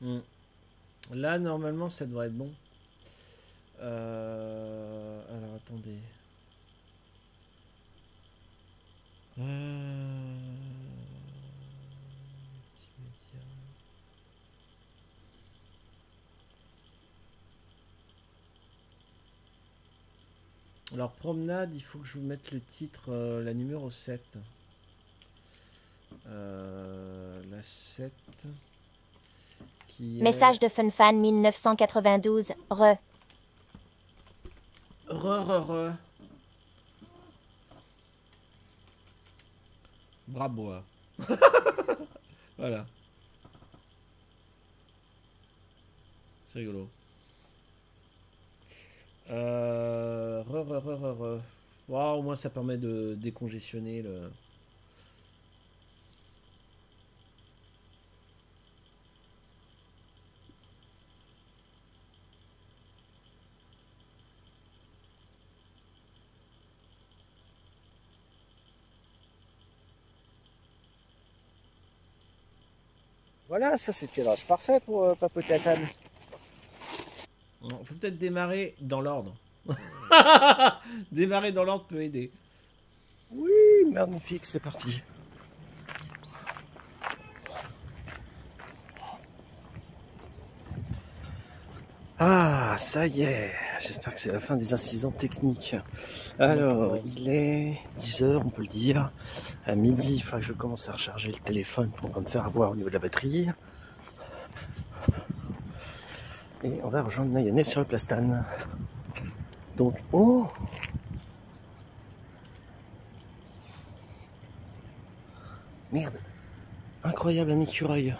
Hmm. Là, normalement, ça devrait être bon. Euh, Alors, attendez. Euh. Alors, promenade, il faut que je vous mette le titre, euh, la numéro 7. Euh, la 7. Qui Message de FunFan 1992. Re. Re, re, re. Bravo. hein. voilà. C'est rigolo. Euh, re, re, re, re, re. Wow, au moins ça permet de décongestionner le. Voilà, ça c'est le cadrage parfait pour euh, papoter à table. Faut peut-être démarrer dans l'ordre. démarrer dans l'ordre peut aider. Oui, magnifique, c'est parti. Ah, ça y est. J'espère que c'est la fin des incidents techniques. Alors, il est 10h, on peut le dire. À midi, il faut que je commence à recharger le téléphone pour pas me faire avoir au niveau de la batterie. Et on va rejoindre Nayanet sur le plastane. Donc, oh Merde Incroyable un écureuil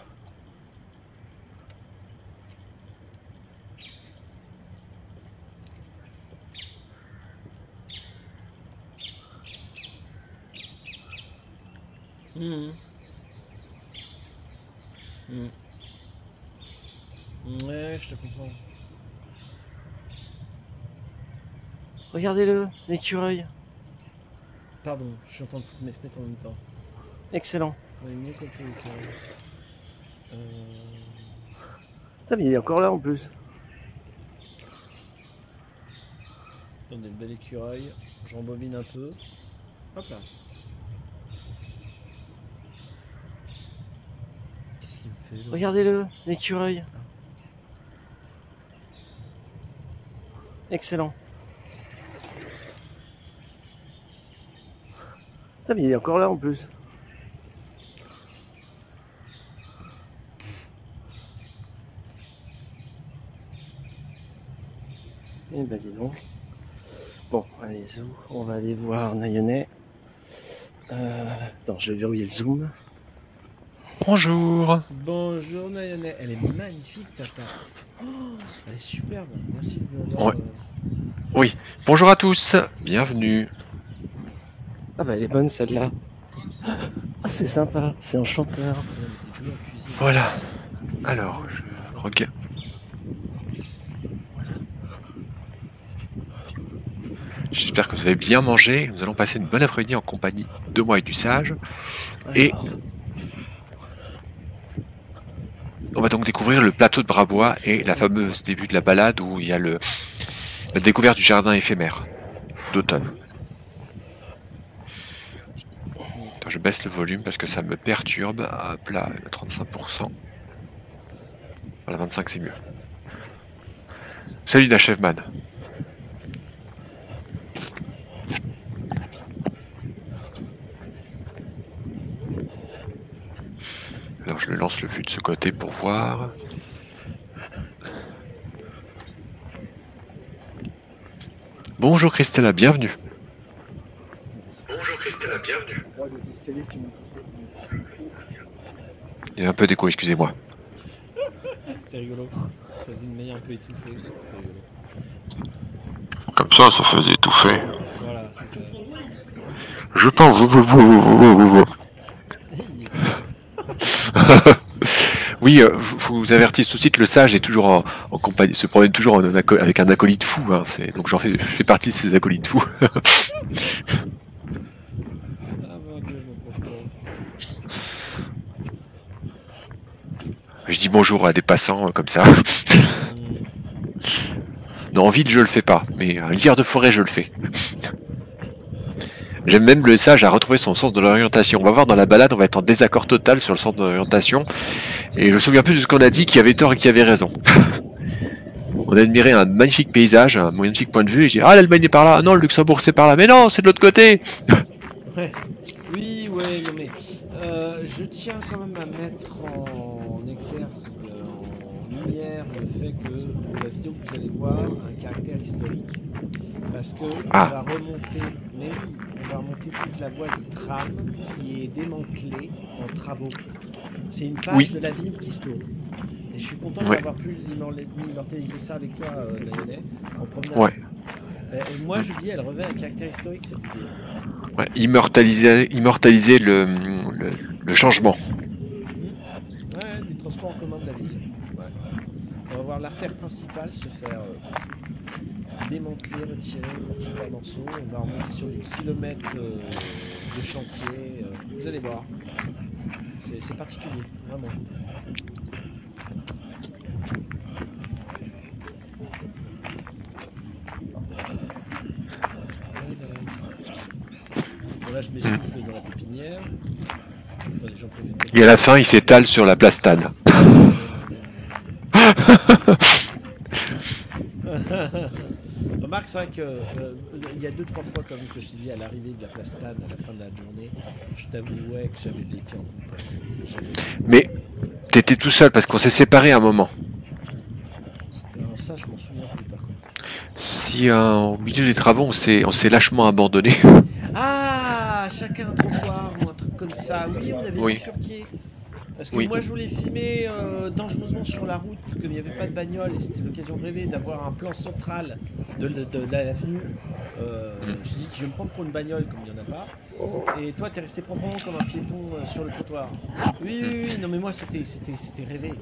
Mhm. Mhm. Ouais, je te comprends. Regardez-le, l'écureuil Pardon, je suis en train de foutre mes fenêtres en même temps. Excellent On est mieux compris carré. Euh... Putain, mais il est encore là en plus Attendez, le bel écureuil. Je rembobine un peu. Hop là. Qu'est-ce qu'il me fait là Regardez-le, l'écureuil Excellent Putain, mais il est encore là en plus Eh ben dis donc. Bon, allez, zou, on va aller voir Nayonet. Euh, attends, je vais verrouiller le zoom. Bonjour. Bonjour Nayane, elle est magnifique ta tarte. Oh, elle est superbe, merci de avoir, euh, Oui, bonjour à tous. Bienvenue. Ah bah elle est bonne celle-là. Ah c'est sympa, c'est enchanteur. Voilà. Alors, je regarde. J'espère que vous avez bien mangé. Nous allons passer une bonne après-midi en compagnie de moi et du sage. Et on va donc découvrir le plateau de Brabois et la fameuse début de la balade où il y a le, la découverte du jardin éphémère d'automne. Je baisse le volume parce que ça me perturbe à plat à 35%. Voilà, 25 c'est mieux. Salut Nachevman. Alors je le lance le fût de ce côté pour voir. Bonjour Christella, bienvenue. Bonjour Christella, bienvenue. Il y a un peu d'écho, excusez-moi. C'était rigolo. Ça faisait une manière un peu étouffée. Comme ça, ça faisait étouffer. Voilà, c'est ça. Je pense. Oui, euh, vous avertis tout de suite, le sage est toujours en, compagnie, se promène toujours en avec un acolyte fou. Hein, donc j'en fais, je partie de ces acolytes fous. Je dis bonjour à des passants euh, comme ça. Non, en ville, je le fais pas, mais un lisière de forêt, je le fais. J'aime même le sage à retrouver son sens de l'orientation. On va voir dans la balade, on va être en désaccord total sur le sens de l'orientation. Et je me souviens plus de ce qu'on a dit, qui avait tort et qui avait raison. on a admiré un magnifique paysage, un magnifique point de vue, et dis Ah, l'Allemagne est par là, non, le Luxembourg c'est par là, mais non, c'est de l'autre côté. Oui, ouais, non mais euh, je tiens quand même à mettre en exergue, euh, en lumière le fait que la vidéo que vous allez voir a un caractère historique. Parce que Ah. on va remonter, mais oui, on va remonter toute la voie du tram qui est démantelée en travaux. C'est une page Oui. de la ville qui se tourne. Et je suis content Ouais. d'avoir pu immortaliser ça avec toi, euh, Daniel, en promenade. Ouais. Euh, et moi, je dis, elle revêt un caractère historique cette vidéo. Ouais, immortaliser, immortaliser le, le, le changement. Ouais, des transports en commun de la ville. Ouais. On va voir l'artère principale se faire euh, démanteler, retirer morceau par morceau. On va remonter sur des kilomètres euh, de chantier. euh, vous allez voir. C'est particulier, vraiment. Bon, là, je m'essouffle dans la pépinière. Et à la fin, il s'étale sur la plastane. Remarque, c'est vrai que euh, il y a deux trois fois comme que je t'ai dit à l'arrivée de la plastane à la fin de la journée, je t'avouais que j'avais les pieds en Mais t'étais tout seul parce qu'on s'est séparés à un moment. Ça, je m'en souviens plus par contre. Si euh, au milieu des travaux, on s'est on s'est lâchement abandonné. Ah, chacun un trottoir ou un truc comme ça. Oui, on avait Oui. bifurqué. Parce que Oui. moi, je voulais filmer euh, dangereusement sur la route, comme il n'y avait pas de bagnole, et c'était l'occasion rêver d'avoir un plan central de, de- de la- l'avenue. Euh, Mm. Je me suis dit, je vais me prendre pour une bagnole, comme il n'y en a pas. Et toi, t'es resté proprement comme un piéton euh, sur le trottoir. Oui, oui, oui, non, mais moi, c'était c'était- c'était rêvé.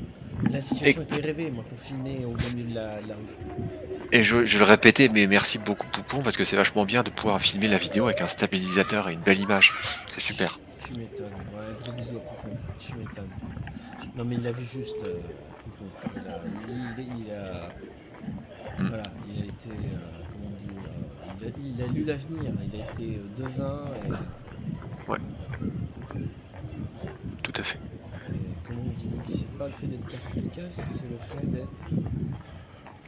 La situation était rêvée, moi, pour filmer au milieu de la, la rue. Et je, je le répétais, mais merci beaucoup Poupon parce que c'est vachement bien de pouvoir filmer la vidéo avec un stabilisateur et une belle image. C'est super. Tu m'étonnes. Ouais, gros bisous à. Tu m'étonnes. Non, mais il a vu juste euh. Il a, il, il- il a- Hmm. voilà, il a été, euh, comment dire, euh, il, a, il a lu l'avenir. Il a été devin et, Tout à fait. et comment on dit, c'est pas le fait d'être perspicace, c'est le fait d'être.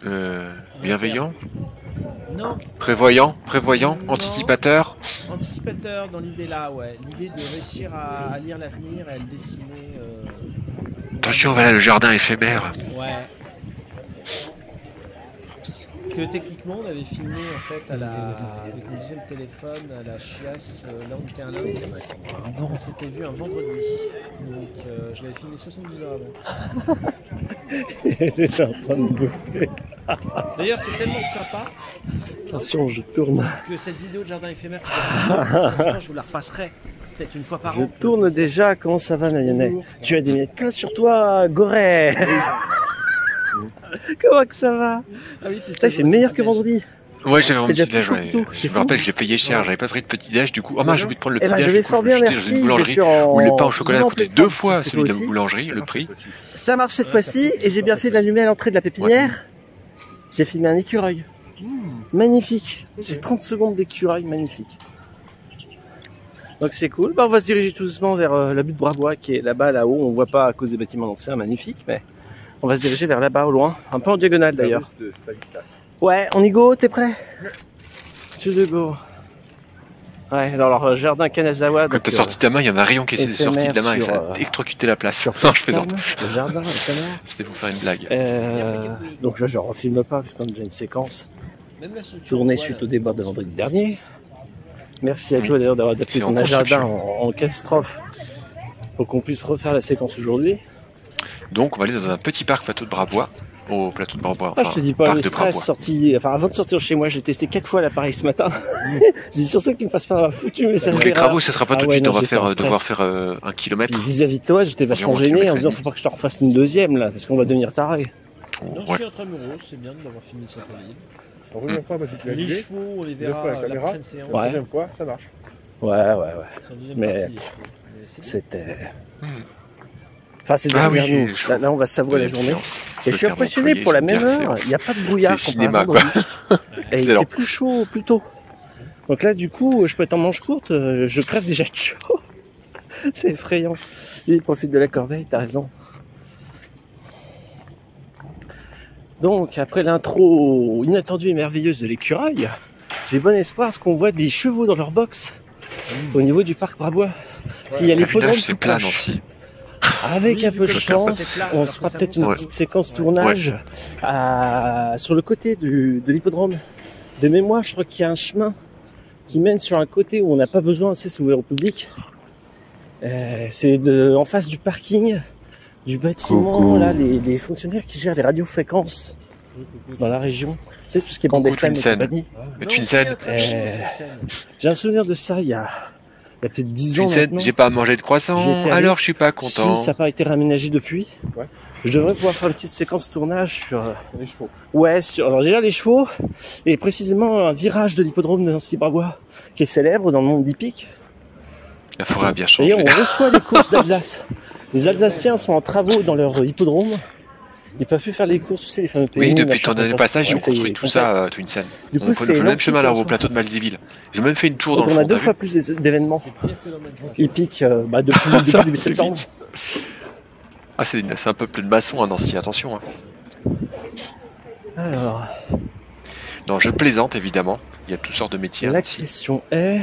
Euh, bienveillant, Non, prévoyant, prévoyant, Non. anticipateur. anticipateur dans l'idée là, ouais. L'idée de réussir à, à lire l'avenir et à le dessiner. euh, Attention, voilà le jardin éphémère. Ouais. Que techniquement on avait filmé en fait à la avec mon deuxième téléphone à la chiasse euh, là où était un lundi. On s'était vu un vendredi. Donc euh, je l'avais filmé 72 heures avant. Il est déjà en train de bouffer. D'ailleurs c'est tellement sympa Attention, je tourne. que cette vidéo de jardin éphémère, je vous la repasserai peut-être une fois par Je an. tourne déjà. Comment ça va, Nayane? Tu as des miettes plein sur toi, Goré. Comment que ça va? Ah oui, tu Ça, il fait meilleur que vendredi. Ouais, j'avais déjà petit déj. ouais. Je me rappelle que j'ai payé cher. J'avais pas pris de petit déj du coup. Oh mince, j'ai oublié de prendre le Eh petit ben, déj. je vais fort bien, merci. une Je boulangerie suis en- où le pain au chocolat coûtait deux fois celui de la boulangerie, le prix. Ça marche cette fois-ci et j'ai bien fait d'allumer à l'entrée de la pépinière. J'ai filmé un écureuil. Magnifique. J'ai 30 secondes d'écureuil magnifique. Donc c'est cool. Bah, on va se diriger tout doucement vers euh, la butte Brabois qui est là-bas, là-haut. On voit pas à cause des bâtiments anciens magnifiques, mais on va se diriger vers là-bas au loin. Un peu en diagonale d'ailleurs. Ouais, on y go, t'es prêt? Tu de go. Ouais, alors, alors, jardin Kanazawa. Quand t'as euh, sorti ta main, il y en a un rayon qui s'est sorti de la main et ça euh, a électrocuté la place. sur Non, je plaisante. Le jardin, le canard. C'était pour faire une blague. Euh, donc là, je refilme pas, puisqu'on a déjà une séquence tournée voilà. suite au débat de vendredi dernier. Merci à toi d'ailleurs d'avoir adapté ton en, en catastrophe pour qu'on puisse refaire la séquence aujourd'hui. Donc, on va aller dans un petit parc plateau de Brabois. Au plateau de Brabois. Ah, je te dis pas, le stress, sorti, enfin, avant de sortir chez moi, j'ai testé quatre fois l'appareil ce matin. j'ai dit sur ça qu'il me fasse pas un foutu message les travaux, ce sera pas Ah tout de ouais, suite. non, on va j'ai faire, euh, devoir faire euh, un kilomètre. Vis-à-vis de toi, j'étais vachement gêné en disant faut pas que je te refasse une deuxième là, parce qu'on va devenir taré. Non, je Ouais. suis intramuros, c'est bien filmé sans Covid. La première fois, parce que tu l'as Les chevaux, on les verra la la caméra. prochaine séance. La Ouais. deuxième fois, ça marche. Ouais, ouais, ouais. C'est en deuxième Mais-. C'était. Enfin, c'est Ah derrière oui, nous. Là, là, on va savourer la journée. Et je suis impressionné pour la même heure. Il n'y a pas de brouillard. C'est cinéma, quoi. Et fait plus chaud plus tôt. Donc là, du coup, je peux être en manche courte. euh, Je crève déjà de chaud. C'est effrayant. Il profite de la corbeille, t'as raison. Donc, après l'intro inattendue et merveilleuse de l'écureuil, j'ai bon espoir ce qu'on voit des chevaux dans leur box au niveau du parc Brabois. Il y a Le l'hippodrome village, c'est plat. Nancy. Avec Oui, un peu de chance, on se fera peut-être une petite séquence tournage à- sur le côté du, de l'hippodrome. De mémoire, je crois qu'il y a un chemin qui mène sur un côté où on n'a pas besoin, c'est ouvert au public. Euh, c'est de, en face du parking du bâtiment, Coucou. là, les, les fonctionnaires qui gèrent les radiofréquences dans la région. Tu sais, tout ce qui est bande FM et compagnie. Euh, Twinsen. J'ai un souvenir de ça il y a, il y a peut-être 10 ans j'ai pas mangé de croissant, alors je suis pas content. Si ça n'a pas été réaménagé depuis, Ouais. je devrais pouvoir faire une petite séquence tournage sur, euh, Les chevaux. ouais, sur, alors déjà les chevaux, et précisément un virage de l'hippodrome de Nancy-Brabois, qui est célèbre dans le monde hippique. La forêt a bien Et changé. on reçoit les courses d'Alsace. Les Alsaciens sont en travaux dans leur hippodrome. Ils peuvent plus faire les courses, tu sais, les fameux Oui, PMU, depuis ton année qu'on passage, ils ont construit tout ça, complet. euh, Twinsen. Du On coup, c'est le même chemin là au plateau de Malzéville. Ils ont même fait une tour dans le on a deux fois plus d'é- d'événements C'est pire que dans Minecraft. hippiques euh, bah, depuis, début septembre. Ah, c'est c'est un peuple de maçons à Nancy, attention. hein. Alors, Non, je plaisante évidemment. Il y a toutes sortes de métiers. à la question est,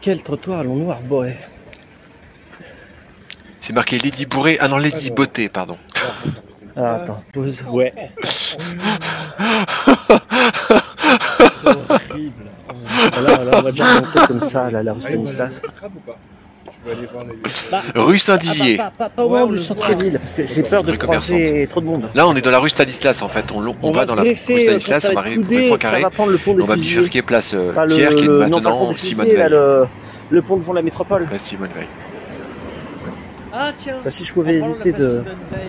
quel trottoir allons-nous arborer? C'est marqué Lady Bourré. Ah non, Lady Beauté, pardon. Alors attends, pause. Ouais. horrible. Là, là, on va déjà monter comme ça, là, la rue Stanislas. Crabe ou pas Tu veux aller voir les. Rue Ah, Saint-Dizier. pas, pas, pas au Ouais, on du le centre-ville, parce que j'ai peur de Rue croiser trop de monde. Là, on est dans la rue Stanislas en fait. On, on, va, se dans la rue Stanislas, on va va arriver au point que ça carré. va prendre le pont des On va bifurquer place euh, Enfin, le, Pierre qui est le- le pont maintenant Simone là, Veil. le, le pont devant la métropole. Place Simone Veil. Ah tiens. Ça, si je pouvais éviter de Simone Veil,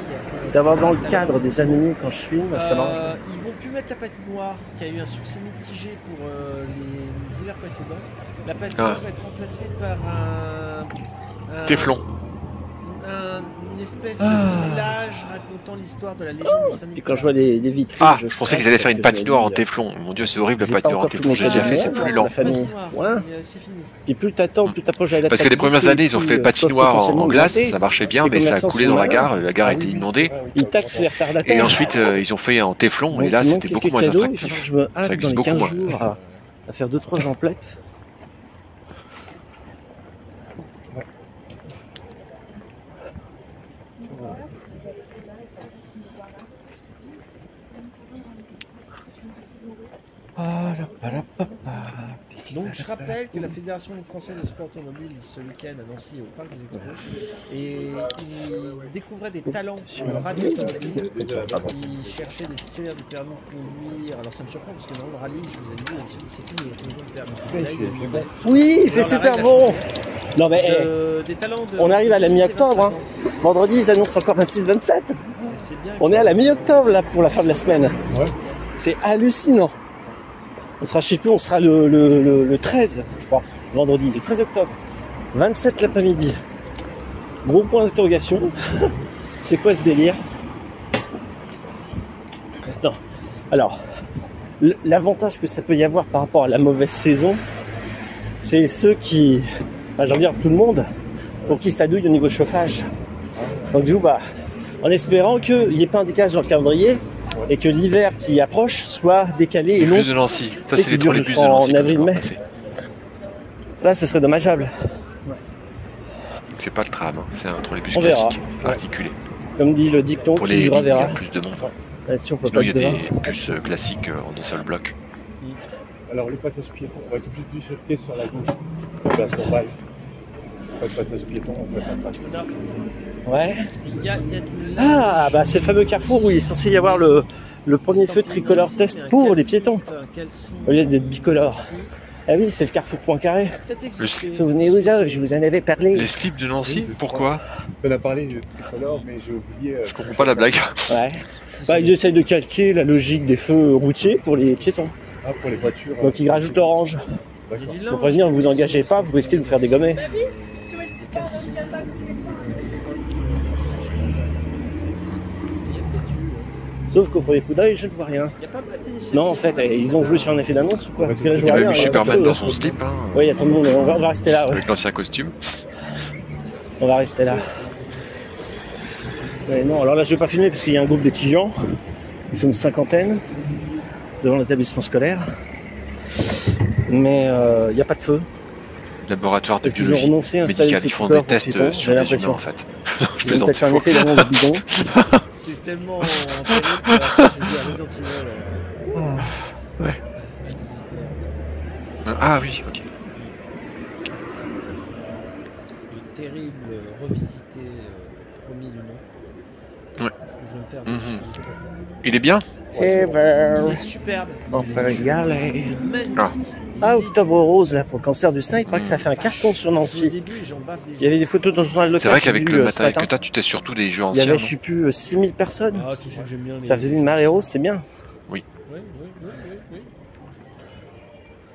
d'avoir dans le cadre des anonymes quand je filme, ça euh, marche. Ils vont plus mettre la patinoire qui a eu un succès mitigé pour euh, les, les hivers précédents. La patinoire Ah. va être remplacée par un, un- Téflon. un- espèce de Ah. village racontant l'histoire de la légende du Et quand je vois les, les vitrines, Ah, je je pensais qu'ils allaient faire une patinoire en téflon. Mon dieu, c'est horrible la patinoire en téflon. J'ai déjà fait, c'est plus lent. Ouais. euh. Et plus t'attends, plus t'approches à la Parce que les premières années, ils ont fait patinoire en glace, ça marchait bien, Et mais ça a coulé dans la gare, la gare ah était inondée. Ils taxent les retardataires. Et ensuite, euh, ils ont fait en téflon, et là, c'était beaucoup moins attractif. je me Ça hâte dans existe les beaucoup 15 moins. jours à, à faire 2-3 emplettes. Ah, la, pa, la, pa, pa. Donc je rappelle que la Fédération française de sport automobile ce week-end à Nancy au Parc des Expos et il découvrait des talents sur le rallye automobile. Il cherchait des titulaires du permis de conduire. Alors ça me surprend parce que dans le rallye, je vous ai dit, a besoin de permis. A une- Oui, il fait Alors, la super bon. Non mais eh, De- des talents de- on arrive à la de mi-octobre, hein. 25 ans. vendredi ils annoncent encore 26-27. Et c'est bien On est à la mi-octobre là pour la fin de la semaine. C'est hallucinant. On sera, je sais on sera le, le, le, le 13, je crois, vendredi, le 13 octobre. 27 l'après-midi. Gros point d'interrogation. C'est quoi ce délire? Non. Alors, l'avantage que ça peut y avoir par rapport à la mauvaise saison, c'est ceux qui, de dire tout le monde, pour qui ça douille au niveau chauffage. Donc du coup, bah, en espérant qu'il n'y ait pas un décalage dans le calendrier et que l'hiver qui approche soit décalé et Les long. bus de Nancy. Ça, C'est les qui dure trolleybus de Nancy. qu'on avril-mai. passer. Là, ce serait dommageable. C'est pas le tram, hein, c'est un trolleybus On verra. classique, articulé. Comme dit le dicton, Pour qui les il y verra. a plus de monde. Là-dessus, on peut Sinon, pas il y a des bus euh, classiques euh, en un seul bloc. Alors, les passages piétons, on va être obligé de bifurquer sur la gauche. La place normale. Pas de passage piéton, on fait pas de passage. Ouais. Il y a, il y a du Ah, bah c'est le fameux carrefour où il est censé y avoir le, le premier feu tricolore test pour les piétons, au lieu d'être bicolore. Ah oui, c'est le carrefour Poincaré. Souvenez-vous, hein, je vous en avais parlé. Les slips de Nancy, pourquoi On a parlé de tricolore, mais j'ai oublié. euh, Je comprends pas la blague. Ouais. Bah, ils essayent de calquer la logique des feux routiers pour les piétons. Ah, pour les voitures. Donc ils rajoutent l'orange. Pour prévenir, ne vous engagez pas, vous risquez de vous faire dégommer. Sauf qu'au premier coup d'œil, je ne vois rien. Y a pas. Non, en fait, ils ont joué sur un effet d'annonce ou quoi Parce que là, je vois rien. vu euh, Superman dans euh, son slip, hein, Oui, il y a tout le monde. On va, on va rester là. ouais. avec l'ancien costume. On va rester là. Non, alors là, je vais pas filmer parce qu'il y a un groupe d'étudiants. Ils sont une cinquantaine devant l'établissement scolaire. Mais euh, il n'y a pas de feu. Laboratoire de Parce qu'ils ont biologie renoncé à installer médicale. Ils font des tests Python, sur les humains en fait. je Ils ont plaisante. peut-être fait un effet d'annonce bidon. C'est tellement terrible que après, j'ai joué à Resident Evil. euh, Ouais. À 18h. Ah oui, ok. Le terrible revisité euh, premier du nom. Ouais. Je vais me faire Mhm. dessus. Il est bien Il Shiver. est superbe. On peut y aller. Il est magnifique. Ah. Ah, Octobre Rose, là, pour le cancer du sein, il paraît que ça fait un carton sur Nancy. Il y avait des photos dans le journal local. C'est vrai qu'avec le euh, matériel matin. que t'as, tu t'es surtout des jeux Il y anciens. avait, je sais plus, euh, 6000 personnes. Ah, tu sais que j'aime bien les. Ça faisait une marée rose, c'est bien. Oui, oui, oui, oui, oui.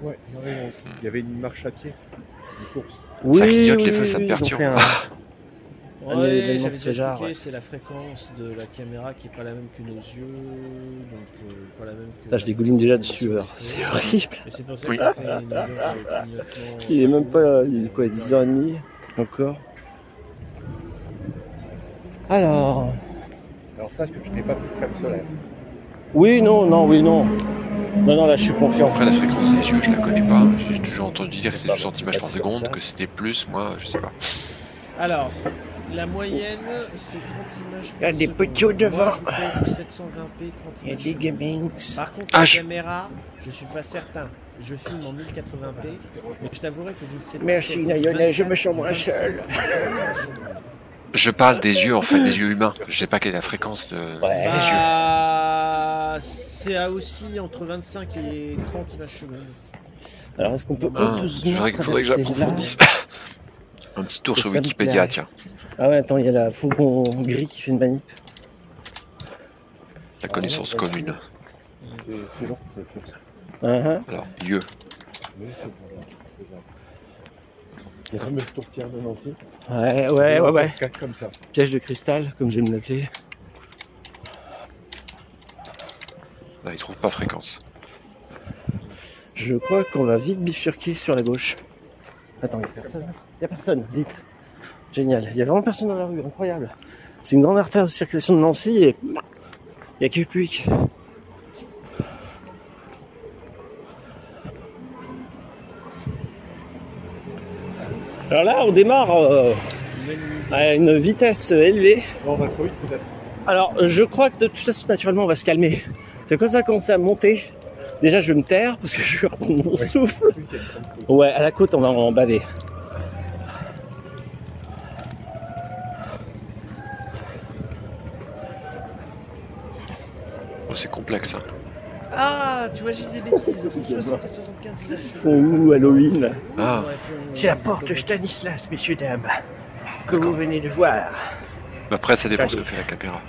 Ouais, il y avait aussi. Il y avait une marche à pied, une course. Oui, clignote, les oui, feux, oui, ça ont perturbe. j'avais déjà c'est la fréquence de la caméra qui est pas la même que nos yeux, donc euh, pas la même que. Là, je dégouline déjà de sueur. C'est horrible. Et c'est pour ça Oui. que ça fait une ambiance de clignotement. Il est même pas, il est quoi, 10h30 encore? Alors, Alors sache que je n'ai pas pris de crème solaire. oui, non, non, oui, non. Non, non, là, je suis confiant. Après, la fréquence des yeux, je la connais pas. J'ai toujours entendu dire que c'est Bah, 60 bah, images par seconde, que c'était plus, moi, je sais pas. Alors, la moyenne, c'est 30 images Il y a par des seconde. poteaux devant. Moi, je fais du 720p, 30 Il y a images. des gamings. Par contre, Ah, la je- caméra, je suis pas certain. Je filme en 1080p, mais je t'avouerai que je ne sais pas. Merci, Nayonnet, je me 24, sens moins 25. seul. Je parle des yeux, en fait, des yeux humains. Je sais pas quelle est la fréquence de... Ouais. des yeux. Bah, c'est à aussi entre 25 et 30 images secondes. Alors, est-ce qu'on peut Ah, doucement faudrait que, faudrait j'approfondisse. Un petit tour Et sur Wikipédia, tiens. Ah ouais, attends, il y a la faucon gris qui fait une manip. La connaissance commune. C'est long, je le fais. Ah, ah. Alors, bon, faisable. La fameuse tourtière de Nancy. Ouais, ouais, ouais, ouais. Comme ça. Piège de cristal, comme j'aime l'appeler. Là, il trouve pas fréquence. Je crois qu'on va vite bifurquer sur la gauche. Attends, il y a personne. Il y a personne, vite. Génial. Il y a vraiment personne dans la rue, incroyable. C'est une grande artère de circulation de Nancy et il n'y a que le public. Alors là, on démarre euh, à une vitesse élevée. On va trop vite peut-être. Alors, je crois que de toute façon, naturellement, on va se calmer. C'est quand ça commence à monter, déjà, je vais me taire parce que je vais reprendre mon Ouais. souffle. Ouais, à la côte, on va en baver. C'est complexe, hein. Ah, tu vois, j'ai des bêtises. Entre 60 et 75 images secondes. Font où Halloween? Ah, C'est la porte Stanislas, messieurs, dames, que vous venez de voir. après, ça dépend ce que fait la caméra.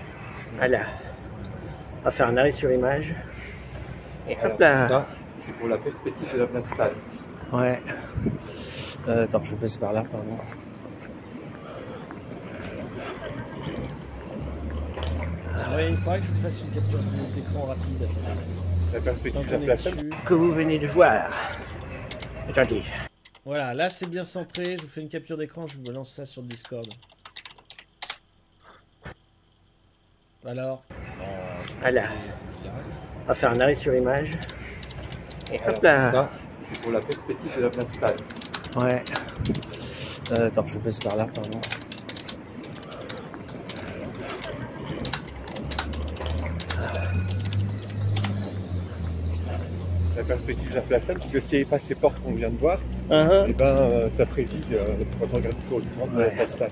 Voilà. On va faire un arrêt sur image. Et hop Alors, là. ça, c'est pour la perspective de la place. Ouais. Euh, attends, je passe par là, pardon. Ouais, il faudrait que je vous fasse une capture d'écran rapide. La perspective. Que vous venez de voir. Attendez. Voilà, là c'est bien centré. Je vous fais une capture d'écran, je vous lance ça sur le Discord. Alors Voilà. On va faire un arrêt sur image. Et hop là. ça, c'est pour la perspective de la place. Ouais. Euh, attends, je passe par là, pardon. Perspective de la place Stal, parce que si elle passe ces portes qu'on vient de voir, Uh-huh. et ben, euh, ça vide euh, quand on regarde au centre de Stal.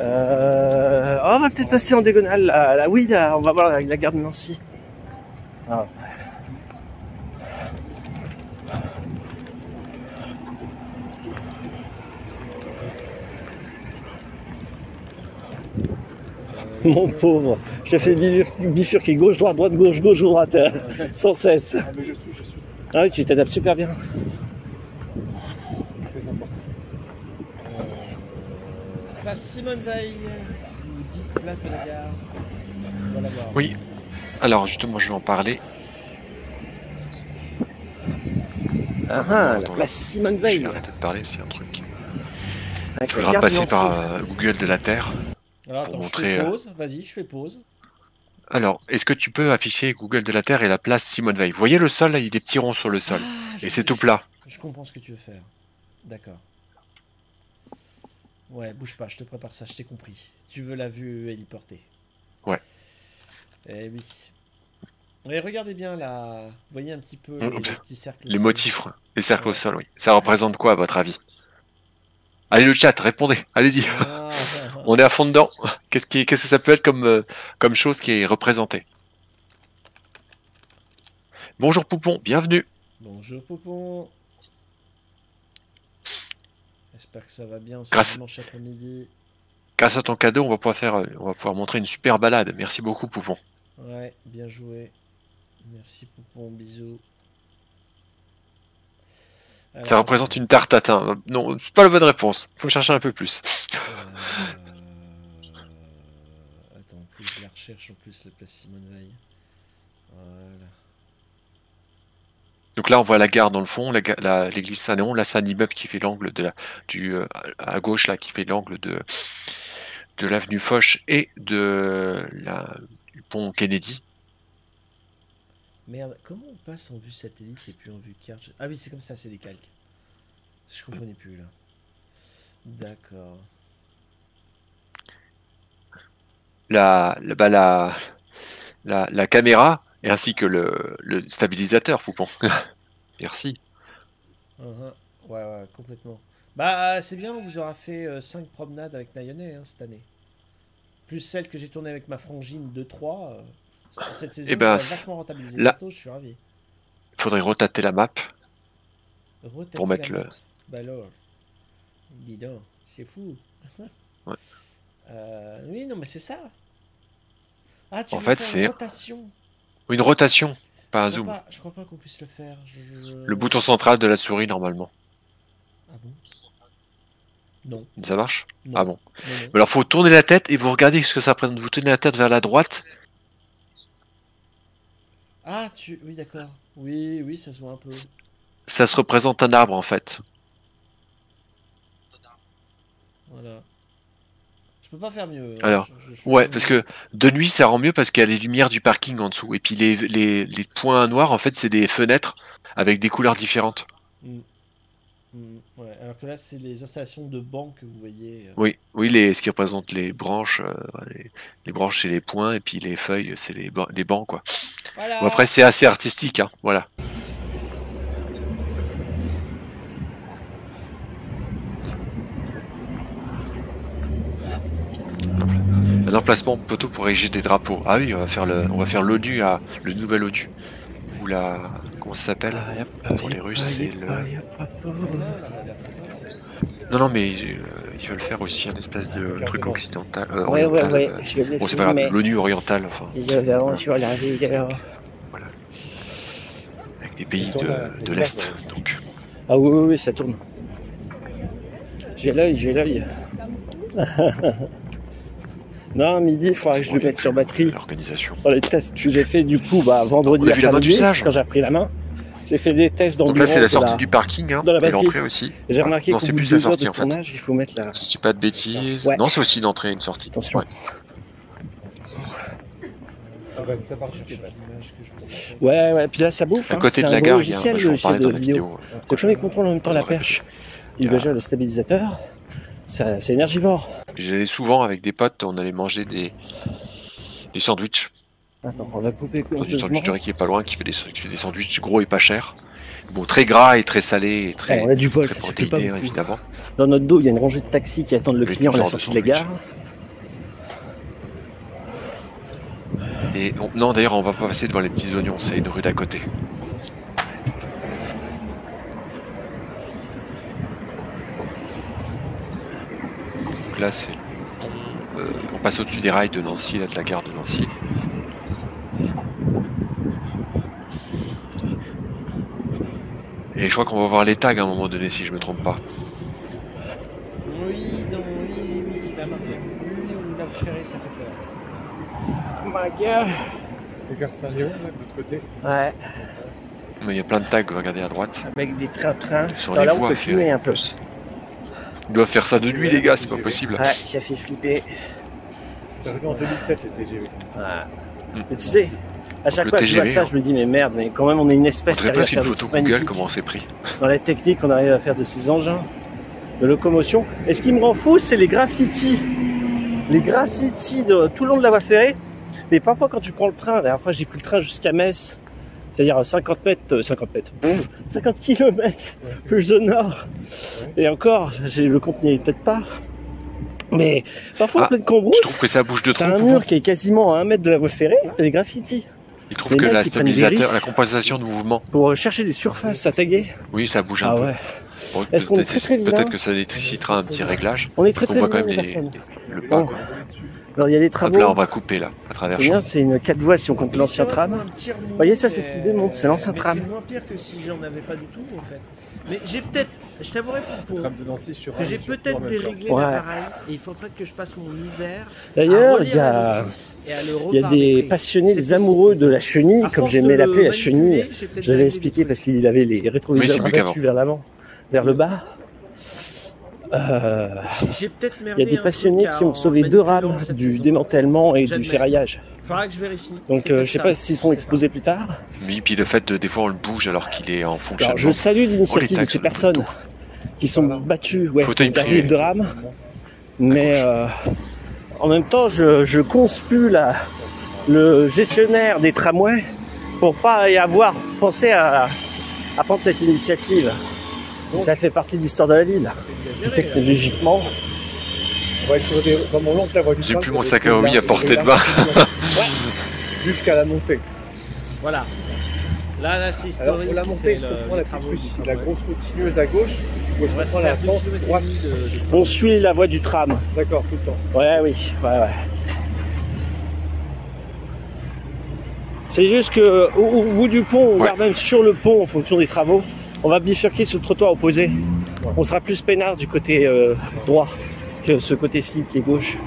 Euh, oh, on va peut-être passer en diagonale. Là, là. Oui, là, on va voir la, la gare de Nancy. Ah. Mon pauvre, je te fais bifur- bifurquer gauche, droite, droite, gauche, gauche, droite, euh, sans cesse. Ah, mais je suis, je suis Ah oui, tu t'adaptes super bien. très important. Place Simone Veil, ou dite place de la gare. Oui. Alors justement, je vais en parler. Ah, ah, la place Simone Je Veil. vais arrêter de parler, c'est un truc. Il faudra passer par euh, Google de la Terre. Alors Pour attends, montrer, je euh, fais pause. Vas-y, je fais pause. Alors, est-ce que tu peux afficher Google de la Terre et la place Simone Veil? Vous voyez le sol, là, il y a des petits ronds sur le sol. Ah, Et c'est tout plat. Je comprends ce que tu veux faire. D'accord. Ouais, bouge pas, je te prépare ça, je t'ai compris. Tu veux la vue héliportée. Ouais. Eh oui. Et regardez bien là. Vous voyez un petit peu Mm, les, les petits cercles. au Les sol. motifs, les cercles au sol, oui. Ça représente quoi, à votre avis? Allez, le chat, répondez. Allez-y. Ah, On est à fond dedans. Qu'est-ce que ça peut être comme, euh, comme chose qui est représentée? Bonjour Poupon, bienvenue. Bonjour Poupon. J'espère que ça va bien ce Grâce- dimanche après-midi. Grâce à ton cadeau, on va pouvoir faire, euh, on va pouvoir montrer une super balade. Merci beaucoup Poupon. Ouais, bien joué. Merci Poupon, bisous. Ça représente une tarte tatin. Euh, Non, c'est pas la bonne réponse. Faut chercher un peu plus. Euh, Attends, la en plus, la place Simone Veil. Voilà. Donc là, on voit la gare dans le fond, la ga- la- l'église Saint-Léon. Là, c'est un immeuble qui fait l'angle de la, du, euh, à gauche, là, qui fait l'angle de, de l'avenue Foch et de la, du pont Kennedy. Merde, comment on passe en vue satellite et puis en vue carte? Ah oui, c'est comme ça, c'est des calques. Je comprenais plus là. D'accord. La, la, bah, la, la, la caméra et ainsi que le, le stabilisateur, Poupon. Merci. Uh-huh. Ouais, ouais, complètement. Bah, c'est bien, on vous aura fait 5 promenades avec Nayonnet hein, cette année. Plus celle que j'ai tournée avec ma frangine 2-3. euh, cette saison, Eh ben, vous avez vachement rentabilisé là- je suis ravi. Il faudrait retater la map Retaper pour mettre le. Bah alors, dis donc, c'est fou. Ouais. Euh, oui, non, mais c'est ça. Ah, tu En fait, c'est- une rotation. Une rotation, pas un zoom. pas, je crois pas qu'on puisse le faire. je- Le bouton central de la souris, normalement. Ah bon? Non. Ça marche? Non, Ah bon. non, non. Mais Alors, faut tourner la tête et vous regardez ce que ça représente. Vous tournez la tête vers la droite. Ah, tu. Oui, d'accord. Oui, oui, ça se voit un peu. Ça se représente un arbre, en fait. Voilà. Peux pas faire mieux. hein. Alors, Je- je suis Ouais, parce que de nuit, ça rend mieux parce qu'il y a les lumières du parking en dessous. Et puis les, les, les points noirs, en fait, c'est des fenêtres avec des couleurs différentes. Mm. Mm, ouais, alors que là, c'est les installations de bancs que vous voyez. euh. Oui, oui, les, ce qui représente les branches, euh, les, les branches, c'est les points, et puis les feuilles, c'est les, les bancs, quoi. Voilà. Bon, après, c'est assez artistique, hein, voilà. Un emplacement poteau pour ériger des drapeaux. Ah oui, on va faire le, on va faire l'ONU à le nouvel ONU. Ou la, comment ça s'appelle Pour les Russes, c'est le. Voilà, Non, non, mais euh, ils veulent faire aussi un espèce de truc occidental. euh, Ouais, ouais, oriental, ouais. euh, Je l'ai Bon, c'est pas grave, l'ONU orientale, enfin, Il y a sur la rivière. avec les pays de, euh, de les l'Est. Donc, Ah oui, oui, oui, ça tourne. J'ai l'œil, j'ai l'œil. non, midi, il faudra que je le mette sur batterie. l'organisation. Dans les tests que j'ai fait du coup bah, vendredi On quand j'ai repris la main. J'ai fait des tests Donc là, c'est la sortie du parking, hein, dans la et batterie. l'entrée aussi. J'ai remarqué Non, qu'au c'est plus de la sortie, en fait. tournage, il faut mettre la... Si je dis pas de bêtises. Ouais. Non, c'est aussi une entrée et une sortie. Attention. Ouais. Ai faite. Ouais, ouais, puis là ça bouffe. À hein. côté C'est de un la gare, il y a un logiciel, bah, le dans de la vidéo. C'est comme il contrôle en même temps la On perche. Il va gérer le stabilisateur. C'est énergivore. J'allais souvent avec des potes, on allait manger des, des sandwichs. Attends, on va couper Dans une sandwicherie qui est pas loin, qui fait, des, qui fait des sandwichs gros et pas chers. Bon, très gras et très salé et très, Ouais, on a du bol, ça se pas beaucoup. évidemment. Dans notre dos, il y a une rangée de taxis qui attendent le client à la sortie de la gare. Et on- non, d'ailleurs, on va pas passer devant les petits oignons, c'est une rue d'à côté. Donc là, c'est le pont. euh, on passe au-dessus des rails de Nancy, là, de la gare de Nancy. Et je crois qu'on va voir les tags à un moment donné, si je me trompe pas. Oui, non, oui, oui, oui, la. Oui, oui, la ferrée, ça fait peur. Ma gueule Les gare Saint-Léon, là, de l'autre côté. Ouais, Mais il y a plein de tags, regardez à droite. avec des trains-trains. Sur les là, on voies peut ferrées, filmer un peu. plus. Ils doivent faire ça de nuit, les gars, c'est pas possible. Ouais, ça fait flipper. C'est arrivé en 2007, les TGV. Ouais. Hmm. Mais tu sais, à chaque Le fois que je vois TGV, ça, hein. je me dis, mais merde, mais quand même, on est une On espèce qui arrive à une faire photo Google, comment on s'est pris. Dans la technique qu'on arrive à faire de ces engins de locomotion. Et ce qui me rend fou, c'est les graffitis. Les graffitis de, tout le long de la voie ferrée. Mais parfois, quand tu prends le train, la dernière fois, j'ai pris le train jusqu'à Metz, c'est-à-dire 50 mètres, euh, 50 mètres, pff, 50 kilomètres plus au nord. Et encore, j'ai le compte n'y est peut-être pas. Mais parfois, en Ah, pleine Je cambrousse, trouve que ça bouge de trop. un mur qui est quasiment à un mètre de la voie ferrée, t'as des graffitis. Il trouve que la stabilisateur, la compensation de mouvement, Pour euh, chercher des surfaces à taguer. oui, ça bouge un Ah peu. ouais. Bon, Est-ce qu'on est Peut-être très, très que ça nécessitera un petit réglage. On est très On très voit quand loin, même les les, personnes. le pas. Bon. Alors il y a des Hop travaux. là, on va couper là, à travers C'est bien, c'est une 4 voies si on compte l'ancien tram. Vous voyez, ça, c'est ce qu'il démontre, c'est l'ancien tram. C'est moins pire que si j'en avais pas du tout, en fait. Mais j'ai peut-être, je t'avouerai pour, pour Tram de Nancy sur que j'ai peut-être déréglé Ouais. l'appareil et il faudrait que je passe mon hiver. D'ailleurs, il y a, il y des passionnés, des amoureux de la chenille, comme j'aimais l'appeler la chenille. Je l'avais validé expliqué parce qu'il avait les rétroviseurs rabattus vers l'avant, vers le bas. Euh, trucs. J'ai peut-être il y a des passionnés qui ont sauvé deux rames du saison. démantèlement et du ferraillage. Faudra que je vérifie. Donc euh, je sais ça. pas s'ils sont C'est exposés plus tard. Oui, puis le fait de des fois on le bouge alors qu'il est en Alors fonctionnement. je salue Oh, l'initiative de ces personnes qui sont battues ouais, pour garder deux rames. Mais euh, en même temps, je, je conspue la, le gestionnaire des tramways pour pas y avoir pensé à, à prendre cette initiative. Ça fait partie de l'histoire de la ville. Puis technologiquement, On va être sur des... Mon oncle, J'ai plus mon sac à omi à portée de main. Jusqu'à la montée. Voilà. Là, là, c'est Alors pour la montée, je comprends la petite la grosse route sinueuse à gauche, où je comprends la pente droite. demi de- de- on suit la voie du tram. D'accord, tout le temps. Ouais, oui, ouais, ouais. C'est juste que au, au bout du pont, Ouais. voire même sur le pont, en fonction des travaux, on va bifurquer sur le trottoir opposé. On sera plus peinard du côté euh, droit que ce côté-ci qui est gauche.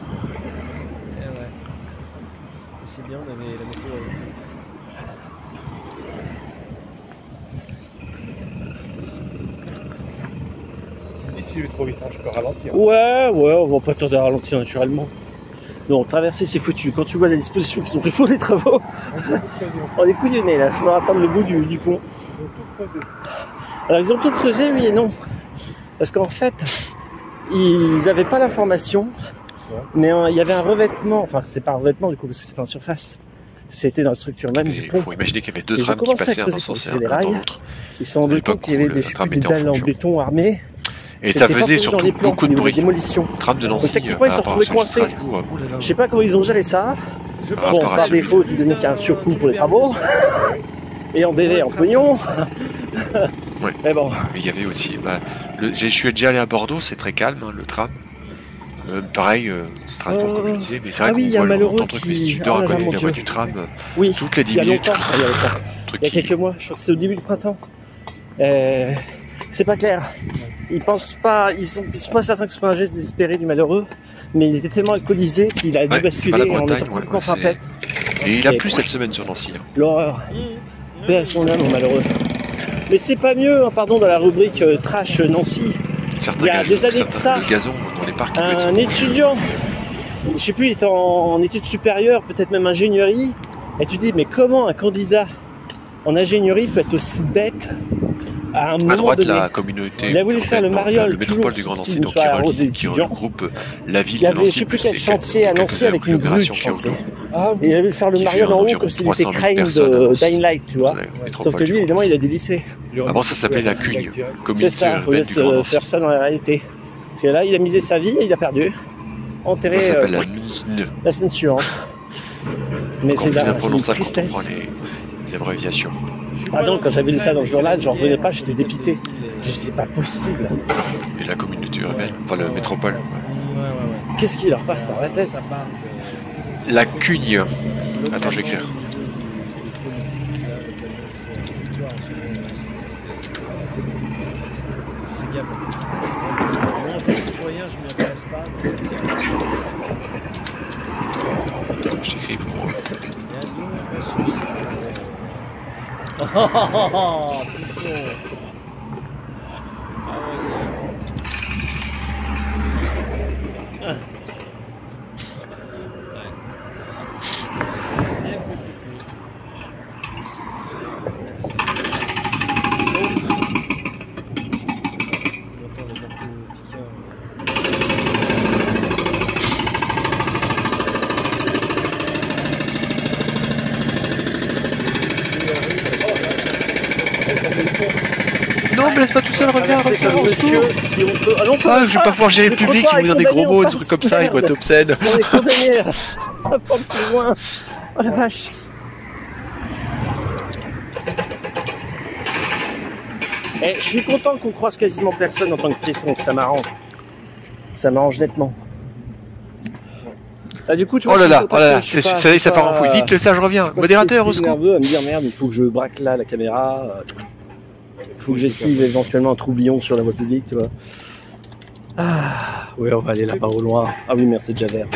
Eh ouais. C'est bien, on avait la moto. euh, Ici, il est trop vite, hein, je peux ralentir. Ouais, à ralentir naturellement. Non, traverser c'est foutu. Quand tu vois la disposition qu'ils ont pris pour les travaux, on est couillonnés là. Il faudra attendre le bout du, du pont. Ils ont tout creusé. Alors ils ont tout creusé, oui et non. Parce qu'en fait, ils n'avaient pas l'information, Ouais. mais euh, il y avait un revêtement, enfin c'est pas un revêtement du coup parce que c'était en surface, c'était dans la structure même du Il pont. faut imaginer qu'il y avait deux trams qui commencé à passaient un sens et un les dans rails. l'autre. Ils se sont rendus compte qu'il y avait des, dalles en béton armées. Et ça faisait surtout beaucoup au de bruit. Démolition. Tram de Nancy. ils euh, à celui de coincés. Oh. Je sais pas comment ils ont géré ça. Je Ah, Bon, par par défaut, tu donnais qu'il y a un surcoût pour les travaux. Et en délai, en pognon. Ouais. Mais bon, Mais il y avait aussi. Bah, le- je suis déjà allé à Bordeaux, c'est très calme, hein, le tram. Euh, pareil, euh, Strasbourg, comme je disais, mais c'est vrai Ah oui, il y a qu'on un voit malheureux trucs, qui- mais si tu dors Ah à côté de la voie du tram, euh, oui, toutes les 10 il y a minutes, il y a longtemps. truc Il y a qui- quelques mois, je crois que c'est au début du printemps. Euh, c'est pas clair. Ils pensent pas, ils sont, ils sont pas certains que ce soit un geste désespéré du malheureux, mais il était tellement alcoolisé qu'il a dû Ouais, basculer en étant complètement pimpette. Et il a Et- plu cette semaine sur Nancy. hein. L'horreur. Paix à son âme, malheureux. Mais c'est pas mieux, hein, pardon, dans la rubrique euh, trash Nancy. Certains Il y a gazons- des années de ça. Gazon dans les parcs, Un étudiant, je sais plus, il est en, en études supérieures, peut-être même ingénierie, et tu te dis, mais comment un candidat en ingénierie peut être aussi bête à un moment À droite, donné la communauté. Il a voulu faire le mariole, le métropole du Grand Nancy, donc qui qui étudiants. regroupe la ville Il y avait, je sais plus quel chantier à Nancy avec une grue. Ah il a voulu faire le mariole en haut comme s'il était 300 000 Crane de. Dying Light, tu vois. Sauf que lui, évidemment, il a dévissé. Avant, ça s'appelait la Cugne, C'est ça, euh, Nancy. faire ça dans la réalité. Parce que là, il a misé sa vie et il a perdu. Ça Enterré s'appelle euh, la mine. la semaine suivante. Mais c'est une tristesse. les abréviations. Ah non, quand j'avais lu ça dans le journal, j'en revenais pas, j'étais dépité. Je c'est pas possible. Et la communauté urbaine, enfin la métropole. Ouais, ouais, ouais. Qu'est-ce qui leur passe par la tête La Cugne. Attends, je vais écrire. 아, on peut. Ah non, on peut Ah, je vais pas pouvoir gérer le public, ils vont dire des gros mots, des trucs comme ça, ils vont être obscènes. On est condamné à prendre plus loin. Oh la vache. Eh, je suis content qu'on croise quasiment personne en tant que piéton, ça m'arrange. Ça m'arrange nettement. Ah, du coup, tu vois, Oh là là, oh là là, c'est- ça ça part en couille. Vite, le sage revient. Modérateur, au secours. nerveux à me dire merde, il faut que je braque là la caméra. Faut que j'esquive éventuellement un troublion sur la voie publique, tu vois. Ah, oui, on va aller là-bas au loin. Ah oui, merci Javert.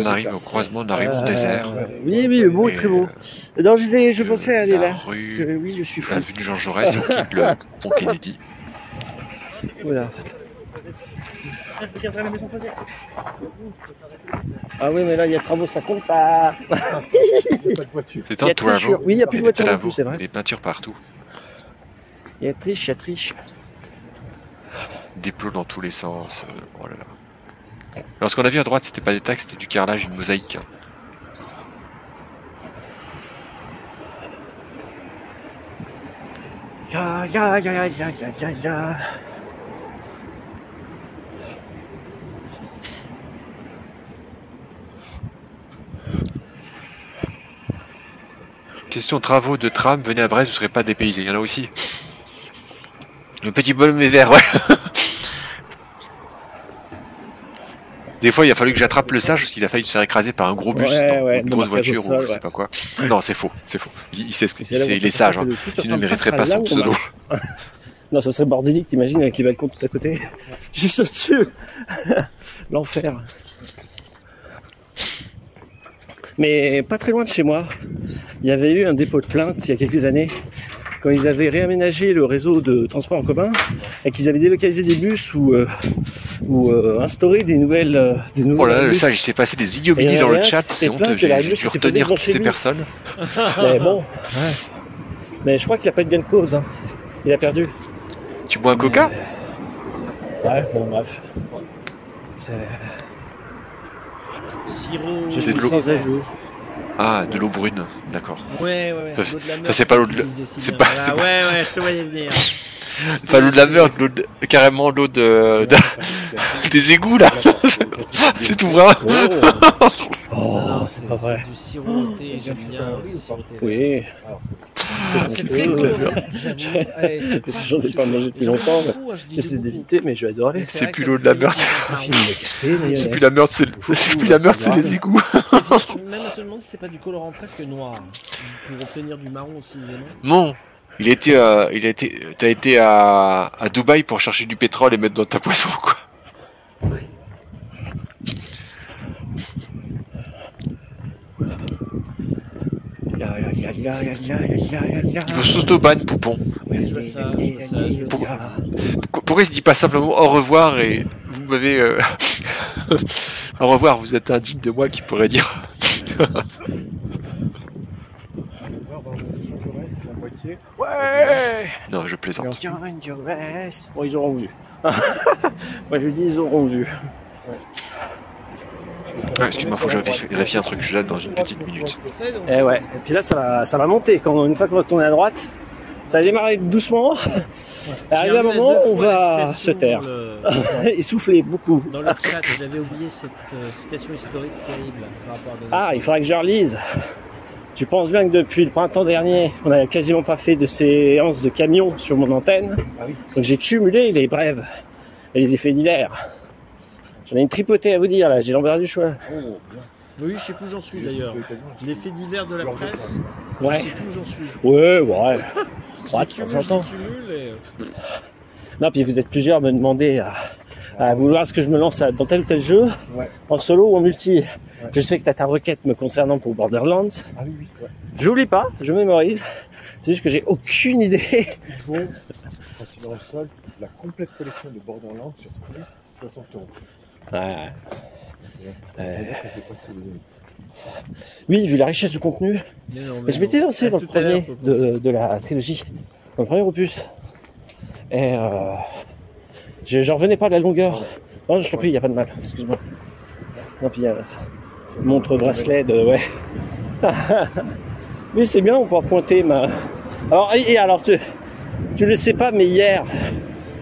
On arrive au croisement de la rue Euh, Mont-Désert. Oui, oui, le beau est très beau. Non, je, je pensais aller là. rue, oui, je suis fou. l'avenue de Jean Jaurès, on quitte le pont Kennedy. Voilà. Ah oui, mais là, il y a travaux, ça compte pas. Il n'y a pas de voiture. C'est un a toit. Oui, il n'y a plus de voiture non plus, c'est vrai. Les peintures partout. Il y a triche, il y a triche. Des plots dans tous les sens. euh, Oh là là. Alors, ce qu'on a vu à droite, c'était pas des taxes, c'était du carrelage, une mosaïque. hein. Ya, ya, ya, ya, ya, ya. Question travaux de tram, venez à Brest, vous serez pas dépaysé. Il y en a aussi. Le petit bonhomme est vert, ouais. Des fois, il a fallu que j'attrape le sage parce qu'il a failli se faire écraser par un gros bus, Ouais, non, ouais, une grosse voiture sol, ou je sais pas quoi. Non, c'est faux, c'est faux. Il, il sait ce que Et c'est, c'est là où on il est sage. Hein. Sinon, il mériterait pas son pseudo. Non, ce serait bordélique, t'imagines, avec les balcons tout à côté. Juste au-dessus. L'enfer. Mais pas très loin de chez moi, il y avait eu un dépôt de plainte il y a quelques années, quand ils avaient réaménagé le réseau de transport en commun et qu'ils avaient délocalisé des bus ou, euh, ou euh, instauré des nouvelles, euh, des Oh là là, sage, il s'est passé des en dans le chat, c'est honteux. J'ai dû retenir chez ces personnes. Mais bon, ouais. Mais je crois qu'il a pas eu de gain de cause. Hein. Il a perdu. Tu bois un coca? Ouais, bon bref. C'est... Sirop. Je suis sans avis. Ah, de l'eau brune, d'accord. Ouais, ouais, ouais. Ça, c'est pas l'eau de c'est pas- pas- Ouais, ouais, je te voyais venir. Enfin, l'eau de la meurtre, l'eau de- carrément l'eau de, de- des égouts là. C'est tout vrai. Oh, Oh, oh c'est pas vrai. du sirop au thé, j'aime bien le. Oui, Ah, c'est c'est pas- J'en ai pas mangé depuis longtemps, hein, j'essaie d'éviter, mais je vais adorer. C'est plus l'eau de la meurtre, C'est plus la meurtre, c'est la meurtre, c'est les égouts. Même à se demander si c'est pas du colorant presque noir pour obtenir du marron aussi aisément. Non. Il était, euh, il a été, t'as été à, à, Dubaï pour chercher du pétrole et mettre dans ta poisson, quoi. Oui. Il s'auto-ban, Poupon. Je vois. Pourquoi, il se dit pas simplement au revoir et vous m'avez. Euh, au revoir, vous êtes indigne de moi qui pourrait dire. Ouais Non, je plaisante. Bon, ils auront vu. Moi, je dis, ils auront vu. Ah, excuse-moi, faut que je vérifie- un truc, je l'ai dans une petite minute. Et ouais. Et puis là, ça va, ça va monter. Quand, une fois qu'on va tourner à droite, ça va démarrer doucement. Arrivé à un moment, on va se taire. le- Et souffler beaucoup. Dans le chat, j'avais oublié cette euh, citation historique terrible par rapport à Ah, il faudrait que je relise. Tu penses bien que depuis le printemps dernier, on n'a quasiment pas fait de séances de camion sur mon antenne. Ah oui. Donc j'ai cumulé les brèves et les effets divers. J'en ai une tripotée à vous dire là, j'ai l'embarras du choix. Oh. Oui, je sais plus où j'en suis d'ailleurs. L'effet divers de la presse, Ouais. je sais plus où j'en suis. Ouais, ouais. Je Ouais, de temps en temps. euh, Non, puis vous êtes plusieurs à me demander à, à vouloir ce que je me lance à- dans tel ou tel jeu, Ouais. en solo ou en multi. Je sais que tu as ta requête me concernant pour Borderlands. Ah oui, oui. Ouais. J'oublie pas, je mémorise. C'est juste que j'ai aucune idée. Il faut, quand il sol, la complète collection de Borderlands sur Steam, 60 euros. Ouais. Le Oui, vu la richesse du contenu. mais non, mais Mais je m'étais lancé dans le premier de, de la trilogie, dans le premier opus. Et euh, je j'en revenais pas de la longueur. Non, je t'en prie, il n'y a pas de mal, excuse-moi. Non, puis il y a montre bracelet de... Ouais. oui, c'est bien, on pourra pointer ma... Alors, et, alors, tu, tu le sais pas, mais hier,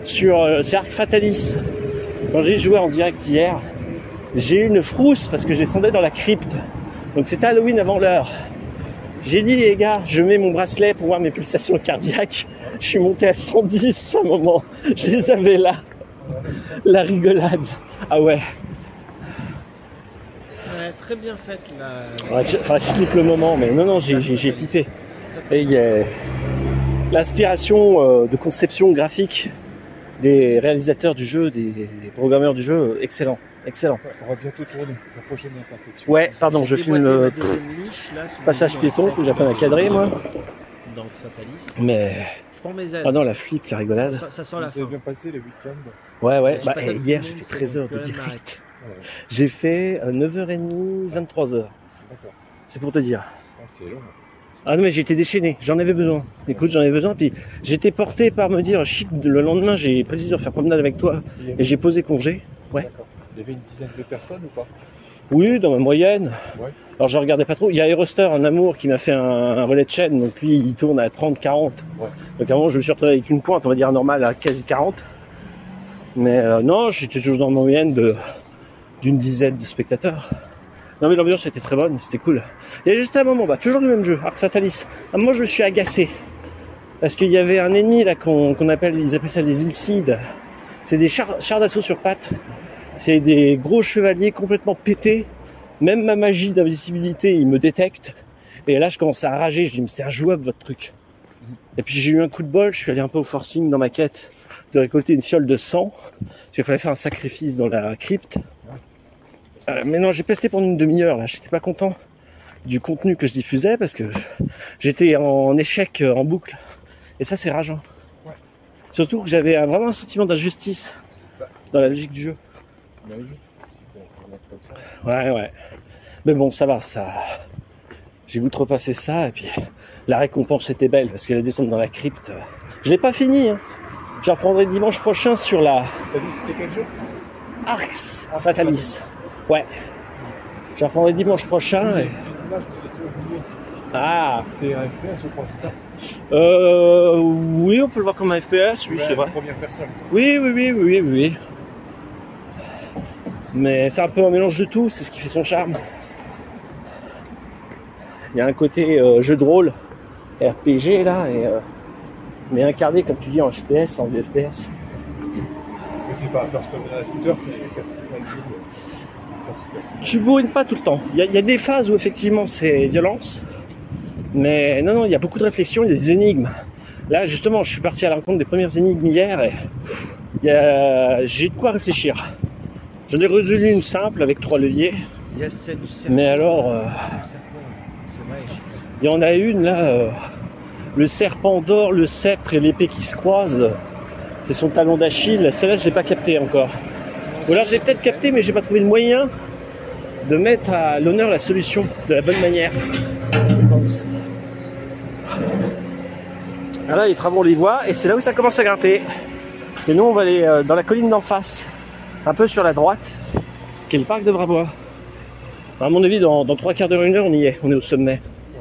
sur... euh, Arc Fatalis. Quand j'ai joué en direct hier, j'ai eu une frousse parce que je descendais dans la crypte. Donc c'était Halloween avant l'heure. J'ai dit les gars, je mets mon bracelet pour voir mes pulsations cardiaques. Je suis monté à 110 à un moment. Je les avais là. La rigolade. Ah ouais. Très bien faite la. Je, faudrait que je clique le moment, mais non, non, j'ai, flippé. Et il y a l'inspiration euh, de conception graphique des réalisateurs du jeu, des, des programmeurs du jeu, excellent, excellent. Ouais, on va bientôt tourner la prochaine intersection. Ouais, pardon, je J'ai filme le passage la piéton, faut que j'apprenne à cadrer, moi. Dans le Satalis. Mais, Je prends mes aises. ah non, la flip, la rigolade. ça, ça sent la Ça fin. s'est bien passé les week-ends. Ouais, ouais, bah, pas eh, hier, j'ai fait c'est 13 heures donc, de euh, direct. Ouais, J'ai fait euh, 9h30, 23h. D'accord. C'est pour te dire. Ah, c'est long. Ah non mais j'étais déchaîné, j'en avais besoin. Écoute, j'en avais besoin, puis j'étais porté par me dire, chic, le lendemain j'ai plaisir de faire promenade avec toi, et j'ai posé congé. Ouais. Il y avait une dizaine de personnes ou pas? Oui, dans ma moyenne. Ouais. Alors je regardais pas trop. Il y a Aeroster, un amour, qui m'a fait un, un relais de chaîne, donc lui il tourne à 30, 40. Ouais. Donc à un moment je me suis retrouvé avec une pointe, on va dire normale, à quasi 40. Mais euh, non, j'étais toujours dans ma moyenne de d'une dizaine de spectateurs. Non mais l'ambiance était très bonne, c'était cool. Il y a juste un moment, bah, toujours le même jeu, Arc Fatalis. À un moment je me suis agacé. Parce qu'il y avait un ennemi là qu'on qu'on appelle, ils appellent ça des Ilcides. C'est des chars, chars d'assaut sur pattes. C'est des gros chevaliers complètement pétés. Même ma magie d'invisibilité, ils me détectent. Et là, je commence à rager. Je dis, mais c'est injouable votre truc. Et puis j'ai eu un coup de bol. Je suis allé un peu au forcing dans ma quête de récolter une fiole de sang. Parce qu'il fallait faire un sacrifice dans la crypte. Euh, mais non, j'ai pesté pendant une demi-heure. Là, j'étais pas content du contenu que je diffusais parce que j'étais en échec euh, en boucle. Et ça, c'est rageant. Ouais. Surtout que j'avais vraiment un sentiment d'injustice dans la logique du jeu. Ouais, ouais. Mais bon, ça va, ça. J'ai outrepassé ça, et puis la récompense était belle, parce que la descente dans la crypte, euh, je l'ai pas fini, hein. Je reprendrai dimanche prochain sur la T'as dit c'était quel jeu? Arx Fatalis. Ouais. Je reprendrai dimanche prochain, et... Ah, C'est un FPS, je crois, c'est ça euh, oui, on peut le voir comme un FPS, oui, Ouais, c'est vrai. Première personne. Oui, oui, oui, oui, oui, oui. Mais c'est un peu un mélange de tout, c'est ce qui fait son charme. Il y a un côté euh, jeu de rôle, RPG là, et, euh, mais incarné comme tu dis en FPS, en FPS. Mais c'est pas first person shooter, c'est personal jeu. First person. Tu bourrines pas tout le temps. Il y, a, il y a des phases où effectivement c'est violence, mais non, non, il y a beaucoup de réflexion, il y a des énigmes. Là justement, je suis parti à la rencontre des premières énigmes hier et j'ai de quoi réfléchir. J'en ai résolu une simple avec trois leviers. Il y a celle du serpent. Mais alors, euh, il y en a une là, euh, le serpent d'or, le sceptre et l'épée qui se croisent. C'est son talon d'Achille. Celle-là, je l'ai pas capté encore. Ou alors j'ai peut-être capté, mais j'ai pas trouvé de moyen de mettre à l'honneur la solution de la bonne manière. Je pense. Ah là, les travaux, on les voit, et c'est là où ça commence à grimper. Et nous, on va aller euh, dans la colline d'en face, un peu sur la droite, qui est le parc de Brabois. À mon avis, dans, dans trois quarts d'heure, une heure, on y est. On est au sommet. Ouais,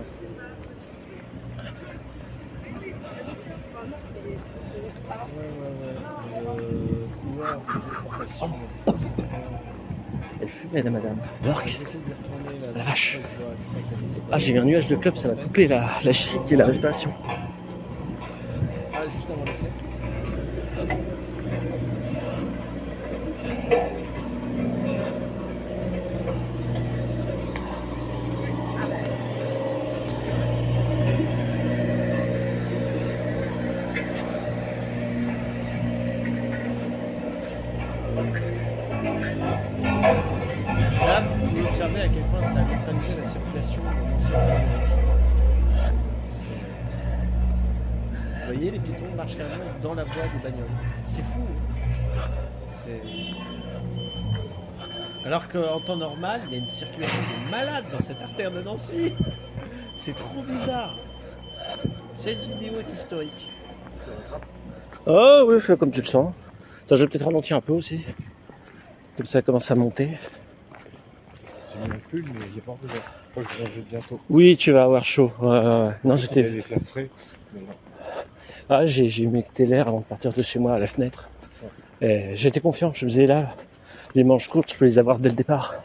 ouais, ouais. Euh, couloir, téléportation, c'est- La madame. Là. La vache. Ah, j'ai eu un nuage de club, ça m'a coupé la, la chic et la respiration. Ah, juste avant Alors qu'en temps normal, il y a une circulation de malade dans cette artère de Nancy. C'est trop bizarre. Cette vidéo est historique. Oh oui, fais comme tu le sens. Attends, je vais peut-être ralentir un peu aussi. Comme ça commence à monter. J'ai mis un pull, mais il n'y a pas encore de. Je crois que je vais manger bientôt. Oui, tu vas avoir chaud. Ouais, ouais, ouais. Non, j'étais. des fers frais. mais non. Ah, j'ai humecté l'air avant de partir de chez moi à la fenêtre. J'étais confiant. Je me disais là, les manches courtes, je peux les avoir dès le départ.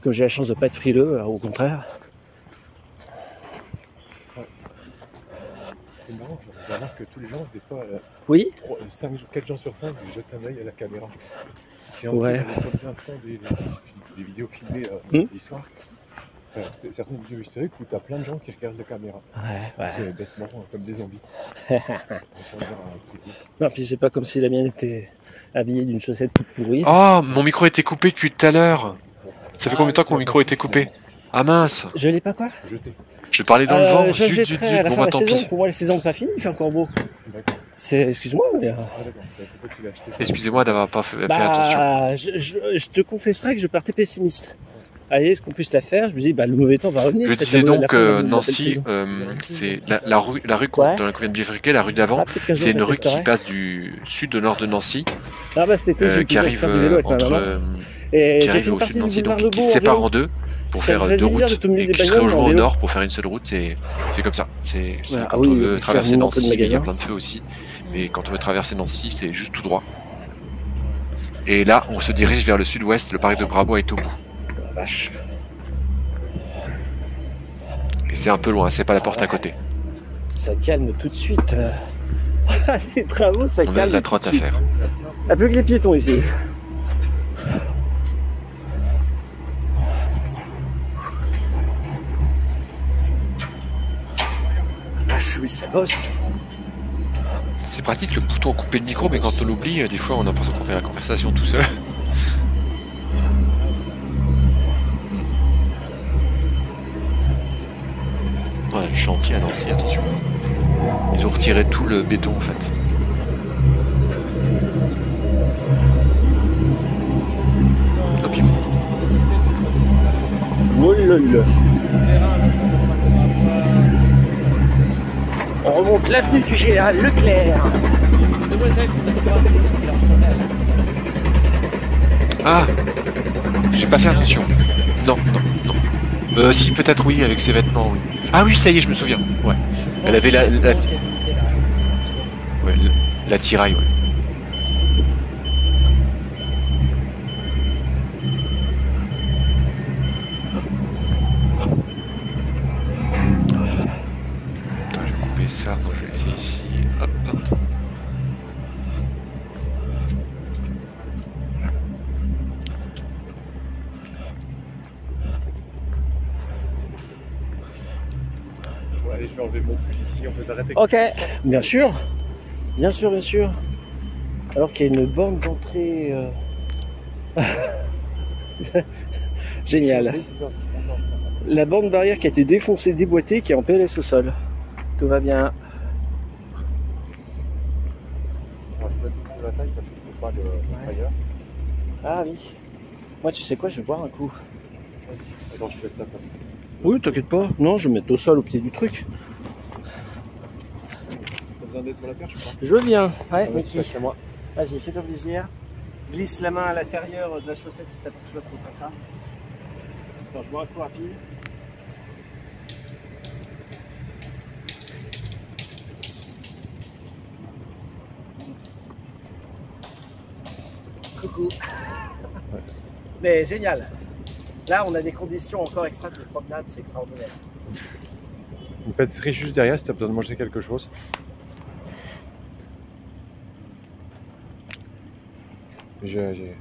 Comme j'ai la chance de pas être frileux, euh, au contraire. C'est marrant, je remarque que tous les gens, des fois, euh, Oui 3, 5, 4 jours sur 5, ils jettent un œil à la caméra. J'ai Ouais. des, des, des vidéos filmées Hmm. euh, l'histoire. Enfin, c'est- certaines vidéos historiques où tu as plein de gens qui regardent la caméra. Ouais, ouais. C'est bêtement euh, comme des zombies. Non, puis c'est pas comme si la mienne était habillée d'une chaussette toute pourrie. Oh, mon micro été coupé depuis tout à l'heure. Ça fait Ah, combien de temps que mon micro été coupé? Ah mince Je l'ai pas quoi? Jeté. Je parlais dans le Euh, vent. Je zut, jetterai zut. à la Bon fin bah de la tant saison. pis. Pour moi, la saison n'est pas finie, il fait encore beau. C'est, excuse-moi, mais. euh, Ah d'accord. Bah, Pourquoi tu l'as acheté? Excusez-moi d'avoir pas fait, fait attention. Bah, je, je- je te confesserai que je partais pessimiste. Allez, est-ce qu'on puisse la faire? Je me dis, bah, le mauvais temps va revenir. Je disais donc euh, Nancy, euh, c'est la, la rue, la rue Ouais. dans la qu'on vient de bifurquer, la rue d'avant. Ah, C'est une rue qui passe du sud au nord de Nancy, Ah, bah, été, euh, qui arrive faire du vélo euh, entre, Et qui arrive une au partie sud de Nancy, donc qui se sépare en deux pour faire deux routes de et qui se rejoint au nord pour faire une seule route. C'est comme ça. C'est Voilà. quand Ah on veut traverser Nancy, il y a plein de feux aussi. Mais quand on veut traverser Nancy, c'est juste tout droit. Et là, on se dirige vers le sud-ouest. Le parc de Brabo est au bout. Vache. C'est un peu loin. C'est pas la porte à côté. Ça calme tout de suite. euh. les travaux, ça On a calme. de la trotte à faire. Un peu que les piétons ici. Vache, oui, ça bosse. C'est pratique le bouton couper le micro, mais quand on l'oublie, euh, des fois on a l'impression qu'on fait la conversation tout seul. Le chantier à Nancy, attention. Ils ont retiré tout le béton en fait. Rapidement. Oh là là. On remonte l'avenue du Général Leclerc. Ah J'ai pas fait attention. Non, non, non. Euh, si, peut-être oui, avec ses vêtements, oui. Ah oui, ça y est, je me souviens. Ouais. Elle avait la, la, la tiraille, ouais. On peut s'arrêter. Ok, bien sûr. Bien sûr, bien sûr. Alors qu'il y a une bande d'entrée. euh, Génial. La bande barrière qui a été défoncée, déboîtée, qui est en PLS au sol. Tout va bien. Alors, je vais mettre la taille parce que je peux pas le, le fire. Ah oui. Moi, tu sais quoi, je vais boire un coup. Attends, je fais ça passer. Oui, t'inquiète pas. Non, je vais me mettre au sol au pied du truc. Besoin d'aide pour la perche ou pas Je veux bien. Ouais, Ah, Vas-y, moi. Vas-y, fais-toi plaisir. Glisse la main à l'intérieur de la chaussette si t'aperçois trop tata. Attends, je un coup rapide. Coucou. Mais génial. Là, on a des conditions encore extra de promenade, c'est extraordinaire. Une pâtisserie juste derrière si t'as besoin de manger quelque chose. J'ai acheté.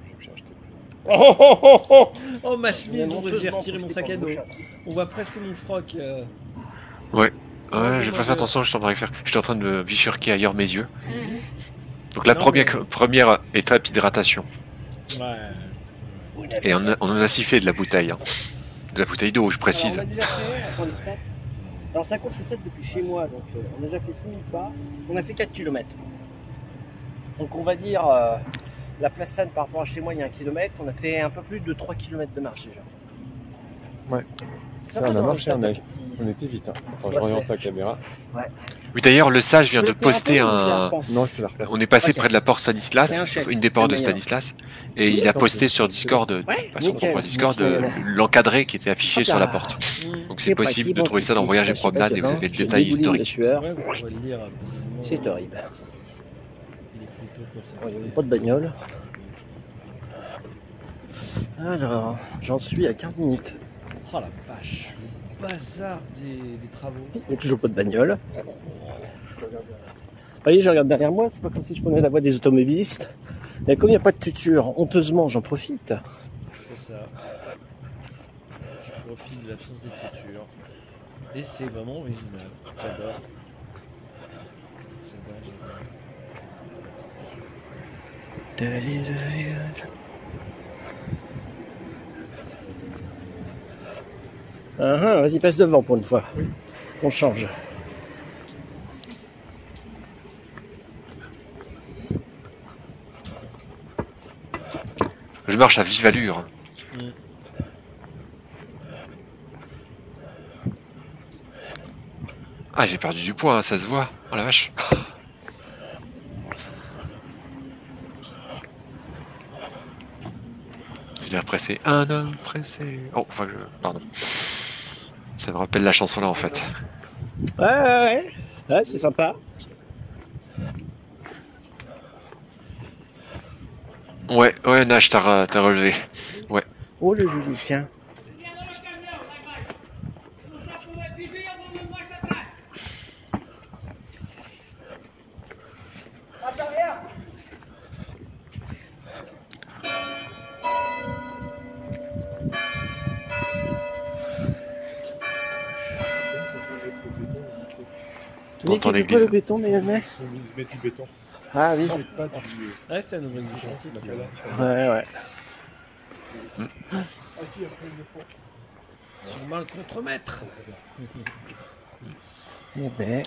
Oh, oh, oh, oh, oh, ma chemise, on j'ai retiré mon sac à dos. On voit presque mon froc. euh. Ouais, Ouais, j'ai je pas fait attention, j'étais en train de faire. J'étais en train de bifurquer ailleurs mes yeux. Donc la Non, première, mais- première étape d'hydratation. Ouais. Et on, a- on en a sifflé de la bouteille. hein. De la bouteille d'eau, je précise. Alors, on a déjà fait, attends les stats. Alors depuis chez moi, donc euh, on a déjà fait 6000 pas, on a fait 4 km. Donc on va dire, euh, la place Sainte par rapport à chez moi il y a un kilomètre, on a fait un peu plus de 3 km de marche déjà. Ouais. Ça, on a marché, on a- On était vite. Hein. Attends, je Ouais, réoriente la caméra. Oui, d'ailleurs, le sage vient de poster un. Non, je te la replace. On est passé près de la porte un Stanislas, une des portes de. Stanislas, et il a posté sur Discord, Ouais, pas son nickel. propre Discord, euh, l'encadré qui était affiché Hop sur la porte. Mmh. Donc C'est possible de trouver ça dans Voyage et Promenade et vous avez le détail historique. Ouais, visiblement, C'est horrible. Il Pas de bagnole. Alors, j'en suis à 40 minutes. Oh la vache. Le bazar des, des travaux. Il n'y a toujours pas de bagnole. Vous voyez, je regarde derrière moi, c'est pas comme si je prenais la voie des automobilistes. Mais comme il n'y a pas de tuture, honteusement, j'en profite. C'est ça. Je profite de l'absence de culture. Et c'est vraiment original. J'adore, Ah, ah, vas-y, passe devant pour une fois. On change. Je marche à vive allure. Mm. Ah, j'ai perdu du poids, hein, ça se voit. Oh la vache. Je l'ai repressé. Un homme pressé. Oh, enfin, je... pardon. Ça me rappelle la chanson là en fait. Ouais, ouais, ouais. Ouais, c'est sympa. Ouais, ouais, Nash, t'as re- t'as relevé. Oh, le joli chien. Dans Mais ton qui fait pas église. le béton, mais mais- On met du béton. Ah oui. Pas du. Ouais, c'était un nouvel du chantier. là. Ouais, ouais. Ah faut. Sûrement le contremaître. Eh ben.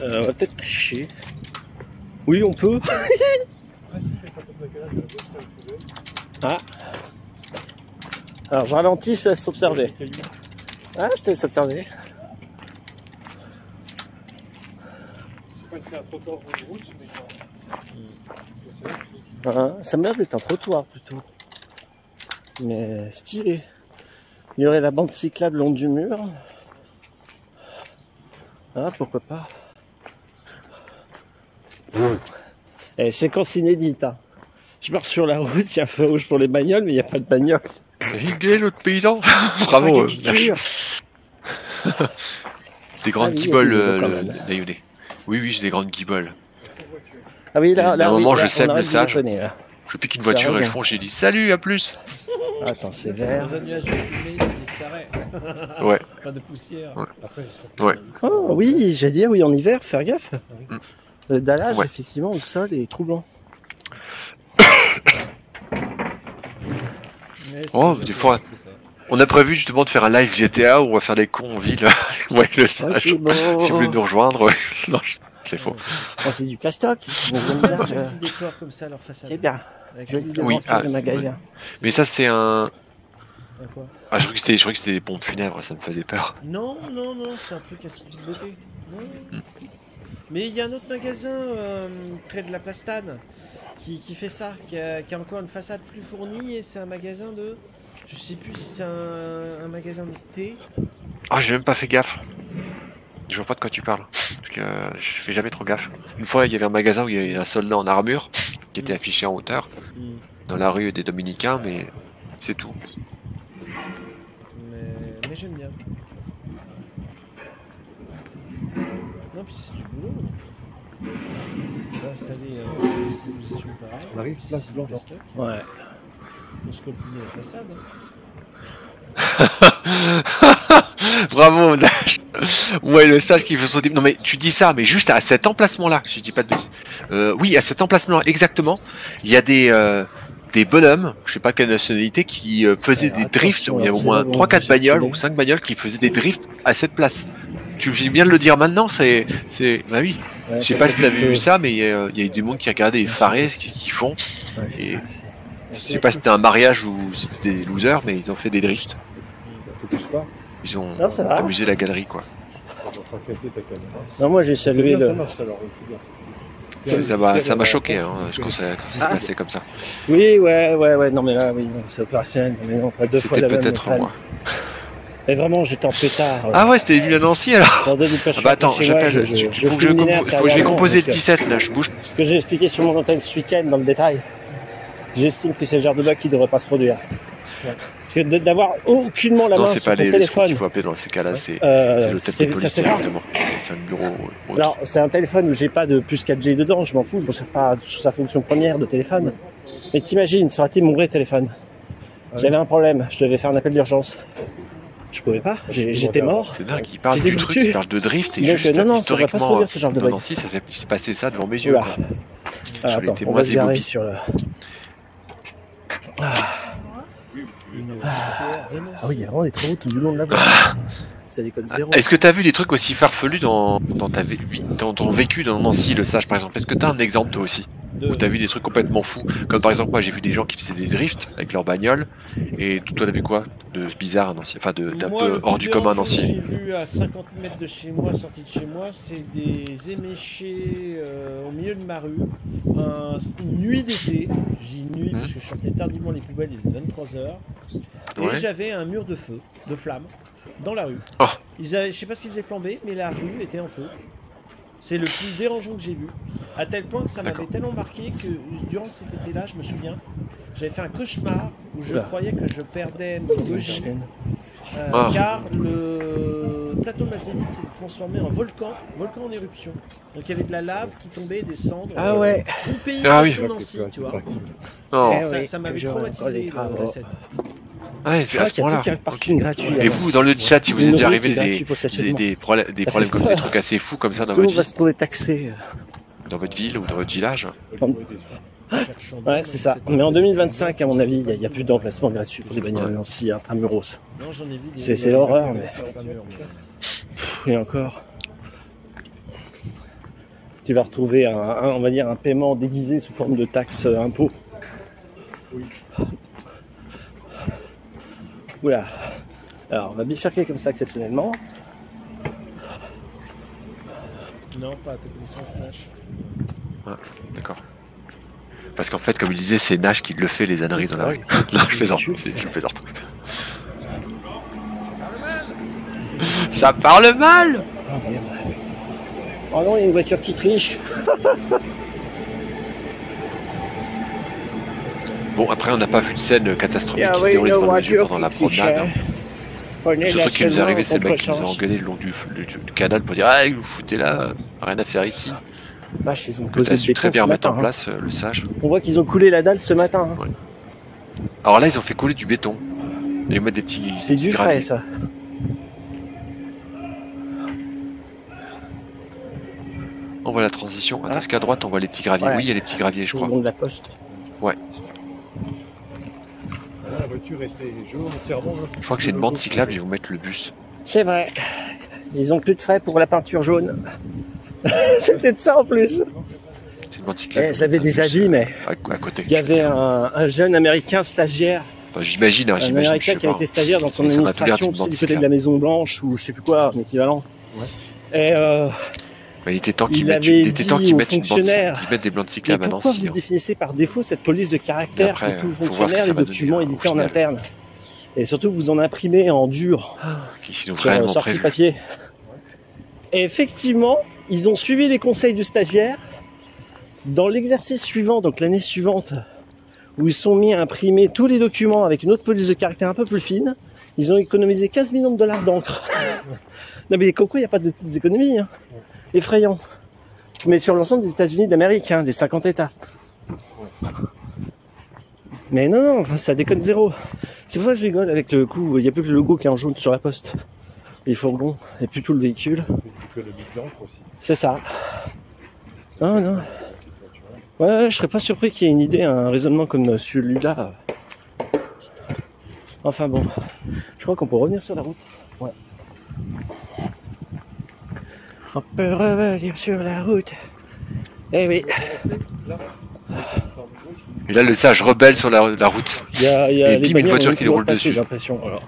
Euh, on va peut-être pêcher. Oui, on peut. Ah. Ah. Alors, je ralentis, je te laisse observer. Ah, je te laisse observer. Je sais pas si c'est un trottoir une route, mais. Hein, ça m'a l'air d'être un trottoir plutôt. Mais stylé. Il y aurait la bande cyclable le long du mur. Ah, pourquoi pas. Eh, séquence inédite. Hein. Je pars sur la route, il y a un feu rouge pour les bagnoles, mais il n'y a pas de bagnole. Rigolé l'autre paysan Bravo Ah, euh. Des grandes Ah oui, guiboles, euh, le-. Oui, oui, j'ai des grandes guiboles. Ah oui, là, Et là, d'un oui, moment, là, je sème le sage. déconner, là. Je pique une voiture et je fonce, j'ai dit salut, à plus Attends, c'est vert. Dans un nuage de fumée, disparaît. Ouais. Pas de poussière. Ouais. Après, je Ouais. Oh oui, j'ai dit oui en hiver, faire gaffe. Mm. Le dallage, Ouais. effectivement, le sol est troublant. Oh, des fois. On a prévu justement de faire un live GTA où on va faire des cons en ville. ouais, le Oh, sage. Si vous voulez nous rejoindre, non, c'est faux. Oh, c'est du plastoc. Euh, comme ça leur façade. C'est bien. Joli Oui, ah, le magasin. Mais ça, c'est un. Ah, quoi? Ah, je croyais que c'était, je croyais que c'était des pompes funèbres, ça me faisait peur. Non, non, non, c'est un truc à de beauté. Non. Hmm. Mais il y a un autre magasin euh, près de la Plastane qui, qui fait ça, qui a, qui a encore une façade plus fournie et c'est un magasin de. Je sais plus si c'est un, un magasin de thé. Ah, j'ai même pas fait gaffe. Je vois pas de quoi tu parles. Parce que euh, je fais jamais trop gaffe. Une fois, il y avait un magasin où il y avait un soldat en armure qui était affiché en hauteur dans la rue des Dominicains, mais c'est tout. Mais, mais j'aime bien. Non, puis c'est du boulot. donc. On va installer euh, une composition pareille. On arrive, place blanche. Ouais. Sculpter la façade. hein. Bravo, Nash. Ouais, le sage qui fait son type. Non, mais tu dis ça, mais juste à cet emplacement-là, je dis pas de bêtises. Euh, oui, à cet emplacement-là, exactement. Il y a des, euh, des bonhommes, je sais pas de quelle nationalité, qui euh, faisaient Alors, des drifts. où il y a au moins c'est là où 3 on 4 peut bagnoles circuler. ou 5 bagnoles qui faisaient des drifts à cette place. Tu viens bien de le dire maintenant, c'est. c'est bah oui. Ouais, Je sais pas si t'as vu ça, mais il y a eu du monde qui regardait les farés, ce qu'ils font. Ouais, c'est- Et- c'est- Je sais pas si c'était un mariage ou si c'était des losers, mais ils ont fait des drifts. Ils ont Non, amusé la galerie, quoi. Quand. Non, moi j'ai salué le. Ça m'a ça choqué, hein. je pensais que ça s'est Ah. passé comme ça. Oui, ouais, ouais, ouais. Non, mais là, oui, c'est opérationnel. Mais non, pas deux fois C'était la même. peut-être moi. Et vraiment, j'étais en pétard. euh, Ah ouais, c'était lui à Nancy alors Ah bah attends, j'appelle, je- je- je- tu- je faut que je, fulminais compo- faut que je vais composer le parce que 17 là, je bouge. Ce que j'ai expliqué sur mon antenne ce week-end dans le détail, j'estime que c'est le genre de bug qui devrait pas se produire. Parce que d'avoir aucunement la Non, main c'est sur pas ton les, les secours téléphone, qu'il faut appeler dans ces cas-là, c'est euh, c'est l'hôtel de c'est- ça police fait grave. directement. C'est un bureau autre. Alors, c'est un téléphone où j'ai pas de plus 4G dedans, je m'en fous, je me sers pas sur sa fonction première de téléphone. Mais t'imagines, ça aurait été mon vrai téléphone. J'avais un problème, je devais faire un appel d'urgence. Je pouvais pas, j'étais mort. C'est dingue, il parle du truc, il parle de drift et Donc, juste euh, non, non, ça va pas se historiquement, produire ce genre de dans bug. Nancy, ça s'est passé ça devant mes yeux. Quoi. Ah, Sur les attends, on va se garer sur le... Ah. Ah oui, il y a vraiment des travaux tout du long de la voie. Ça déconne zéro. Est-ce que t'as vu des trucs aussi farfelus dans, dans, ta vie, dans ton vécu dans Nancy, le sage par exemple? Est-ce que t'as un exemple toi aussi? Où t'as vu des trucs complètement fous Comme par exemple, moi j'ai vu des gens qui faisaient des drifts avec leur bagnole. Et toi t'as vu quoi De bizarre Nancy Enfin, de- d'un peu hors du commun que Nancy. J'ai vu à 50 mètres de chez moi, sorti de chez moi, c'est des éméchés euh, au milieu de ma rue. Un- une nuit d'été, je dis nuit Mhm. parce que je sortais tardivement les poubelles, il était 23h. Et Ouais. j'avais un mur de feu, de flammes, dans la rue. Oh. Ils avaient, je sais pas ce qu'ils faisaient flamber, mais la rue était en feu. C'est le plus dérangeant que j'ai vu. À tel point que ça m'avait tellement marqué que durant cet été-là, je me souviens, j'avais fait un cauchemar où je Oula. croyais que je perdais mes. Euh, Ah. car le plateau de la Zénith s'était transformé en volcan, volcan en éruption. Donc il y avait de la lave qui tombait, des cendres. Ah ouais Tout le pays Ah oui. Ouais, Nancy, tu vois. Non. Eh ça oui, ça m'avait traumatisé la scène. Ouais, Je c'est à ce qu'il y a point-là. Et vous, dans le chat, il vous est Une déjà arrivé est des, des, des problèmes, des problèmes comme des trucs assez fous comme ça dans Tout votre vie, se trouver taxé. dans votre ville ou dans votre village Cherchant Ouais, c'est ça. Mais en pas. 2025, à mon avis, il n'y a, plus d'emplacement gratuit pour les bagnoles Ouais. Nancy, intramuros. Non, j'en ai vu des- C'est- l'horreur, mais- Pff, Et encore. Tu vas retrouver un, un- on va dire, un paiement déguisé sous forme de taxe euh, impôt. Oula. Alors, on va bifurquer comme ça exceptionnellement. Non, pas à ta connaissance, Nash. D'accord. Parce qu'en fait, comme il disait, c'est Nash qui le fait, les âneries dans la rue. Non, je plaisante, c'est- je plaisante. Ça parle mal Oh, merde. Oh non, il y a une voiture qui triche. Bon, après, on n'a pas vu de scène catastrophique qui se déroule devant yeux pendant la promenade. hein. hein. Prenez Le seul la truc qui nous est arrivé, c'est le mec qui nous a contresens. engueulé le long du, du- du canal pour dire Ah, vous foutez là, rien à faire ici. Vache, ils ont posé le su très bien mettre en hein. place, euh, le sage. On voit qu'ils ont coulé la dalle ce matin. hein. Alors là, ils ont fait couler du béton. Et ils mettent des petits. C'est du frais, ça. On voit la transition. Attends, Ah. qu'à droite, on voit les petits graviers Ouais. Oui, il y a les petits graviers, je crois. long de la poste. Ah, voiture était jaune entièrement. hein. Je crois que c'est une bande cyclable, ils vont mettre le bus. C'est vrai. Ils ont plus de frais pour la peinture jaune. c'est peut-être ça en plus. C'est une bande cyclable. Eh, J'avais Un déjà dit, euh, mais À, à côté. il y avait un, un jeune américain stagiaire, Enfin, j'imagine, hein, un j'imagine. américain qui a été stagiaire dans son administration, tu sais, du côté de la Maison Blanche ou je sais plus quoi, un équivalent. Et euh, il était temps qu'ils Il mettent, avait il était temps dit qu'ils aux mettent, une bande, mettent des bandes mais cyclables à pourquoi vous hein. définissez par défaut cette police de caractère après, pour tout fonctionnaire, les documents donner, édités en interne Et surtout, vous en imprimez en dur ont sur sortie prévu. papier. Et effectivement, ils ont suivi les conseils du stagiaire. Dans l'exercice suivant, donc l'année suivante, où ils sont mis à imprimer tous les documents avec une autre police de caractère un peu plus fine, ils ont économisé 15 millions de dollars d'encre. non mais Coco, il n'y a pas de petites économies. Hein. Effrayant. Mais sur l'ensemble des États-Unis d'Amérique, hein, les 50 États. Mais non, non, ça déconne zéro. C'est pour ça que je rigole avec le coup, il n'y a plus que le logo qui est en jaune sur la poste. Les fourgons, et plus tout le véhicule. Que le but d'encre aussi. C'est ça. Non, non. Ouais, ouais, je serais pas surpris qu'il y ait une idée, un raisonnement comme celui-là. Enfin bon, je crois qu'on peut revenir sur la route. Ouais. On peut revenir sur la route. Eh oui, Et là, le sage rebelle sur la, la route. il y a, il y a Et les bim, une voiture qui toujours roule dessus. J'ai l'impression. Alors,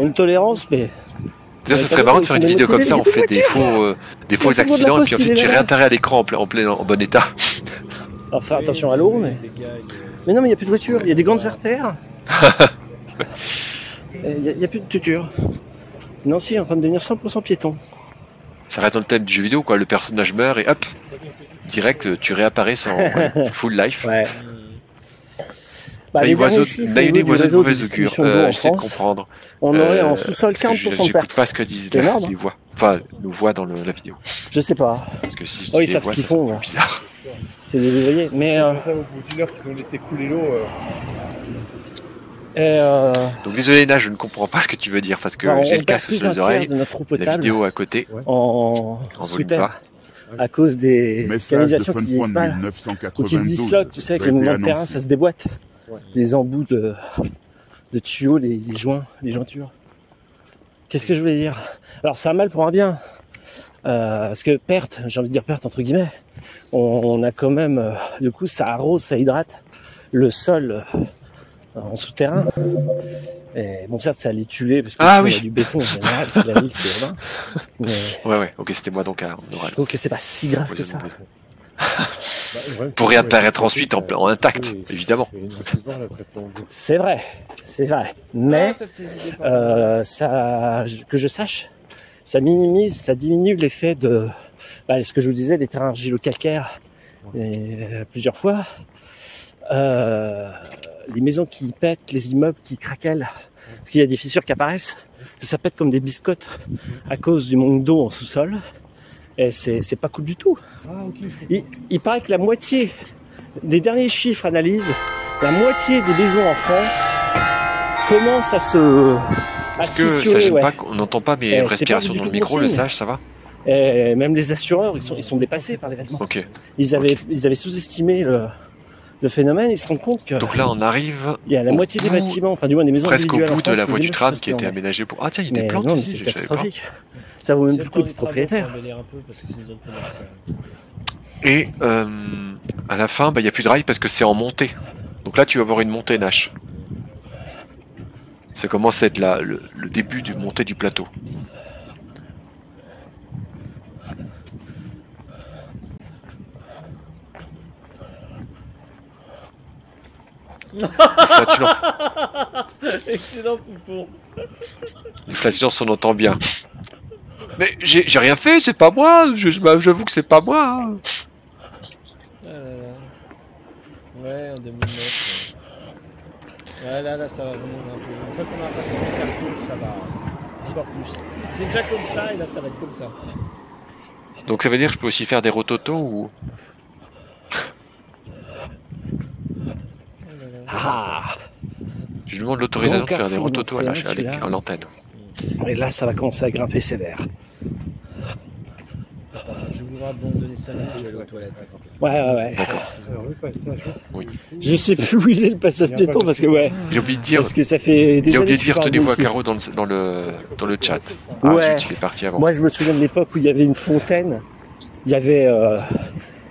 une tolérance, mais D'ailleurs, ce serait marrant de faire une vidéo comme ça, on fait des faux, euh, des faux accidents et puis ensuite là. réintéresses à l'écran en, plein, en, plein, en bon état. alors faire attention à l'eau, mais. Mais non, mais il n'y a plus de voiture, il y a des grandes artères. Il n'y a, a plus de tuture. Nancy est en train de devenir 100% piéton. Ça reste dans le thème du jeu vidéo, quoi. Le personnage meurt et hop, direct, tu réapparais sans ouais, full life. Ouais. Bah, les il derniers oiseau, chiffres là, au il niveau est du oiseau de mauvaise augure. Euh, J'essaie de comprendre. on aurait Euh, en sous-sol parce que 40% je- de perte. pas ce que disent C'est hein. les voix. Enfin, nos voix dans le- la vidéo. Je sais pas. Parce que si je Oh, ils les savent ce qu'ils font, fait ouais. bizarre. C'est des ouvriers. Mais euh, C'est ça, au bout d'une heure qu'ils ont laissé couler l'eau. euh, euh, Donc désolé, Nage, je ne comprends pas ce que tu veux dire parce que enfin, j'ai le casque sous les oreilles, de notre la vidéo à côté, en, en volume bas. à cause des Message de canalisations Fun qui mal. Ou qui se 1992. disloquent, tu sais, avec le mouvement de terrain, ça se déboîte. Les embouts de, de tuyaux, les, les joints, les jointures. Qu'est-ce que je voulais dire? Alors c'est un mal pour un bien. Euh, parce que perte, j'ai envie de dire perte entre guillemets, on, on a quand même, euh, du coup ça arrose, ça hydrate le sol euh, en souterrain. Et bon certes ça allait tuer parce que Ah oui. y a du béton en général, c'est la ville, c'est urbain. Mais Ouais, ouais, ok, c'était moi donc à en je trouve que c'est pas si grave que ça. bah, Pour réapparaître ensuite en, en intact, Oui, évidemment. C'est vrai, c'est vrai. Mais Ah, euh, ça, que je sache, ça minimise, ça diminue l'effet de, bah, ce que je vous disais, les terrains argilo-calcaires, euh, plusieurs fois, euh, les maisons qui pètent, les immeubles qui craquellent, parce qu'il y a des fissures qui apparaissent, ça pète comme des biscottes à cause du manque d'eau en sous-sol, et c'est c'est pas cool du tout. Ah. Il, il paraît que la moitié des derniers chiffres analysent, la moitié des maisons en France commencent à se se que ça gêne ouais. pas qu'on n'entend pas mes Eh, respirations dans le micro, le sage, ça va? Et même les assureurs, ils sont, ils sont dépassés par l'événement. Ok. Ils avaient, ils avaient sous-estimé le, le phénomène. Ils se rendent compte que Donc là, on arrive il y a la moitié des bâtiments, enfin du moins des maisons presque au individuelles en bout de la voie du tram qui était aménagée pour. Ah tiens, il y a des Mais plantes non, mais c'est catastrophique. Ça vaut même plus le coup du d'être tramway propriétaire. pour embellir un peu parce que c'est une zone commerciale. Et euh, à la fin, bah, il n'y a plus de rail parce que c'est en montée. Donc là, tu vas avoir une montée Nash. Ça commence à être la, le, le début du montée du plateau. Excellent poupon. Les flatulences, on entend bien. Mais j'ai rien fait, c'est pas moi. Je- je- J'avoue que c'est pas moi. hein. Ah. Ouais, en 2009. Ouais. Ouais, là, là, ça va vraiment un peu. Une fois qu'on a passé le carrefour, ça va encore plus. C'était déjà comme ça, et là, ça va être comme ça. Donc ça veut dire que je peux aussi faire des rototos ou... Ah Je demande l'autorisation de faire des rototos à la- l'antenne. Et là, ça va commencer à grimper sévère. je vais vous abandonner 5 minutes, je vais aller aux toilettes. Ouais, ouais, ouais. Alors, le passage? Oui. Je sais plus où il est le passage piéton parce de- que ouais, J'ai oublié de dire, parce que ça fait des j'ai oublié de dire, tenez-vous à carreau dans le, dans le, dans le chat. Ah, Ouais. zut, il est parti avant. Moi, je me souviens de l'époque où il y avait une fontaine. Il y avait, euh,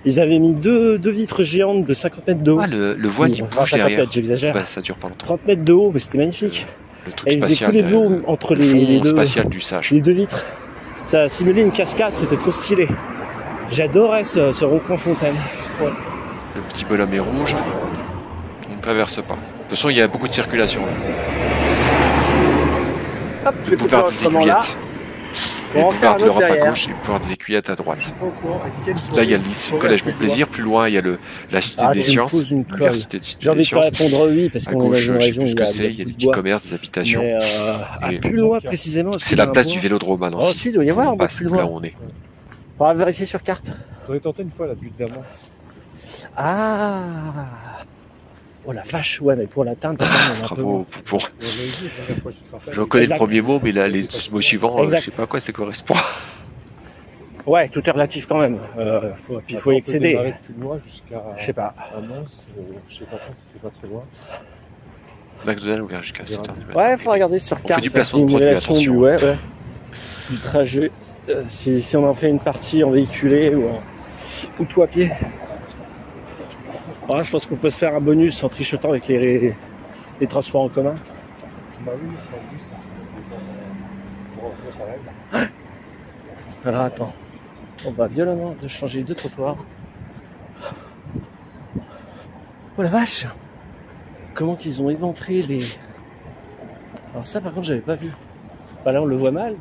ils avaient mis deux, deux vitres géantes de 50 mètres de haut. Ah, le, le voile, il bouge 50 derrière. mètres, j'exagère. Bah, ça dure pas longtemps. 30 mètres de haut, mais c'était magnifique. Le truc Et ils faisaient spatial. couler de l'eau entre le les, fond les deux, spatial du sage. les deux vitres. Ça simulait une cascade, c'était trop stylé. J'adorais ce, ce rond-point fontaine. Le petit bonhomme est rouge. On ne traverse pas. De toute façon, il y a beaucoup de circulation. là. Hop, je vais couper l'enregistrement là. Aiguillettes. On Et boulevard de l'Europe à gauche et le boulevard des aiguillettes à droite. Là, il y a le forêt lycée- le collège Forêt, Montplaisir. Plus loin, il y a le, la Cité Ah, des Sciences. L'université J'ai envie de te répondre oui, parce qu'on est dans gauche, une je sais région où plus ce il y que a c'est. Il y a des de petits commerces, des habitations. Mais euh, à plus loin précisément. C'est la place du Vélodrome à Oh, Nancy. si, il doit y avoir un On peu passe plus là loin. où on est. On va vérifier sur carte. J'aurais tenté une fois la butte d'Amance. Ah Oh la vache, ouais, mais pour l'atteindre, quand même, on a un peu pour. Je reconnais Exact. le premier mot, mais là, les mots suivants, euh, je sais pas à quoi ça correspond. Ouais, tout est relatif quand même. Euh, faut, puis il faut y jusqu'à Je sais pas. Amance. euh, Je sais pas trop si c'est pas trop loin. McDonald's ouvert jusqu'à 7 h du matin. Ouais, faut regarder sur fait carte. du placement de attention. du, ouais, ouais, du trajet. Euh, si, si on en fait une partie en véhiculé ou, en, ou tout à pied. Ouais, je pense qu'on peut se faire un bonus en trichotant avec les, les transports en commun. Bah oui, en plus, ça pareil. Alors attends, on va violemment de changer de trottoir. Oh la vache Comment qu'ils ont éventré les... Alors ça par contre j'avais pas vu. Bah là on le voit mal.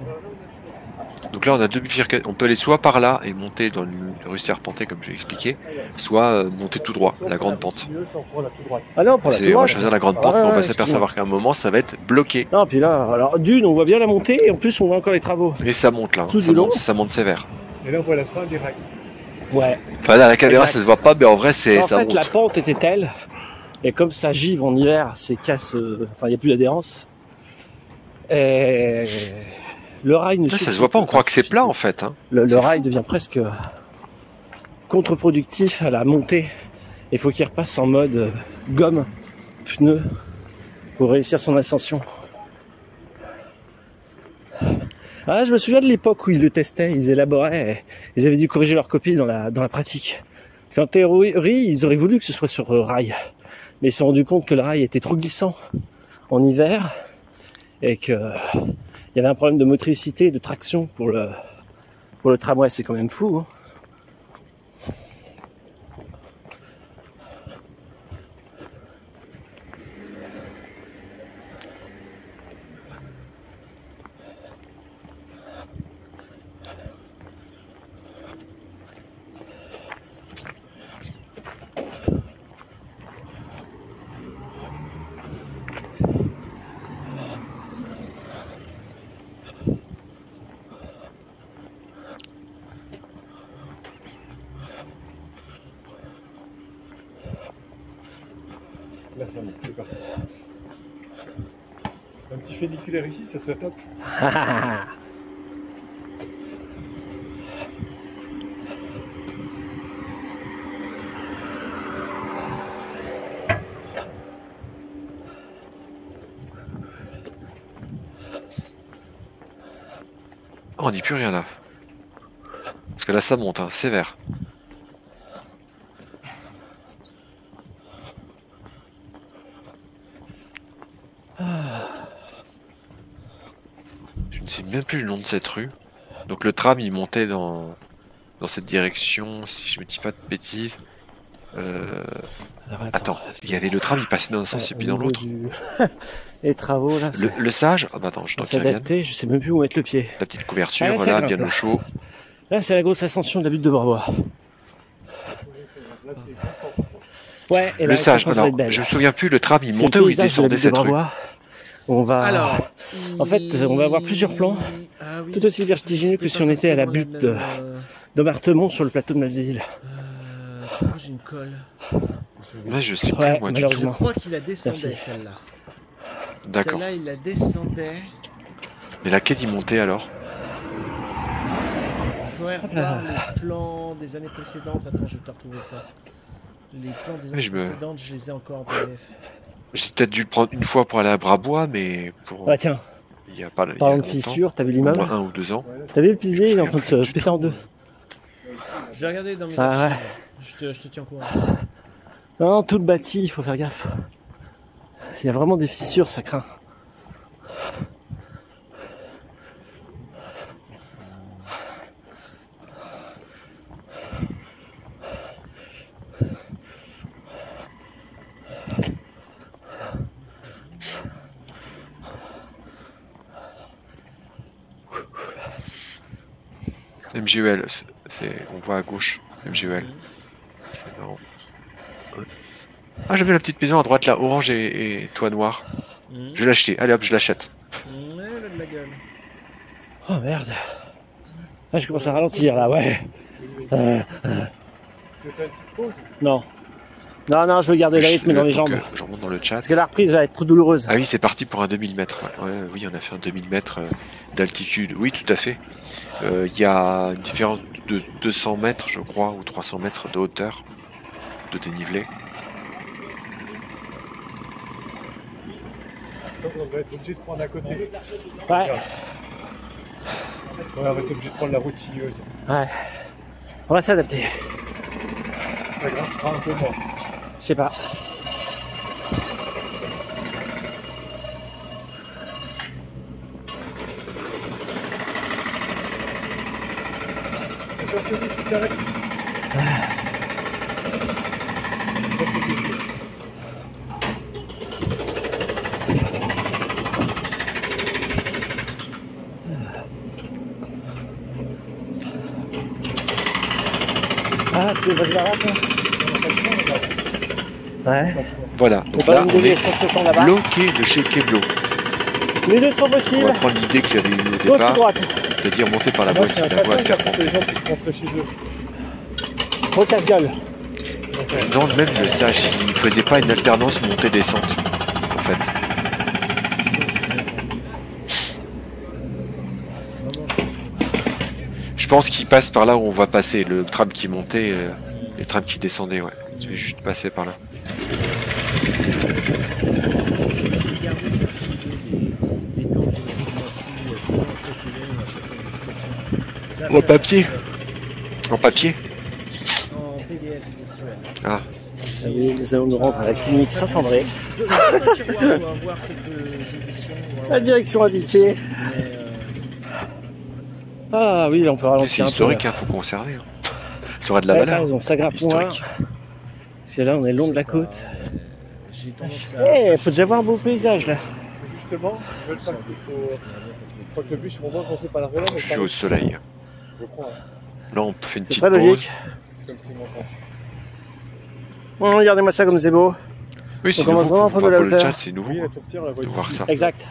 Donc là, on a deux bifurcations. On peut aller soit par là et monter dans le le rue Serpentée, comme je l'ai expliqué, soit euh, monter tout droit, la grande pente. La tout droite. Ah non pour la on va choisir la grande Ah pente, ouais, mais on va s'apercevoir qu'à un moment, ça va être bloqué. Non puis là, alors d'une on voit bien la montée et en plus on voit encore les travaux. Et ça monte là, hein. Tout ça du long. monte, ça monte sévère. Et là, on voit la fin des rails. Ouais. Enfin là, la caméra, Exact. ça se voit pas, mais en vrai, c'est En ça fait monte. la pente était telle et comme ça givre en hiver, c'est casse, euh, enfin il n'y a plus d'adhérence. Et le rail ne ça se voit pas, on croit que c'est plat en fait. Hein. le, le rail devient presque contre-productif à la montée. Il faut qu'il repasse en mode euh, gomme, pneu, pour réussir son ascension. Ah, je me souviens de l'époque où ils le testaient, ils élaboraient, ils avaient dû corriger leur copie dans la, dans la pratique. Parce qu'en théorie, ils auraient voulu que ce soit sur euh, rail. Mais ils se sont rendus compte que le rail était trop glissant en hiver et que il y avait un problème de motricité, de traction pour le, pour le tramway, c'est quand même fou. Hein. Là, ça monte, c'est parti. Un petit féniculaire ici, ça serait top. Oh, on dit plus rien là. Parce que là, ça monte, hein, sévère. Je ne sais même plus le nom de cette rue. Donc le tram, il montait dans, dans cette direction, si je me dis pas de bêtises. Euh, Alors, attends, il y avait le tram, il passait dans un sens et puis dans l'autre. du- Les travaux là, Le, sage, ah bah attends, je s'adapter, je sais même plus où mettre le pied. La petite couverture, Ah, voilà, bien là. au chaud. Là, c'est la grosse ascension de la butte de Barbois. Ouais, et Le sage, alors, je me souviens plus, le tram, il montait ou il de descendait de cette rue. On va. Alors, en fait, on va avoir plusieurs plans, Ah oui, tout aussi vertigineux que si on était à la butte de- d'Omartemont sur le plateau de Malzéville. Euh, j'ai une colle Ouais, je sais plus, Ouais, moi, du Je tout. crois qu'il la descendait celle-là. D'accord. Celle-là, il la descendait. Mais laquelle il montait alors? Il faudrait revoir les plans des années précédentes. Attends, je vais te retrouver ça. Les plans des années je me- précédentes, je les ai encore en PDF. J'ai peut-être dû le prendre une fois pour aller à Brabois, mais pour. Ah tiens, Il y a pas. parlant de fissures, t'as vu l'immeuble moins un ou deux ans. T'as vu le pilier, il est en train de se péter en deux. Je vais regarder dans mes Ah archives. Je, te, je te tiens au courant. Non, non, tout le bâti, il faut faire gaffe. Il y a vraiment des fissures, ça craint. MGEL, c'est- on voit à gauche. MGEL. C'est marrant. Ouais. Ah, j'avais la petite maison à droite là, orange et, et toit noir. Mhm. Je vais l'acheter. Allez hop, je l'achète. Ouais, elle a de la gueule. Oh merde. Ah, je commence à ralentir là, ouais. Euh, Tu veux faire une petite pause non. Non, non, je veux garder le rythme dans les jambes. euh, Je remonte dans le chat. Parce que la reprise va être trop douloureuse. Ah oui, c'est parti pour un 2000 mètres. Ouais, oui, on a fait un 2000 mètres euh, d'altitude. Oui, tout à fait. Euh, Il y a une différence de 200 mètres, je crois, ou 300 mètres de hauteur de dénivelé. Donc, on va être obligé de prendre à côté. Ouais, Ouais, on va être obligé de prendre la route sinueuse. ouais. On va s'adapter. Pas grave, je prends un peu moins. Je sais pas. Attention, si tu t'arrêtes. Ah, tu veux que je la rate, là Ouais. Voilà, On donc va là, on est déviation de ce temps là-bas. bloqué de chez Keblo. Les deux sont On possibles. va prendre l'idée que j'avais eue au Gauche ou départ, droite c'est-à-dire monter par la voie, c'est la voie les gens rentrer chez eux. Non, même le sage, il faisait pas une alternance montée-descente, en fait. Je pense qu'il passe par là où on va passer, le tram qui montait euh, et le tram qui descendait, ouais. Je vais juste passer par là. Regardez des, des plans du aussi, euh, six ans précédents, à chaque ça- papier En papier En PDF virtuel. Ah, Ah oui, nous allons nous rendre à la clinique Saint-André. La direction indiquée. Ah oui, là, on peut c'est ralentir un peu. historique, hein, faut conserver. hein. Ça aura de la Ouais, valeur. raison, ça grappe moins. Parce que là, on est long de la côte. Eh, faut déjà voir un beau paysage là. Justement, je veux le faire. faut- Je crois que le bus, au moment de passer par la relève, Je suis au soleil. Je prends. hein. Là, on fait une C'est petite très pause. logique. C'est comme si mon regardez-moi ça comme c'est beau. Oui, c'est On commence nouveau. vraiment à Pour, prendre de la pour le hauteur. chat, c'est nouveau. Oui, la tourtière, on la voit De voir ça. Exact.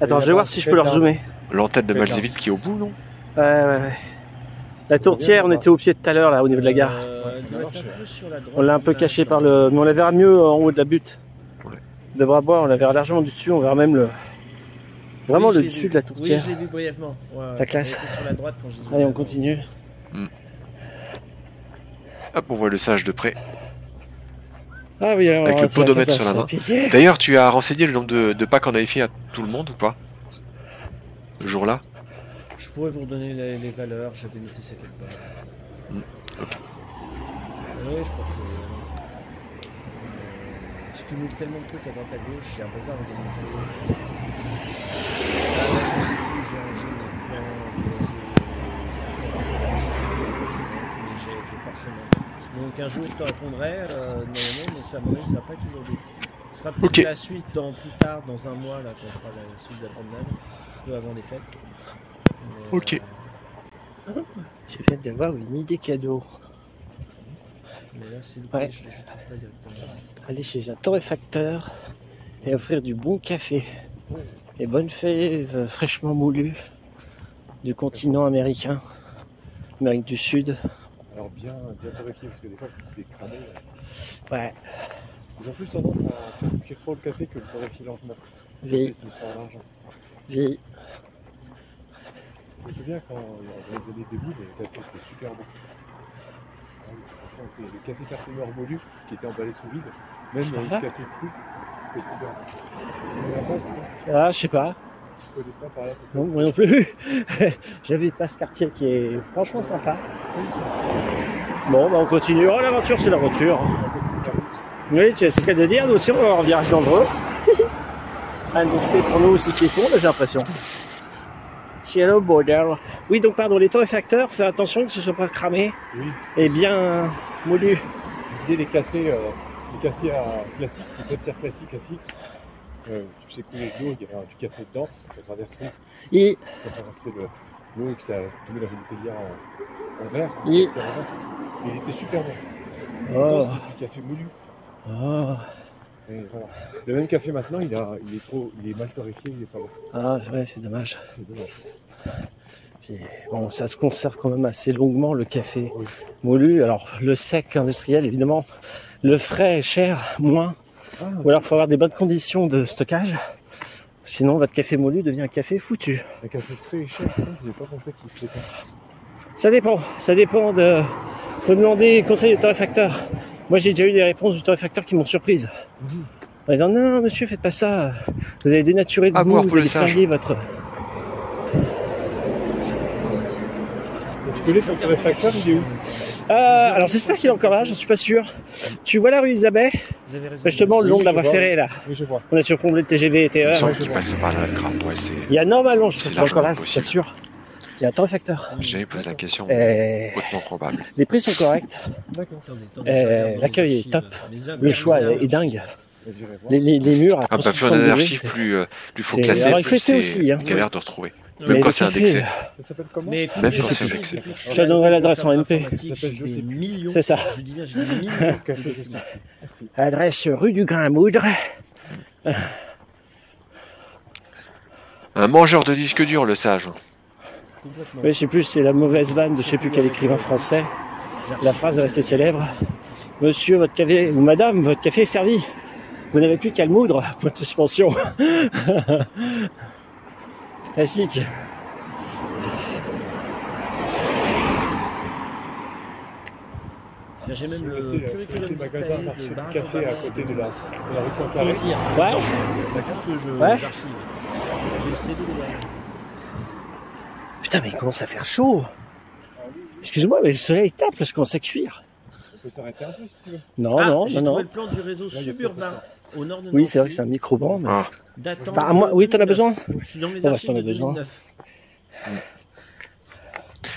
Attends, je vais voir si je peux leur zoomer. L'antenne de. Malzéville qui est au bout, non? Ouais, ouais, ouais. La tourtière, on était au pied tout à l'heure là, au niveau de la gare. Euh, On l'a un peu caché par le. Mais on la verra mieux en haut de la butte. Ouais. De Brabois, on la verra largement du dessus, on verra même le. Vraiment Oui, le dessus vu. de la tourtière. Oui, je l'ai vu brièvement. Ouais, La classe. elle était sur la droite quand je les ai Allez, on continue. Hop, on voit le sage de près. Ah oui, alors, Avec on le podomètre sur la main. D'ailleurs, tu as renseigné le nombre de, de pas qu'on avait fait à tout le monde ou pas Le jour-là Je pourrais vous redonner les, les valeurs, j'avais noté ça quelque part. Hmm, je crois que. Je cumule tellement de trucs à droite à gauche, j'ai un bazar organisé. Ah, là, je sais plus, j'ai réseau. mais j'ai forcément. Donc un jour je te répondrai, euh, normalement, mais ça, avis, ça va pas être aujourd'hui. Ce sera peut-être la suite dans, plus tard, dans un mois, là, quand on fera la suite de la promenade, un peu avant les fêtes. Mais, Ok. euh, Je viens d'avoir une idée cadeau. mais là, c'est le Ouais. je, je trouve pas directement. Aller chez un torréfacteur et offrir du bon café. Les bonnes fèves fraîchement moulues du continent américain, Amérique du Sud. Alors bien, bien torréfié, parce que des fois, c'est cramé. Ouais, Ils ont plus tendance à faire cuire trop le café que le torréfier lentement. vie, C'est une histoire d'argent. vie. Je me souviens quand, dans les années 2000, le café c'était super bon. Ah le café partenaire Molu qui était emballé sous vide, même C'est pas le vrai café pas, c'est- Ah, je sais pas. Je connais pas par là. Non, moi non plus. J'habite pas ce quartier qui est franchement sympa. Bon, bah on continue. Oh, l'aventure, c'est l'aventure. Oui, c'est ce qu'il y a de dire. Nous aussi, on va avoir un virage dangereux. Annoncé pour nous aussi piétons, là, j'ai l'impression. Hello border. Oui, donc pardon, les torréfacteurs, fais attention que ce soit pas cramé Oui, et bien moulu. je disais les cafés, euh, les cafés à classiques, les cafetières classiques à filtre. Euh, tu fais couler de l'eau, il y avait du café dedans, tu as traversé, Et tu as traversé le- l'eau et puis ça tombé dans une bouteillière en, en verre. Et il était super bon. oh, du café moulu. oh. Et voilà. Le même café maintenant, il, a, il est trop, il est mal torréfié, il est pas bon. Ah, c'est vrai, c'est dommage. C'est dommage. Puis, bon, ça se conserve quand même assez longuement le café Oui. moulu. Alors le sec industriel, évidemment, le frais est cher, moins. Ah, Ou alors faut avoir des bonnes conditions de stockage. Sinon votre café moulu devient un café foutu. un café frais et cher, ça, j'ai pas pensé qu'il faisait ça. Ça dépend, ça dépend de. Faut demander conseil au torréfacteur. Moi j'ai déjà eu des réponses du torréfacteur qui m'ont surprise. Mhm. En disant non, non monsieur faites pas ça, vous allez dénaturer le boire vous allez sage. flinguer votre. Tu connais ton torréfacteur, il est où? Euh, alors j'espère qu'il est encore là, je suis pas sûr. Tu vois la rue Isabelle? Vous avez raison. Justement le long de la voie ferrée là. Oui, je vois. On a surplombé le TGV et Il me TER. semble je qu'il passe par là, le tram. Ouais, c'est. Il y a normalement, je C'est suis pas encore là, suis pas sûr. Il y a un torréfacteur. J'ai jamais posé la question. Et Hautement probable. les prix sont corrects. D'accord. Attendez, attendez, Euh, l'accueil est top. Le choix est, est dingue. Les, les, les murs à Ah, bah, plus on 360 a d'archives, plus, euh, plus faut classer, alors, il faut plus essayer c'est hein. galère de retrouver. Mais Même Mais quand c'est indexé. Ça s'appelle comment Mais Même quand c'est plus, que Je te donnerai l'adresse en MP. j'ai plus. C'est ça. J'ai. Adresse rue du Grain à Moudre. Un mangeur de disques durs, le sage. Oui, je sais plus, c'est la mauvaise vanne de je sais plus quel écrivain français. La phrase est restée célèbre. Monsieur, votre café, ou madame, votre café est servi. Vous n'avez plus qu'à le moudre. Point de suspension. Classique. J'ai même le le curriculum magasin vitae marché de Barack café à côté de la, de la rue Pour Poincaré. dire, Ouais. bah, que je Ouais. j'archive. J'ai le CD derrière. Putain, mais il commence à faire chaud. Excuse-moi, mais le soleil tape, là, je commence à cuire. On peut s'arrêter un peu si tu veux. Non, Ah, non, non, non. le plan du réseau suburbain au nord de Oui, c'est vrai que c'est un micro-banc, mais... Ah. datant Bah, moi, oui, t'en as 2009. besoin Je suis dans les Bon, bah, archives as de besoin. 2009.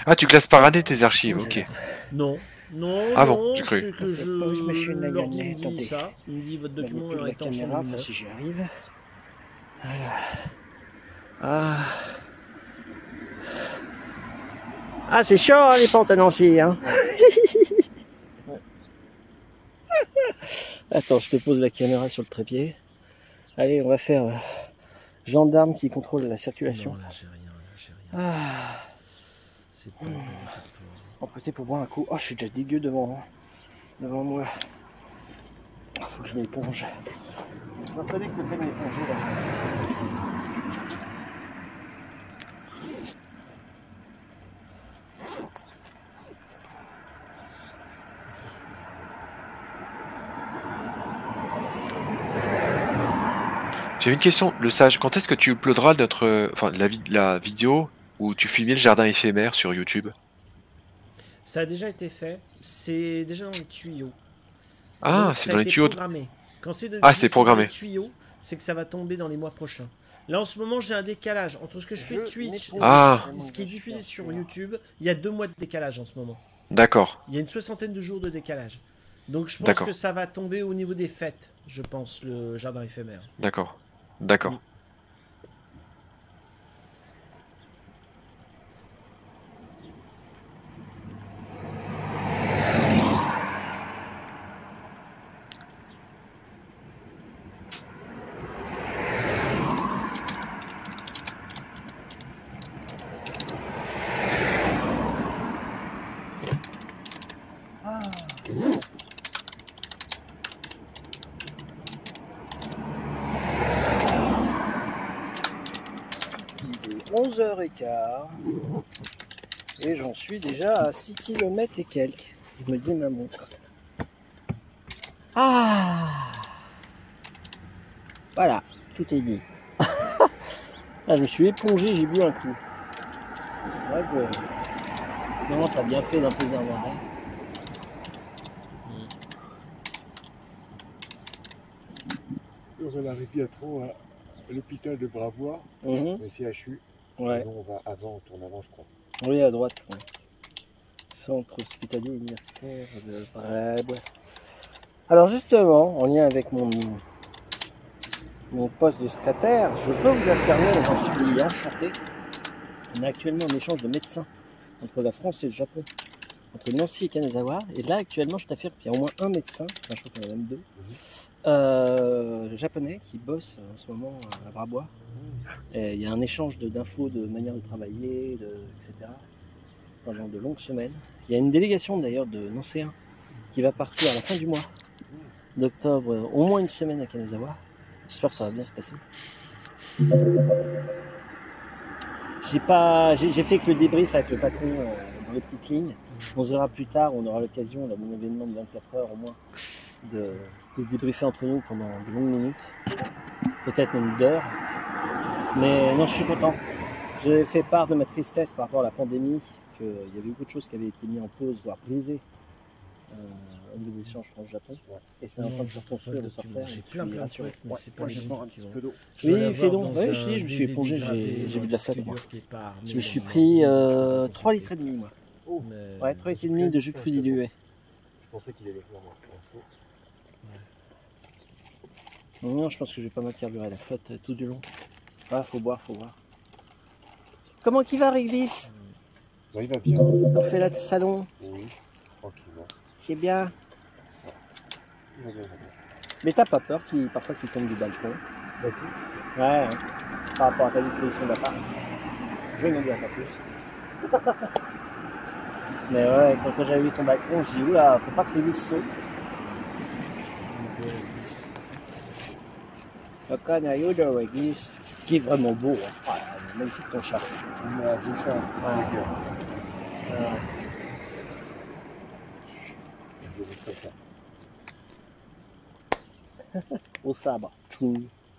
Ah, tu classes par année tes archives, ok. Non, non, Ah bon, non, j'ai cru. que je, Pose, monsieur l'ordi Nagane, me dit attendez. ça. Il me dit votre document est en caméra, 2009. enfin, si j'y arrive. Voilà. Ah. Ah, c'est chaud, hein, les pentes à Nancy, hein. Attends, je te pose la caméra sur le trépied. Allez, on va faire euh, gendarme qui contrôle la circulation. Non, là j'ai rien, là j'ai rien. Ah. C'est pas. En profiter pour boire un coup. Oh, je suis déjà dégueu devant, devant moi. Il faut que je m'éponge. Je que le fait de m'éponger, là, J'ai une question, le sage, quand est-ce que tu uploaderas notre, enfin, la, vid- la vidéo où tu filmais le jardin éphémère sur YouTube? Ça a déjà été fait. C'est déjà dans les tuyaux. Ah, c'est dans les tuyaux. de- Programmé. Quand c'est de- Ah, quand c'était c'est programmé. dans les tuyaux, c'est que ça va tomber dans les mois prochains. Là, en ce moment, j'ai un décalage entre ce que je fais Twitch et Ah. ce qui est diffusé sur YouTube. Il y a deux mois de décalage en ce moment. D'accord. Il y a une soixantaine de jours de décalage. Donc, je pense que ça va tomber au niveau des fêtes, je pense, le jardin éphémère. D'accord. D'accord. J'en suis déjà à 6 km et quelques. me dit ma montre. Ah Voilà, tout est dit. ah, je me suis épongé, j'ai bu un coup. Ouais, bon. Non, t'as bien fait d'imposer un arrêt. On arrive bientôt à l'hôpital de Bravois, le CHU. Ouais. Et nous, on va avant, on tourne avant, je crois. Oui, à droite. ouais. Centre hospitalier universitaire de Brèbre. Alors justement, en lien avec mon, poste de stataire, je peux vous affirmer, j'en suis enchanté, on a actuellement un échange de médecins entre la France et le Japon, entre Nancy et Kanazawa. Et là, actuellement, je t'affirme qu'il y a au moins un médecin, enfin, je crois qu'il y en a même deux, euh, japonais qui bosse en ce moment à Brabois. Il y a un échange de- d'infos, de, manière de travailler, de, etc. pendant de longues semaines. Il y a une délégation d'ailleurs de Nancéens qui va partir à la fin du mois d'octobre, euh, au moins une semaine à Kanazawa. J'espère que ça va bien se passer. J'ai pas, j'ai fait que le débrief avec le patron euh, dans les petites lignes. 11 heures plus tard, on aura l'occasion, mon événement de 24 heures au moins, de, de débriefer entre nous pendant de longues minutes, peut-être même d'heures. Mais non, je suis content. J'ai fait part de ma tristesse par rapport à la pandémie, qu'il y avait beaucoup de choses qui avaient été mises en pause, voire brisées, euh, au niveau des échanges France-Japon. Et c'est en train de se reconstruire, de se refaire. J'ai plein de trucs, mais c'est pas les un petit peu d'eau. Oui, fais donc. un je dis, je me suis épongé, j'ai vu de la armé Je me suis pris ordi, euh, je 3 peux litres et demi, moi. Mais- Ouais, 3 litres et demi de jus de fruits dilués. Je pensais qu'il allait moi, en chaud. Non, je pense que je vais pas mal la flotte euh, tout du long. Ah, faut boire, faut boire. Comment qu'il va, Réglisse? Ouais, il va bien. T'en fais là de salon Oui, tranquillement. C'est bien. Mais t'as pas peur qu'il parfois qu'il tombe du balcon? Bah si. Ouais, hein. par rapport à ta disposition d'appart. Je n'en dirai pas plus. Mais ouais, quand, quand j'avais vu ton balcon, j'ai dit oula, faut pas que les Réglisse, qui est vraiment beau. Hein. Ah, magnifique ton chat. A je vais comme ça. Au sabre.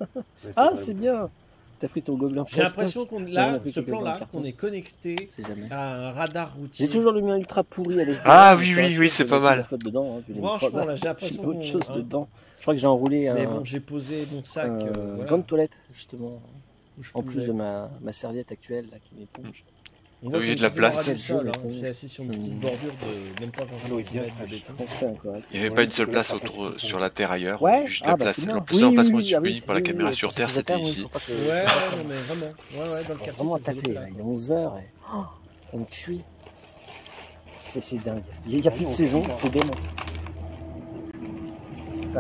Ah, c'est bien. T'as pris ton gobelin J'ai l'impression qu'on là, a ce plan-là, qu'on est connecté à un radar routier. J'ai toujours le mien ultra pourri à l'esprit. Ah oui, oui, oui, c'est pas mal. Dedans, hein, Franchement, là, j'ai J'ai l'impression autre qu'on- chose hein. dedans. Je crois que j'ai enroulé un, Mais bon, j'ai posé mon sac. un euh, voilà, grande toilette, justement, en plus de ma, ma serviette actuelle là, qui m'éponge. On voit Oui, il y a qu'on de la place. hein. C'est assis sur une Mm. petite bordure de même pas 20 Ah cm. Il n'y avait pas une seule place autour euh, sur la terre ailleurs. Ouais, Juste ah, la bah, place. Le plus emplacement ah oui, disponible pour la oui, caméra oui, sur terre, c'était ici. Ouais, non, mais vraiment. Ouais, ouais, dans le quartier, vraiment là. blagues. il est 11h et oh, on me cuit. C'est c'est dingue. Il n'y a plus de saison, c'est dément.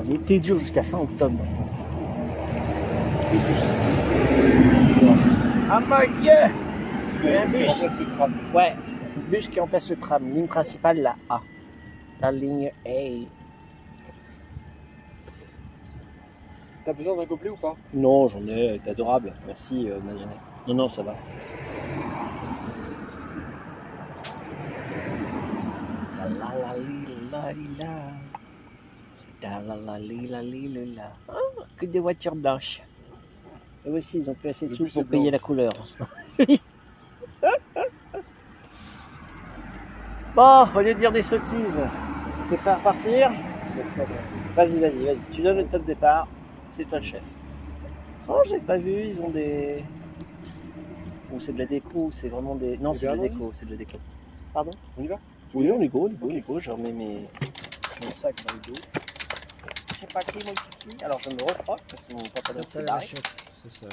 L'été dure jusqu'à fin octobre en France. Ah mon dieu a un bus Remplace ce tram. Ouais, bus qui remplace le tram, ligne principale, la A. La ligne A. T'as besoin d'un gobelet ou pas? Non, j'en ai, t'es adorable. Merci, euh, Marianne. Non, non, ça va. La la la la li la. Da la la li la li li la. Ah, que des voitures blanches. Et aussi, ils ont plus assez de sous pour payer blanc. la couleur. Bon, au lieu de dire des sottises, t'es prêt à repartir Vas-y, vas-y, vas-y. Tu donnes le top départ. C'est toi le chef. Oh, j'ai pas vu, ils ont des. Ou c'est de la déco, ou c'est vraiment des. Non, c'est de la déco, c'est de la déco. Pardon? On y va? Oui, on est go, on est go, on go. Je remets mes... mon sac dans le dos. Je sais pas qui, mon kiki. Alors je me refrotte parce que mon Tape à s'est barré. C'est ça.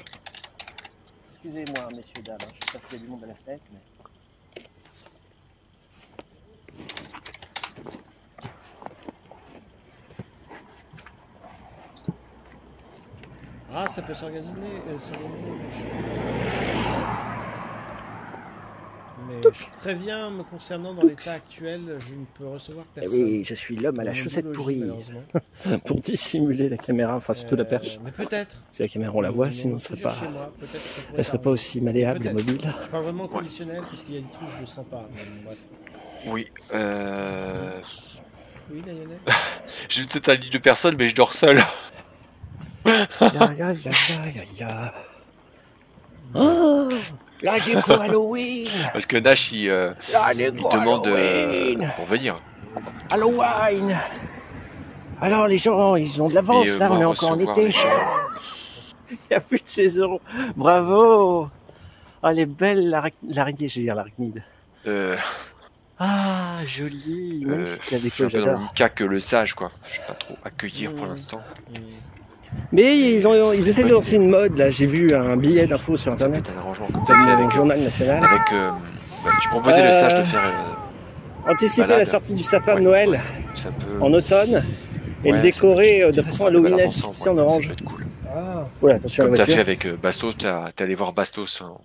Excusez-moi, messieurs, dames. hein. Je sais pas s'il y a du monde à la fenêtre, mais. Ah, ça peut s'organiser. euh, s'organiser. Mais je préviens, me concernant dans l'état actuel, je ne peux recevoir Eh personne. oui, je suis l'homme à la chaussette pourrie. Pour dissimuler la caméra, enfin surtout la Euh, perche. Mais peut-être. Si la caméra on la voit, Mais sinon on ce serait pas, moi, ça elle serait pas aussi malléable et mobile. Je parle vraiment conditionnel parce qu'il y a des trucs que je ne sens pas. mais bon, bref. Oui. Euh... Oui, Lionel J'ai peut-être un lit de personne, mais je dors seul. Ya, ya, ya, ya, ya, ya. Oh, la déco Halloween Parce que Nash, il, euh, il demande euh, pour venir. Halloween Alors les gens, ils ont de l'avance euh, là, on est encore en été. Il n'y a plus de saison. Bravo Ah, elle est belle l'ara- l'araignée, je veux dire l'arachnide. Euh, Ah, jolie, euh, je suis un peu dans le cas que le sage, quoi. Je suis pas trop accueillir pour Mmh. l'instant. Hmm. Mais ils, ont, ils essaient de lancer une mode, là, j'ai vu un billet d'info sur internet, fait avec Journal National. avec euh, bah, tu proposais le sage de faire. euh, Anticiper balade. la sortie du sapin de Ouais, Noël ouais, ça peut. en automne et ouais, le décorer ça peut- euh, de façon halloweenesque, en ouais, orange. Ça peut être cool. Ah, Voilà, attention à Comme la t'as fait avec euh, Bastos, t'as- t'es allé voir Bastos en-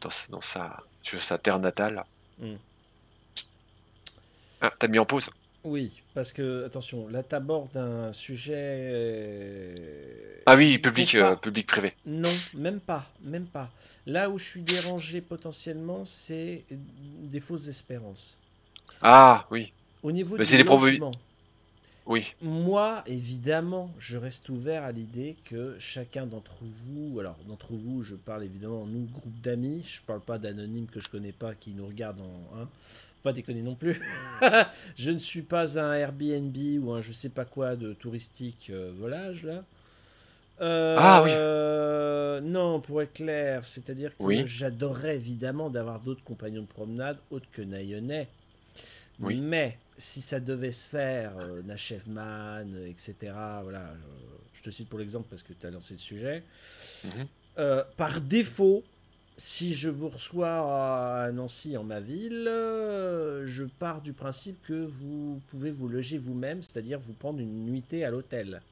dans, sa- dans sa, sur sa terre natale. Mm. Ah, t'as mis en pause Oui, parce que, attention, là, t'abordes un sujet. euh, Ah oui, public, euh, public privé. Non, même pas, même pas. Là où je suis dérangé potentiellement, c'est des fausses espérances. Ah oui, Au niveau Mais du des oui. moi, évidemment, je reste ouvert à l'idée que chacun d'entre vous, alors d'entre vous, je parle évidemment, nous, groupe d'amis, je parle pas d'anonymes que je connais pas, qui nous regardent en... hein, faut pas déconner non plus. je ne suis pas un Airbnb ou un je sais pas quoi de touristique euh, volage, là. Euh, Ah, oui. euh, non, pour être clair, c'est-à-dire que Oui. j'adorerais évidemment d'avoir d'autres compagnons de promenade autres que. Oui. Mais si ça devait se faire, euh, Nachevman, etc., voilà, euh, je te cite pour l'exemple parce que tu as lancé le sujet. Mhm. Par défaut, si je vous reçois à Nancy en ma ville, euh, je pars du principe que vous pouvez vous loger vous-même, c'est-à-dire vous prendre une nuitée à l'hôtel.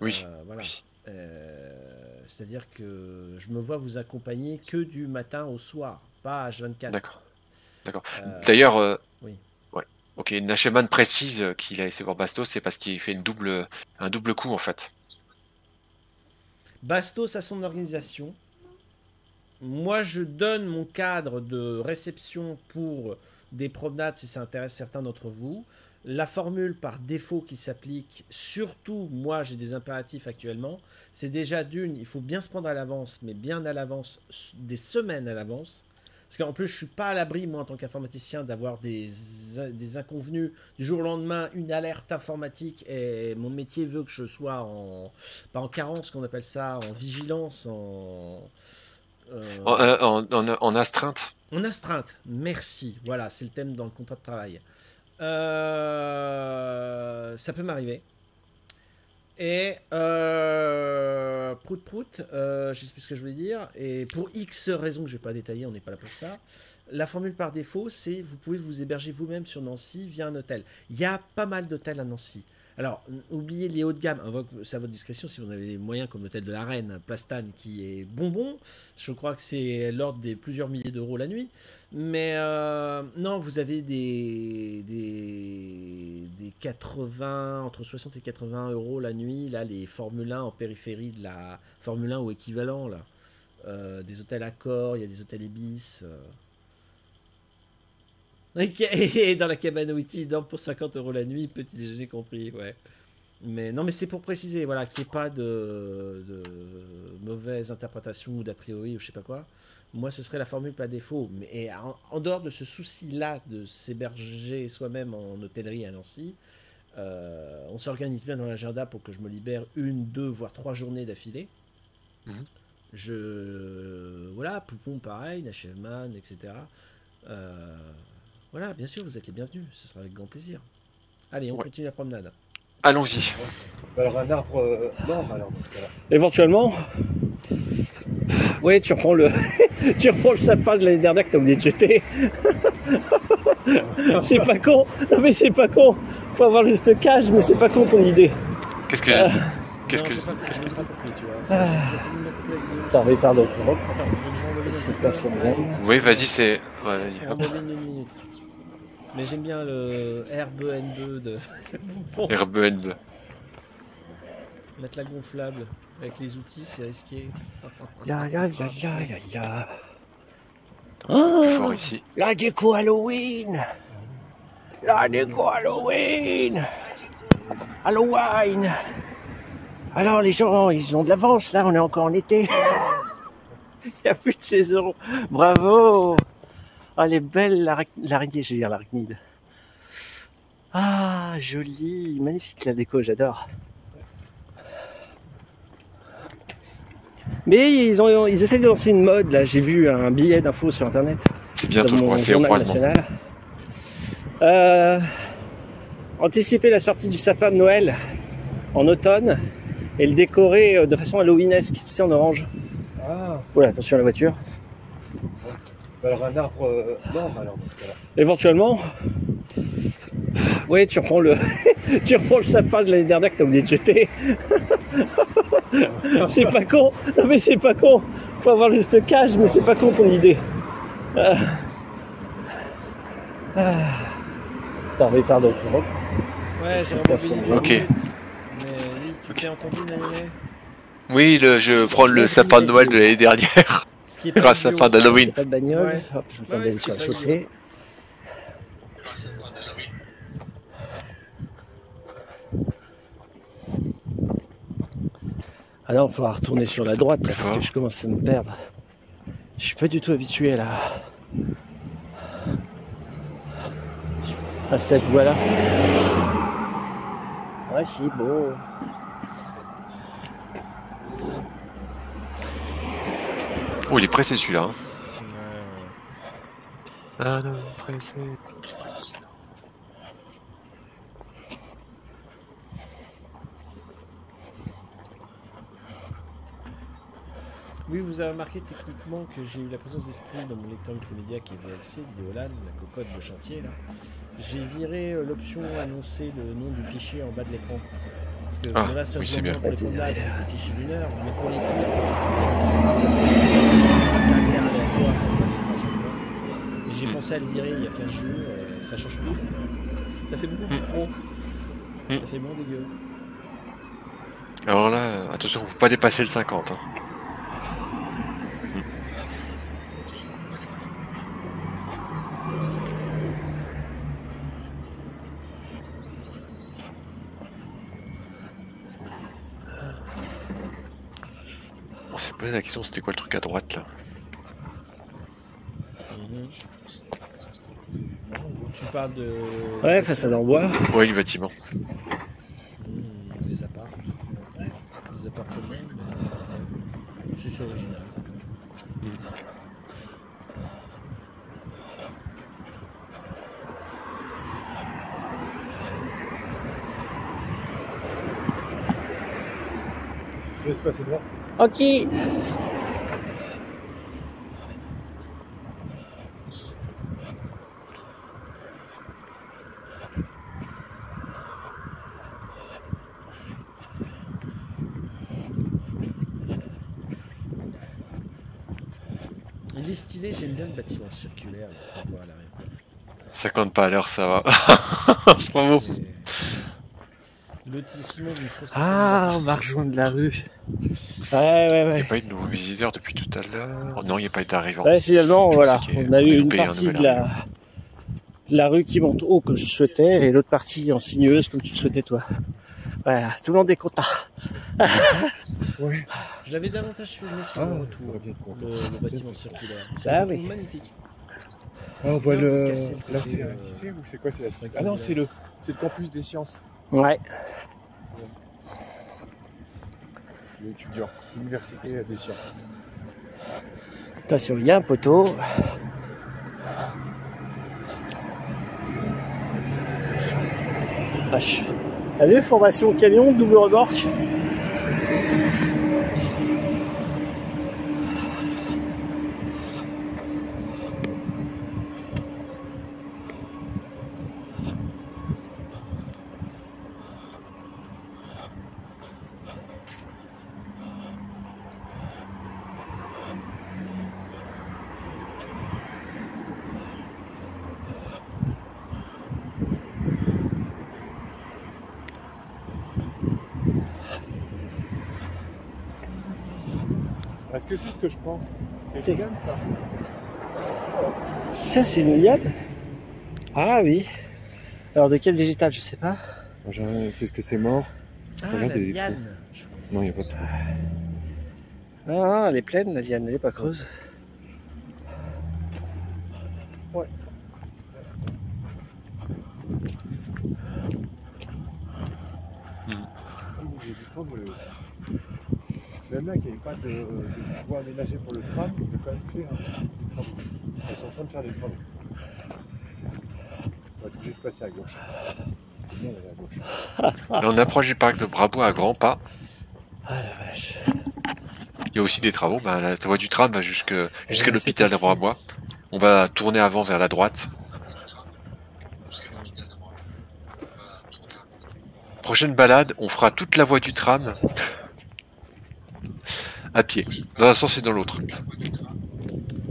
Oui. Euh, voilà. Oui. Euh, c'est-à-dire que je me vois vous accompagner que du matin au soir, pas H24. D'accord. D'accord. Euh, D'ailleurs, oui. ouais. Ok, Nacheman précise qu'il a essayé voir Bastos, c'est parce qu'il fait une double, un double coup en fait. Bastos a son organisation. Moi, je donne mon cadre de réception pour des promenades si ça intéresse certains d'entre vous. La formule par défaut qui s'applique, surtout moi j'ai des impératifs actuellement, c'est déjà d'une, il faut bien se prendre à l'avance, mais bien à l'avance, des semaines à l'avance. Parce qu'en plus, je suis pas à l'abri, moi, en tant qu'informaticien, d'avoir des, des inconvenus du jour au lendemain, une alerte informatique, et mon métier veut que je sois en, pas en carence, qu'on appelle ça, en vigilance, en, En, euh, en, en- en astreinte. en astreinte, merci. Voilà, c'est le thème dans le contrat de travail. Euh, ça peut m'arriver. Et euh, prout prout, euh, je sais plus ce que je voulais dire. Et pour X raisons que je vais pas détailler, on n'est pas là pour ça. La formule par défaut, c'est vous pouvez vous héberger vous-même sur Nancy via un hôtel. Il y a pas mal d'hôtels à Nancy. Alors, oubliez les hauts de gamme, Invoque- c'est à votre discrétion si vous avez les moyens comme l'hôtel de la Reine, Plastane, qui est bonbon. Je crois que c'est l'ordre des plusieurs milliers d'euros la nuit. Mais euh, non, vous avez des, des, des 80, entre 60 et 80 euros la nuit, là, les Formule 1 en périphérie de la Formule 1 ou équivalent, là. Euh, des hôtels Accor, il y a des hôtels Ibis. euh. Et dans la cabane Witty, dans pour 50 euros la nuit, petit déjeuner compris, ouais. Mais non, mais c'est pour préciser, voilà, qu'il n'y ait pas de, de mauvaise interprétation ou d'a priori ou je sais pas quoi. Moi, ce serait la formule par défaut. Mais en, en dehors de ce souci-là de s'héberger soi-même en hôtellerie à Nancy, euh, on s'organise bien dans l'agenda pour que je me libère une, deux, voire trois journées d'affilée. Mhm. Je. Voilà, Poupon pareil, Nachevman, etc. Euh, voilà, bien sûr, vous êtes les bienvenus. Ce sera avec grand plaisir. Allez, on Ouais. continue la promenade. Allons-y. Alors un arbre euh, mort alors dans ce cas-là. Éventuellement, oui, tu reprends le, tu reprends le sapin de l'année dernière que t'as oublié de jeter. c'est pas con. Non mais c'est pas con. Faut avoir le stockage, mais c'est pas con ton idée. Qu'est-ce que j'ai dit Qu'est-ce que tu vois. Ah. Attends, mais pardon. Attends, tu veux que je. Oui, vas-y, c'est. Ouais, vas-y. On hop. Mais j'aime bien le RBN2 de. Bon, RBNB. mettre la gonflable avec les outils, c'est risqué. Ya ya ya ya ya ya. Fort Oh, ici. la déco Halloween. La déco Halloween. Halloween. Alors les gens, ils ont de l'avance là, on est encore en été. Il n'y a plus de saison. Bravo. Ah, elle est belle l'ara- l'araignée, je veux dire l'arachnide. Ah, joli, magnifique la déco, j'adore. Mais ils ont, ils essaient de lancer une mode là. J'ai vu un billet d'info sur internet C'est bientôt, mon journal national. Euh, anticiper la sortie du sapin de Noël en automne et le décorer euh, de façon halloweenesque, tu sais, en orange. Ah, Voilà, attention à la voiture. Alors un arbre euh, norme alors dans ce cas-là. Éventuellement, oui, tu reprends le, tu reprends le sapin de l'année dernière que t'as oublié de jeter. c'est pas con. Non mais c'est pas con. Faut avoir le stockage, mais c'est pas con ton idée. Ah. Ah. Attends, mais pardon. Ouais, C'est j'ai Ok. Mais oui, tu t'es entendu, Oui, le, je prends le sapin de Noël de l'année dernière. Ce qui est pas Grâce à Il y d'Halloween. pas de bagnole. Ouais. Hop, je me Ouais, prends ouais, sur la chaussée. Ah non, il faudra retourner sur la droite là, parce que je commence à me perdre. Je suis pas du tout habitué là. À cette voie-là. Ouais, c'est beau. Oh, il est pressé celui-là. hein. Pressé. Oui, vous avez remarqué techniquement que j'ai eu la présence d'esprit dans mon lecteur multimédia qui est VLC, Vidéolan, la cocotte de chantier là. J'ai viré euh, l'option annoncer le nom du fichier en bas de l'écran. Parce que Ah, là, ça oui, se bien. pour les combats, c'est fichier d'une heure, mais pour les clips, c'est un aléatoire j'ai Hmm. pensé à le virer il y a 15 jours, euh, ça change tout. Ça fait beaucoup Hmm. pro. Hmm. Ça fait bon dégueu. Alors là, euh, attention, faut pas dépasser le 50. hein. Posé la question, c'était quoi le truc à droite là. Tu parles de. Ouais, façade en bois. Oui, le bâtiment. Hmm, des apparts. Des appartements. ouais. C'est c'est original. Je laisse passer devant. Ok. Il est stylé, j'aime bien le bâtiment circulaire là, voit à. 50 pas à l'heure, ça va. C'est Lotissement fausse. Ah, on va rejoindre la rue. Ouais, ouais, Il n'y a pas eu de nouveaux visiteurs depuis tout à l'heure. Non, il n'y a pas eu d'arrivants. Ouais, finalement, voilà. On a eu une un partie de la, de la rue qui monte haut comme je souhaitais et l'autre partie en sinueuse comme tu le souhaitais toi. Voilà, tout le monde est content. Je l'avais davantage filmé sur Ah, le retour, le, le bâtiment circulaire. C'est Ah oui. magnifique. Ah, on voit le. Là, c'est un euh, lycée ou c'est quoi C'est la... Ah non, campus. c'est le... c'est le campus des sciences. Ouais. L'étudiant. L'université des sciences. Attention, il y a un poteau. Vache. T'as vu, formation camion, double remorque? Ce que je pense C'est- ça Ça, c'est une liane Ah oui. Alors, de quel végétal, je sais pas. Moi, j'ai- C'est ce que c'est mort. Ah, la liane. Je- Non, il n'y a pas de Ah, elle est pleine, la liane, elle est pas creuse. J'ai du tram, moi, aussi. Même là, qu'il n'y avait pas de, de voie aménagée pour le tram, ils veulent quand même faire un des travaux. Ils sont en train de faire des travaux. On va être obligé de passer à gauche. C'est bien d'aller à gauche. Là, on approche du parc de Brabois à grands pas. Ah la vache. Il y a aussi des travaux. Ben, la voie du tram va jusque- jusqu'à Ouais, l'hôpital de Brabois. On va tourner avant vers la droite. Prochaine balade, on fera toute la voie du tram à pied, dans un sens et dans l'autre.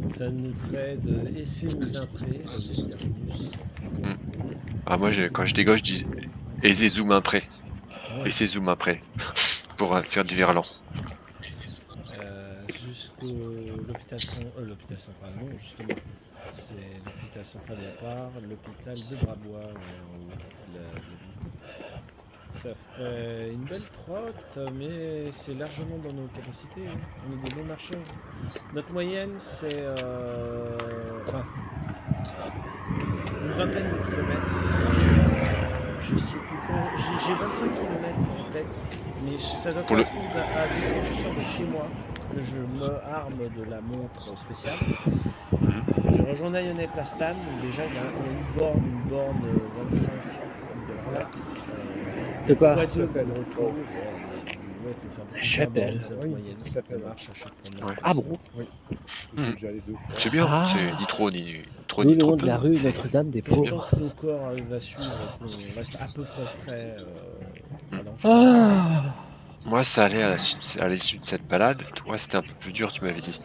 Ça nous ferait de Mouzin-Pré, le terminus. Ah, moi, je- quand je dégauche, je dis aisez zoom un près. Ouais. Laissez zoom près. Pour euh, faire du verlan. Euh, jusqu'au l'hôpital cen- euh, l'hôpital central, non, justement. C'est l'hôpital central à part, l'hôpital de Brabois, la- la- Ça ferait une belle trotte, mais c'est largement dans nos capacités. hein. On est des bons marcheurs. Notre moyenne, c'est euh, enfin, une vingtaine de kilomètres. Je sais plus quand. J'ai j'ai 25 kilomètres en tête, mais ça doit le- correspondre à, à quand je sors de chez moi, que je me arme de la montre spéciale. Je rejoins Nayonet Plastane, donc déjà il y a une borne, une borne euh, 25 de la de Oui, moyenne. Chapelle. Ah bon Hmm. C'est bien, Ah. c'est ni trop ni trop Ni ni le trop de la rue Notre-Dame des Pauvres. corps euh, va suivre, qu'on reste à peu près frais. Euh, l'enchaînement. Ah Moi, ça allait à la suite- à l'issue de cette balade. Toi, c'était un peu plus dur, tu m'avais dit.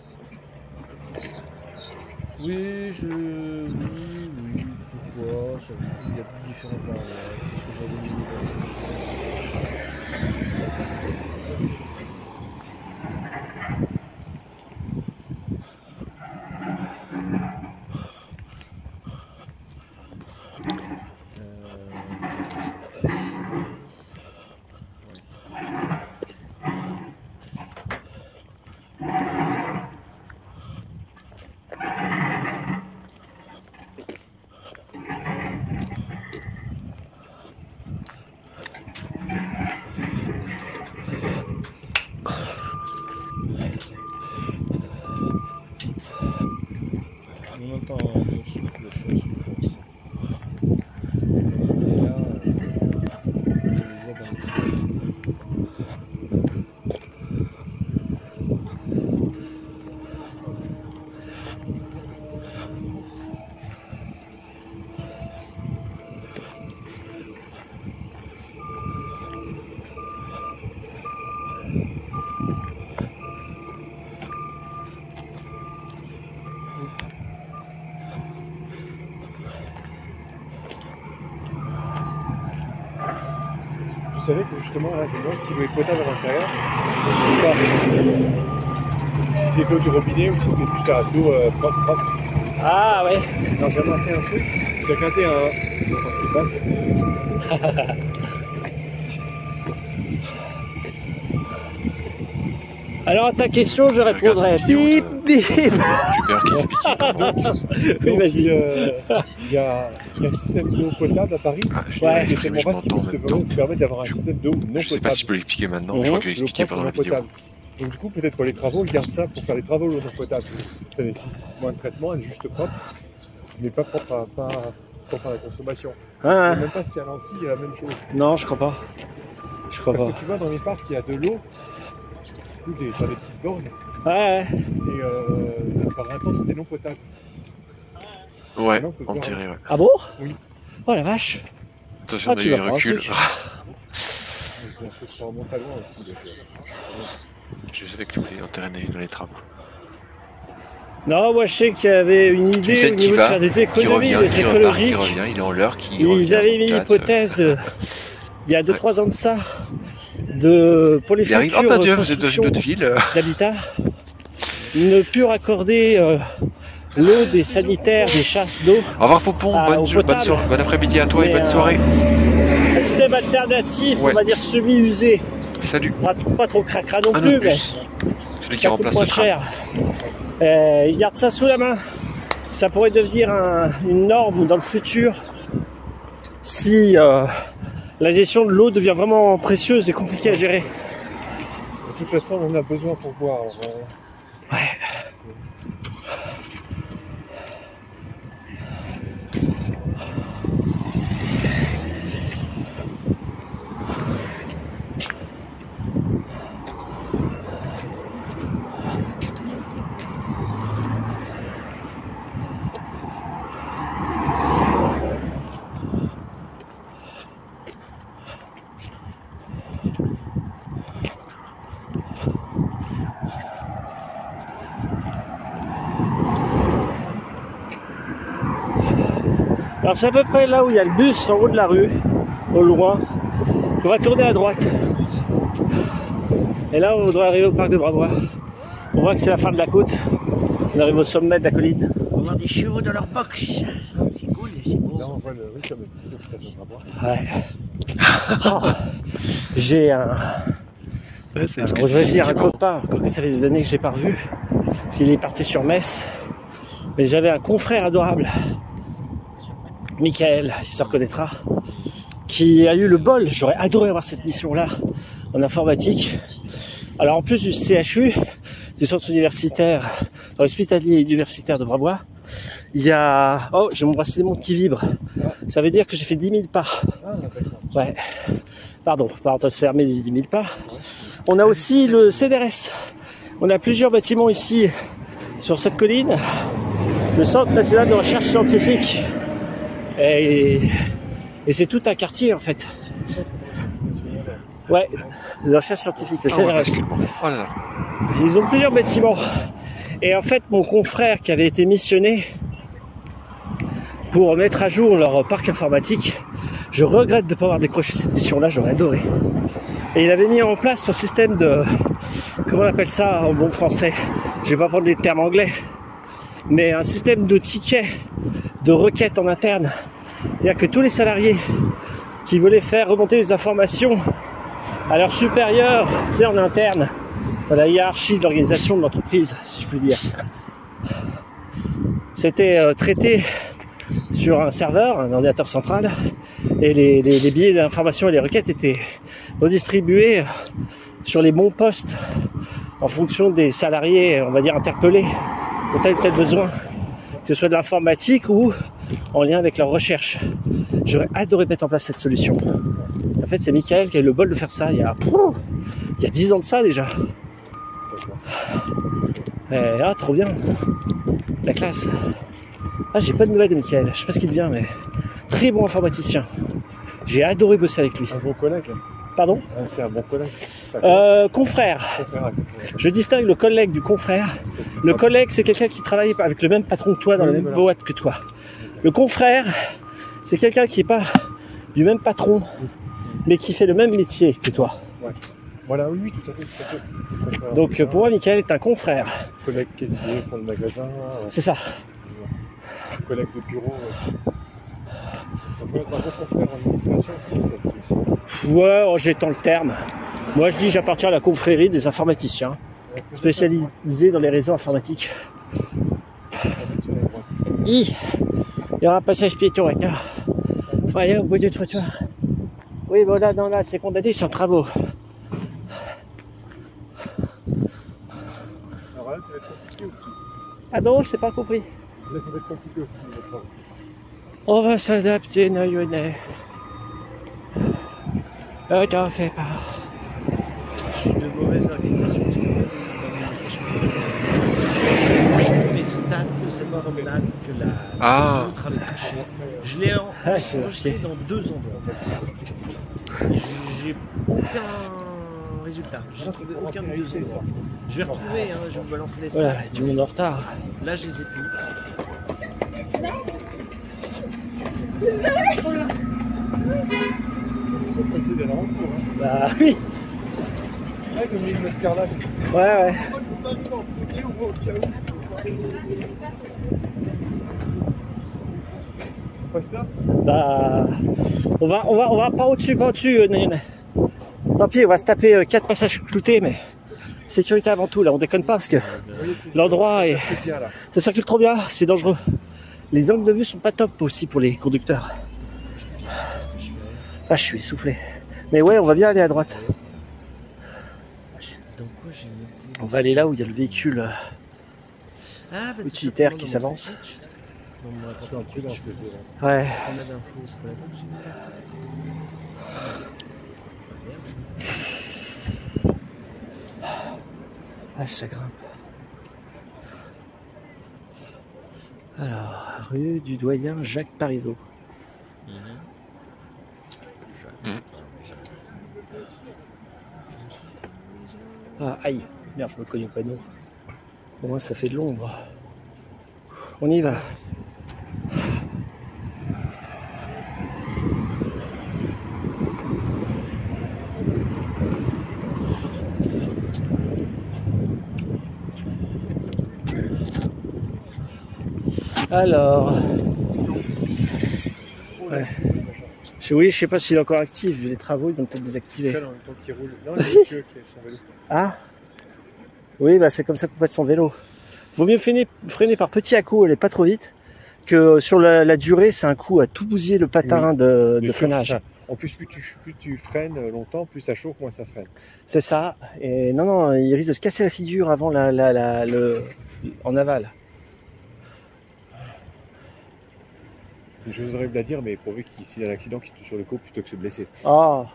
Oui, je. Oui, Il y a différents paramètres. Est-ce mis les bonnes chaussures On entend mon souffle, je suis en souffrance. Et là, euh, on les aide un peu. Vous savez que justement, là, je me demande si l'eau est potable à l'intérieur. Je sais pas. Si c'est l'eau du robinet ou si c'est juste à l'eau euh, propre, propre. Ah ouais Alors j'ai remarqué un truc. J'ai gratté un. Qu'il passe. Alors à ta question, je répondrai bip bip Hubert qui expliquait comment. Oui, vas-y. Il, y, a, il y a un système d'eau potable à Paris Ah, je Ouais. je se temps. vous permettre d'avoir un Je- système d'eau non Je sais pas potable. si je peux l'expliquer maintenant. Je crois que je l'expliquer propre pendant la vidéo. potable. Donc du coup, peut-être pour les travaux, ils gardent ça pour faire les travaux l'eau non potable. Ça nécessite moins de traitement, elle est juste propre, mais pas propre à, pas propre à la consommation. Je Ah, sais même pas si à Nancy, il y a la même chose. Non, je crois pas. Je crois Parce pas. que tu vois, dans les parcs, il y a de l'eau, du coup, des, des petites bornes, Ouais. et euh, ça paraît intense, c'était non potable. Ouais, Non, faut le enterré, ouais. Ah bon? Oui. Oh la vache Attention, Ah, on a tu eu vas recul. ça remonte à loin aussi. Je savais que tu voulais enterrer dans les travaux. Non, moi je sais qu'il y avait une idée au niveau de va, faire des économies revient, d'être qui repart, qui écologique. revient, il est en l'heure, qui Ils revient, avaient mis l'hypothèse euh, il y a 2-3 ans de ça de pour les Il arrive, oh futures bah constructions d'habitat ne plus raccorder euh, l'eau des sanitaires, des chasses d'eau. Au revoir Poupon, Ah, bonne, au bonne, potable. soirée- bon après-midi à toi et bonne euh, soirée. Un système alternatif, Ouais. on va dire semi-usé, Salut. pas, pas trop cracra non Un plus, mais. Celui qui ça coûte remplace moins le cher. Euh, il garde ça sous la main. Ça pourrait devenir un- une norme dans le futur si euh, la gestion de l'eau devient vraiment précieuse et compliquée à gérer. De toute façon, on en a besoin pour boire. euh, Ouais. Alors c'est à peu près là où il y a le bus en haut de la rue, au loin. On va tourner à droite. Et là on doit arriver au parc de Bravois. On voit que c'est la fin de la côte. On arrive au sommet de la colline. On va voir des chevaux dans leur box. C'est cool et c'est beau. Là, on voit le oui, comme le station de boire. Ouais. Oh, J'ai un, Ouais, c'est ce que Alors, tu je vais dire un copain, quoique ça fait des années que je l'ai pas revu. qu'il est parti sur Metz. Mais j'avais un confrère adorable, Michael, il se reconnaîtra, qui a eu le bol, j'aurais adoré avoir cette mission-là en informatique. Alors en plus du CHU, du centre universitaire, hospitalier universitaire de Brabois, il y a... Oh, j'ai mon bracelet montre qui vibre. Ça veut dire que j'ai fait 10 000 pas. Ouais. Pardon, parenthèse fermée des 10 000 pas. On a aussi le CDRS. On a plusieurs bâtiments ici sur cette colline. Le Centre national de recherche scientifique. Et, et c'est tout un quartier en fait. Ouais, de recherche scientifique, le Ah excuse-moi. Oh là là. Ils ont plusieurs bâtiments. Et en fait, mon confrère qui avait été missionné pour mettre à jour leur parc informatique, je regrette de ne pas avoir décroché cette mission-là, j'aurais adoré. Et il avait mis en place un système de, comment on appelle ça en bon français? Je vais pas prendre les termes anglais, mais un système de tickets, de requêtes en interne. C'est-à-dire que tous les salariés qui voulaient faire remonter des informations à leurs supérieurs, sais, en interne, dans la hiérarchie de l'organisation de l'entreprise, si je puis dire. C'était euh, traité sur un serveur, un ordinateur central, et les, billets d'information et les requêtes étaient redistribués sur les bons postes en fonction des salariés, on va dire, interpellés pour tel ou tel besoin, que ce soit de l'informatique ou en lien avec leur recherche. J'aurais adoré mettre en place cette solution. En fait, c'est Michael qui a eu le bol de faire ça il y a, il y a 10 ans de ça déjà. Eh, ah, trop bien. La classe. Ah, j'ai pas de nouvelles de Michael. Je sais pas ce qu'il devient, mais très bon informaticien. J'ai adoré bosser avec lui. Un bon collègue. Pardon Ah, c'est un bon collègue. euh, Confrère. Je distingue le collègue du confrère. Le collègue, c'est quelqu'un qui travaille avec le même patron que toi, dans la même voilà. boîte que toi. Le confrère, c'est quelqu'un qui est pas du même patron, mais qui fait le même métier que toi. Voilà, oui, oui, tout à fait. Tout à fait. Confrère, Donc confrère, pour moi, Michael est un confrère. Collègue caissier pour le magasin, euh, C'est ça. collègue de bureau. euh. Un confrère en administration. Ouais, oh, j'étends le terme. Moi, je dis j'appartiens à la confrérie des informaticiens, spécialisés dans les réseaux informatiques. I. Il y aura un passage piéton maintenant. Faut aller au bout du trottoir. Oui, bon là, non, là, c'est condamné, c'est en travaux. Alors là, ça va être compliqué aussi. Ah non, je t'ai pas compris. Là, ça va être compliqué aussi. On va s'adapter, Noyonnais. Euh, t'en fais pas. Je suis de mauvaise organisation. parce que de promenade que la Ah. montre. Je l'ai Ah, enregistré marqué. dans deux endroits. J'ai aucun résultat. J'ai trouvé aucun des deux endroits. Je vais retrouver, hein, je vais vous balancer les. Voilà, du monde en retard. Là, je les ai plus. Ils la rencontre. Hein. Bah oui, Ah, le mètre carrelage. ouais, ouais. Bah, on va, on va, on va pas au-dessus, pas au-dessus. euh. Tant pis, on va se taper euh, quatre passages cloutés, mais sécurité avant tout. Là, on déconne pas parce que l'endroit est, ça circule trop bien, c'est dangereux. Les angles de vue sont pas top aussi pour les conducteurs. Ah, je suis essoufflé. Mais ouais, on va bien aller à droite. On va aller là où il y a le véhicule. Euh, Ah, bah, utilitaire qui s'avance. Ouais. Ah, ça grimpe. Alors, rue du doyen Jacques Parizeau. Ah, aïe. Merde, je me cogne au panneau. Au moins, ça fait de l'ombre. On y va. Alors. Ouais. Je, oui, je sais pas s'il est encore actif. Les travaux, ils vont peut-être désactiver. Ah Oui, bah c'est comme ça qu'on peut être son vélo. Vaut mieux freiner, freiner par petit à coup, aller pas trop vite, que sur la, la durée, c'est un coup à tout bousiller le patin de, freinage. En plus, plus tu, plus tu freines longtemps, plus ça chauffe, moins ça freine. C'est ça. Et non, non, il risque de se casser la figure avant la, la, la, le, en aval. C'est une chose horrible à dire, mais pourvu qu'il y a un accident, qu'il tue sur le coup plutôt que se blesser. Ah,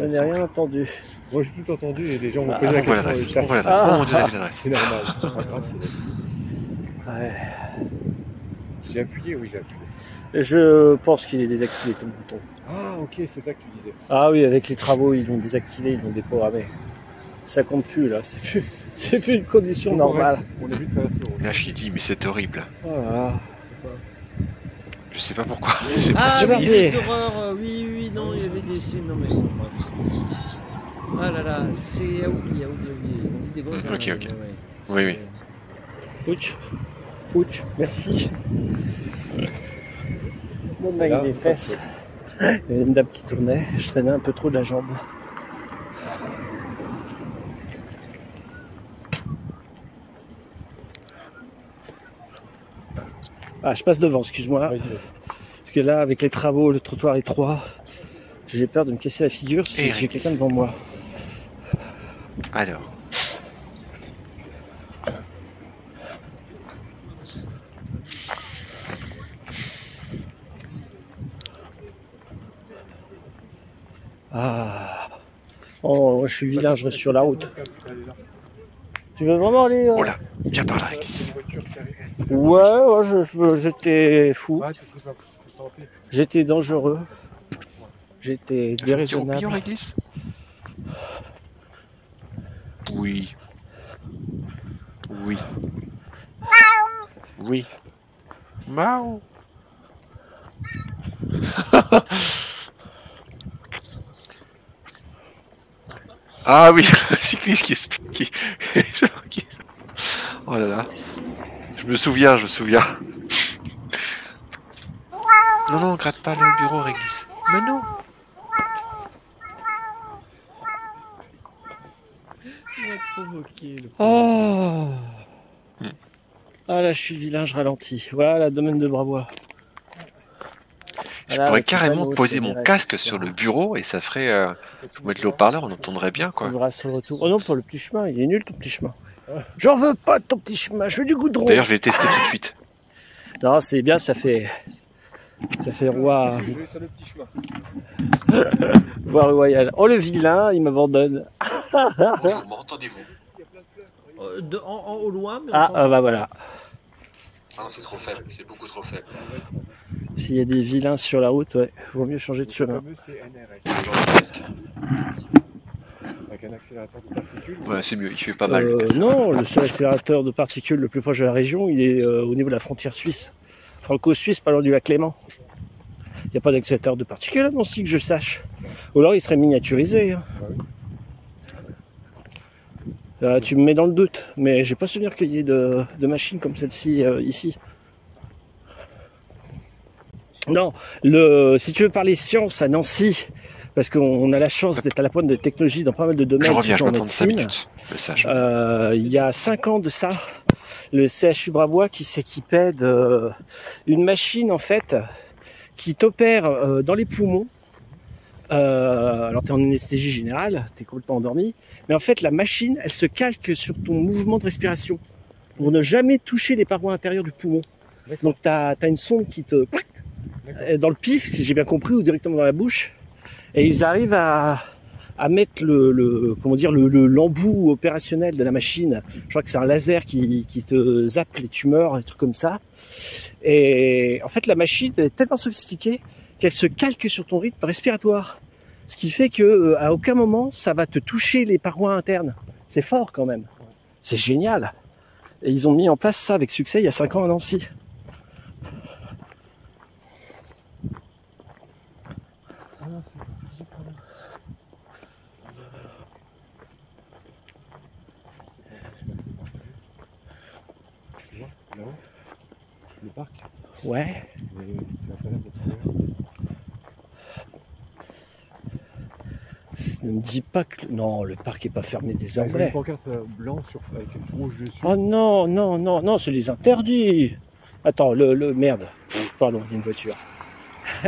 je n'ai rien entendu. Moi, j'ai tout entendu et les gens m'ont Ah, posé la question. l'adresse. ils On cherchent. voit l'adresse. Ah. Oh mon dieu, la ville d'adresse. C'est normal, c'est pas grave. c'est- Ouais. J'ai appuyé, oui, j'ai appuyé. Je pense qu'il est désactivé ton bouton. Ah, ok, c'est ça que tu disais. Ah oui, avec les travaux, ils l'ont désactivé, ils l'ont déprogrammé. Ça compte plus là, c'est plus, c'est plus une condition Donc, on normale. reste- On a vu traverser au rouge. Là, je dit, mais c'est horrible. Je sais pas pourquoi. Ah C'est oui, les horreurs, oui, oui, non, il y avait des scènes, non mais bon, bref. Ah là là, c'est Yaouli, Yaouli, Yaouli. On dit des grosses ok, ok. Oui, oui. Ouch. Ouch, merci. Donne-moi Là, les fesses. Il y avait une dame qui tournait, je traînais un peu trop de la jambe. Ah, je passe devant, excuse-moi. Parce que là, avec les travaux, le trottoir étroit, j'ai peur de me casser la figure si j'ai quelqu'un devant moi. Alors. Ah. Oh, moi, je suis vilain, je reste sur la route. Tu veux vraiment aller euh Oh là, viens par là, Rex. Ouais, ouais, je- j'étais fou, j'étais dangereux, j'étais déraisonnable. Oui. Oui. Oui. Mao. ah oui, le cycliste qui qui- Oh là là. Je me souviens, je me souviens. Non, non, gratte pas le bureau, Réglisse. Mais non. Tu m'as provoqué. Le Oh Ah là, je suis vilain, je ralentis. Voilà, domaine de Bravois. Je pourrais le carrément poser mon casque etc. sur le bureau et ça ferait. Euh, je mettre le haut-parleur, on entendrait bien On quoi. verra sur le retour. Oh non, pour le petit chemin, il est nul ton petit chemin. J'en veux pas de ton petit chemin, je veux du goudron. D'ailleurs, je vais tester tout de suite. Non, c'est bien, ça fait. Ça fait roi, Je vais sur le petit chemin. voie royale. Oh le vilain, il m'abandonne. Bonjour, m'entendez-vous Euh, de- en, en- au loin, mais Ah, ah bah voilà. Ah non, c'est trop faible, c'est beaucoup trop faible. S'il y a des vilains sur la route, ouais, vaut mieux changer de Le chemin. Avec un accélérateur de particules. Voilà, c'est mieux, il fait pas mal. Euh, non, le seul accélérateur de particules le plus proche de la région, il est euh, au niveau de la frontière suisse. Franco-suisse, pas loin du lac Léman. Il n'y a pas d'accélérateur de particules, non, si que je sache. Ou alors il serait miniaturisé. hein. Oui. Euh, tu me mets dans le doute, mais j'ai pas souvenir qu'il y ait de, de machines comme celle-ci euh, ici. Non, le, si tu veux parler science à Nancy, parce qu'on on a la chance d'être à la pointe de technologie dans pas mal de domaines. Je reviens, je 5 minutes. Le sage. Euh, il y a cinq ans de ça, le CHU Brabois qui s'équipait de une machine en fait qui t'opère euh, dans les poumons. Euh, alors tu es en anesthésie générale, tu es complètement endormi, mais en fait la machine, elle se calque sur ton mouvement de respiration pour ne jamais toucher les parois intérieures du poumon. Donc tu as, une sonde qui te euh, dans le pif, si j'ai bien compris, ou directement dans la bouche, et ils arrivent à, mettre le, le comment dire le le- l'embout opérationnel de la machine. Je crois que c'est un laser qui, qui te zappe les tumeurs, des trucs comme ça. Et en fait, la machine est tellement sophistiquée qu'elle se calque sur ton rythme respiratoire, ce qui fait que euh, à aucun moment ça va te toucher les parois internes. C'est fort quand même. C'est génial. Et ils ont mis en place ça avec succès il y a cinq ans à Nancy. Ah non, c'est super bien. Tu vois, là-haut, le parc, Ouais. Ne me dis pas que non, le parc est pas fermé Avec une désormais. pancarte euh, blanche sur, avec une rouge dessus. Oh non, non, non, non, c'est les interdits. Attends, le, le merde. Pff, Pardon, il y a une voiture.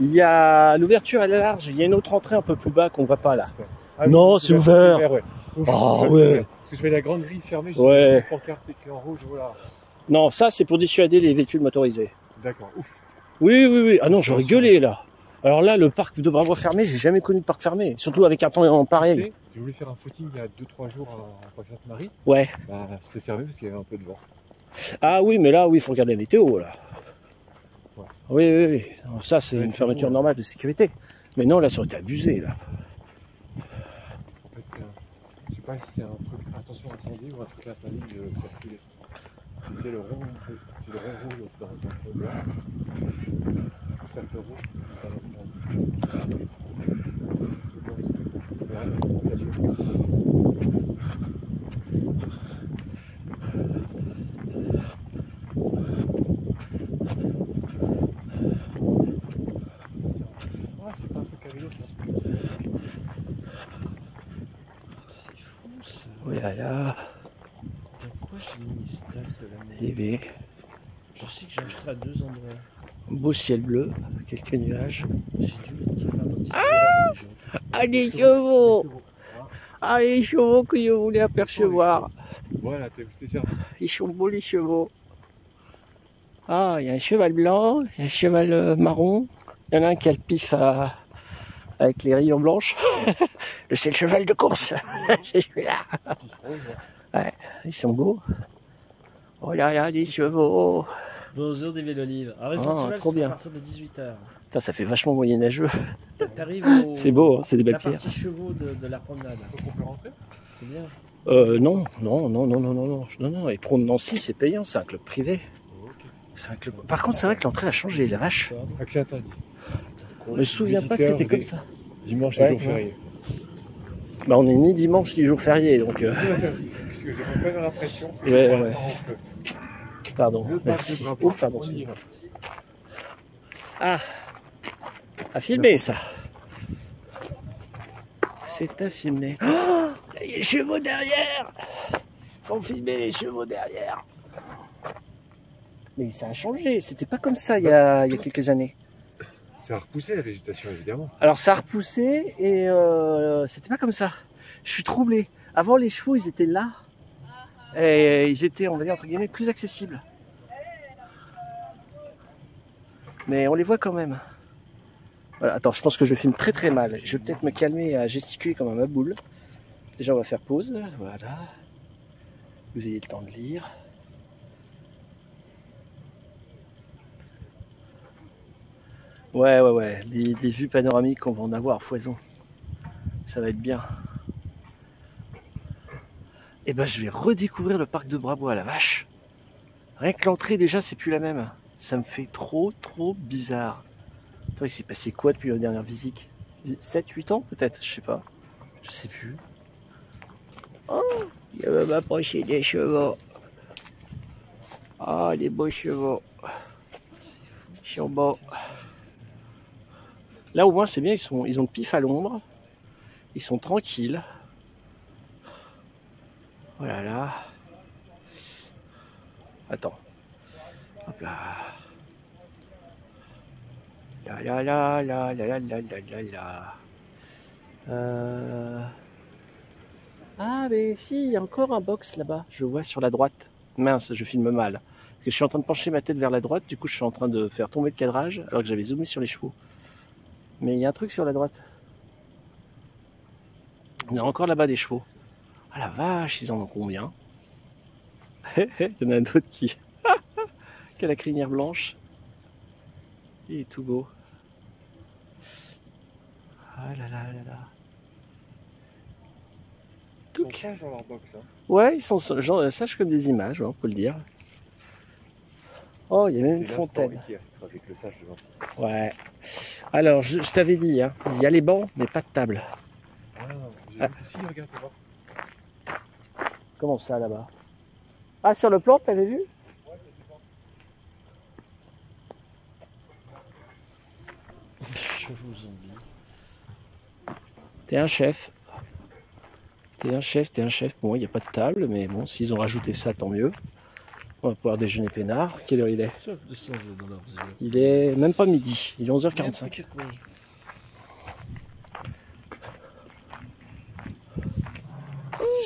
il y a l'ouverture est large. Il y a une autre entrée un peu plus bas qu'on voit pas là. Ah, Non, c'est ouvert. ouais. Ouf, Oh, je me ouais. souviens. Parce que je mets la grande grille fermée, je Ouais. une pancarte écrite en rouge, voilà. Non, ça c'est pour dissuader les véhicules motorisés. D'accord, ouf. Oui, oui, oui. Ah non, j'aurais gueulé là. Alors là, le parc de Bravo fermé, j'ai jamais connu de parc fermé. Surtout avec un temps Tu pareil. sais, J'ai voulu faire un footing il y a 2-3 jours à Sainte-Marie. Ouais. Bah, c'était fermé parce qu'il y avait un peu de vent. Ah oui, mais là, oui, il faut regarder la météo là. Ouais. Oui, oui, oui. Non, Ça, c'est Ouais, une fermeture normale de sécurité. Mais non, là, ça aurait été abusé là. En fait, c'est un... je sais pas si c'est un truc attention incendie ou un truc interdit de circuler. Si c'est le rond, c'est le rond rouge dans un cercle blanc, le cercle rouge, un autre Ah, c'est pas un truc. C'est fou ça. Oh. Dans quoi j'ai mis les stats de Il est Je sais que acheté à deux endroits. beau ciel bleu, quelques nuages. J'ai dû Discord. Ah, les chevaux Ah, les chevaux que je voulais apercevoir. Voilà, c'est ça. Ils sont beaux, les chevaux. Ah, il y a un cheval blanc, il y a un cheval euh, marron. Il y en a un qui a le pif à- avec les rayures blanches. C'est le cheval de course. C'est celui-là. Ils sont beaux. Oh là là, des chevaux. Bonjour des vélos libres. Alors, Resident Ah, Evil, trop c'est bien. à partir de 18h. Putain, ça fait vachement moyenâgeux. T'arrives au... C'est beau, hein, c'est des La belles pierres. partie chevaux de, de la promenade. On peut rentrer? C'est bien. Euh, non, non, non, non, non, non, non, non, non. Et Pro de Nancy, c'est payant, c'est un club privé. C'est un club. Par contre, c'est vrai que l'entrée a changé, les vaches. Accès interdit. Je me souviens pas que c'était comme ça. Dimanche Ouais, et jour ouais. férié. Bah, on est ni dimanche ni jour férié, donc euh, Parce que j'ai pas l'impression, c'est Ouais, que ouais. peut. pardon. Merci. Oh, pardon. Ah, à filmer ça. C'est à filmer. Oh, là, il y a les chevaux derrière. Faut filmer les chevaux derrière. Mais ça a changé. C'était pas comme ça il y a, il y a quelques années. Ça a repoussé la végétation, évidemment. Alors ça a repoussé et euh, c'était pas comme ça. Je suis troublé. Avant les chevaux ils étaient là et ils étaient on va dire entre guillemets plus accessibles. Mais on les voit quand même. Attends, je pense que je filme très très mal. Je vais peut-être me calmer à gesticuler comme un maboule. Déjà on va faire pause. Voilà. Vous ayez le temps de lire. Ouais, ouais, ouais. Des, des vues panoramiques, on va en avoir foison. Ça va être bien. Et ben, je vais redécouvrir le parc de Brabois à la vache. Rien que l'entrée, déjà, c'est plus la même. Ça me fait trop, trop bizarre. Toi, il s'est passé quoi depuis la dernière visite? 7, 8 ans, peut-être? Je sais pas. Je sais plus. Oh, je vais m'approcher des chevaux. Ah, des beaux chevaux. Beaux. Là, au moins, c'est bien, ils, sont, ils ont le pif à l'ombre. Ils sont tranquilles. Oh là là. Attends. Hop là. La la la la la la la la la. Euh... Ah mais si, il y a encore un box là-bas. Je vois sur la droite. Mince, je filme mal. Parce que je suis en train de pencher ma tête vers la droite, du coup je suis en train de faire tomber le cadrage alors que j'avais zoomé sur les chevaux. Mais il y a un truc sur la droite. Il y a encore là-bas des chevaux. Ah la vache, ils en ont combien? Il y en a un autre qui... qui a la crinière blanche. Il est tout beau. Ah là là là là. Ils sont sages dans leur box. Hein. Ouais, ils sont genre, sages comme des images, on peut le dire. Oh, il y a même une fontaine. avec le sage devant. Ouais. Alors, je, je t'avais dit, hein, il y a les bancs, mais pas de table. Ah, Ah. regarde. Comment ça là-bas? Ah, sur le plan, t'avais vu? Chevaux zombies. T'es un chef. T'es un chef, t'es un chef. Bon, il n'y a pas de table, mais bon, s'ils ont rajouté ça, tant mieux. On va pouvoir déjeuner peinard. Quelle heure il est? Il est même pas midi. Il est 11h45. Peut-être, oui.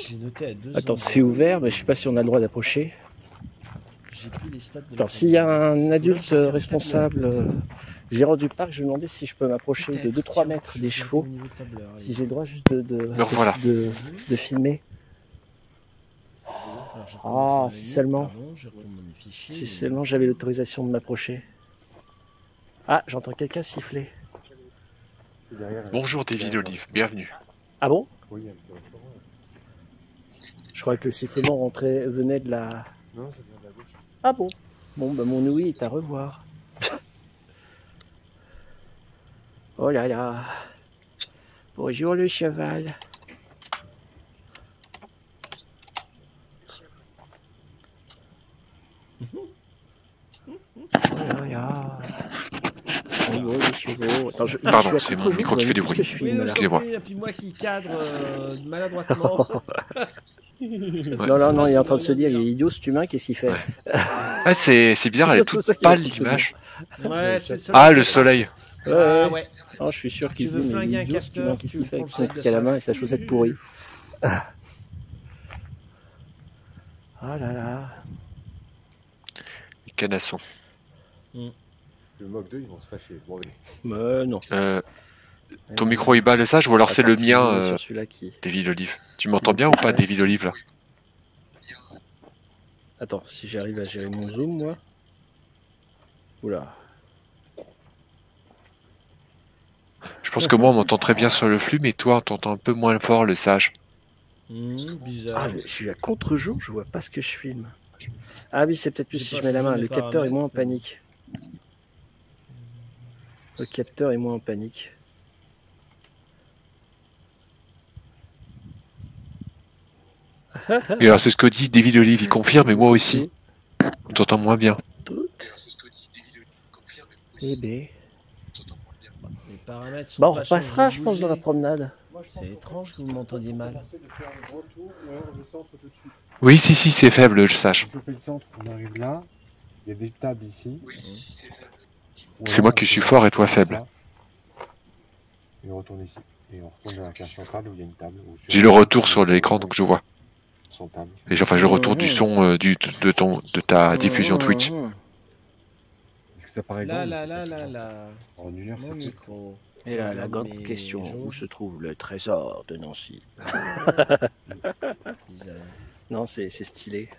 J'ai noté à deux Attends, c'est ouvert, mais je sais pas si on a le droit d'approcher. J'ai plus les stats de Attends, s'il y a un adulte euh, responsable, euh, gérant du parc, je vais demander si je peux m'approcher de Peut-être, 2-3 tiens, mètres des chevaux, si j'ai le droit juste de, de, filmer. Ah, si seulement. Si seulement j'avais l'autorisation de m'approcher. Ah, j'entends quelqu'un siffler. Bonjour David. Olive, bienvenue. Ah bon Oui, il y a un peu. Je croyais que le sifflement rentrait, venait de la... Non, ça vient de la gauche. Ah bon? Bon, bah mon ouïe est à revoir. oh là là. Bonjour le cheval. Oh. Attends, je, Pardon, c'est mon micro qui fait du bruit. Excusez-moi. et puis moi qui cadre euh, maladroitement. Non, non, non, il est en train de se dire, il est idiot cet humain, qu'est-ce qu'il fait Ouais. Ah, c'est c'est bizarre, elle est toute pâle l'image. Ouais, Ah, le soleil. Ouais, Ah ouais. ouais. Oh, je suis sûr qu'il se dit, mais un idiot, cet capteur, humain, qu'est-ce qu'il fait avec son truc à la main et sa chaussette pourrie Ah là là. Canasson. Le Mach 2, ils vont se fâcher. Bon, allez. Mais non. Euh, ton micro est bas le sage ou alors c'est Attends, le mien, euh, qui... David Olive Tu m'entends bien ou pas, David Olive là? Attends, si j'arrive à gérer mon zoom, moi. Oula. Je pense que moi on m'entend très bien sur le flux, mais toi on t'entend un peu moins fort le sage. Hum, bizarre. Ah, je suis à contre-jour, je vois pas ce que je filme. Ah oui, c'est peut-être plus si je mets la main. Le capteur est moins en panique. Le capteur est moins en panique. Et alors c'est ce que dit David Olive, il confirme, et moi aussi. On t'entend moins bien. Eh ben. Les paramètres sont Bon, on pas repassera, changés, je pense, dans la promenade. C'est étrange que vous m'entendiez mal. Oui, si, si, c'est faible, je sache. Le centre, on arrive là. Il y a des tables ici. Ou C'est moi qui suis fort et toi faible. ça. Et on retourne ici. Et on retourne dans la cage centrale où il y a une table. ou sur- J'ai le retour sur l'écran, donc je vois. Et enfin, je retourne du son euh, du, de, ton, de ta diffusion Twitch. Est-ce que ça paraît Là, grand, là, là, là, là. En une heure, Mon ça fait. micro. Et là, la grande question, où se trouve le trésor de Nancy Bizarre. Non, c'est c'est stylé.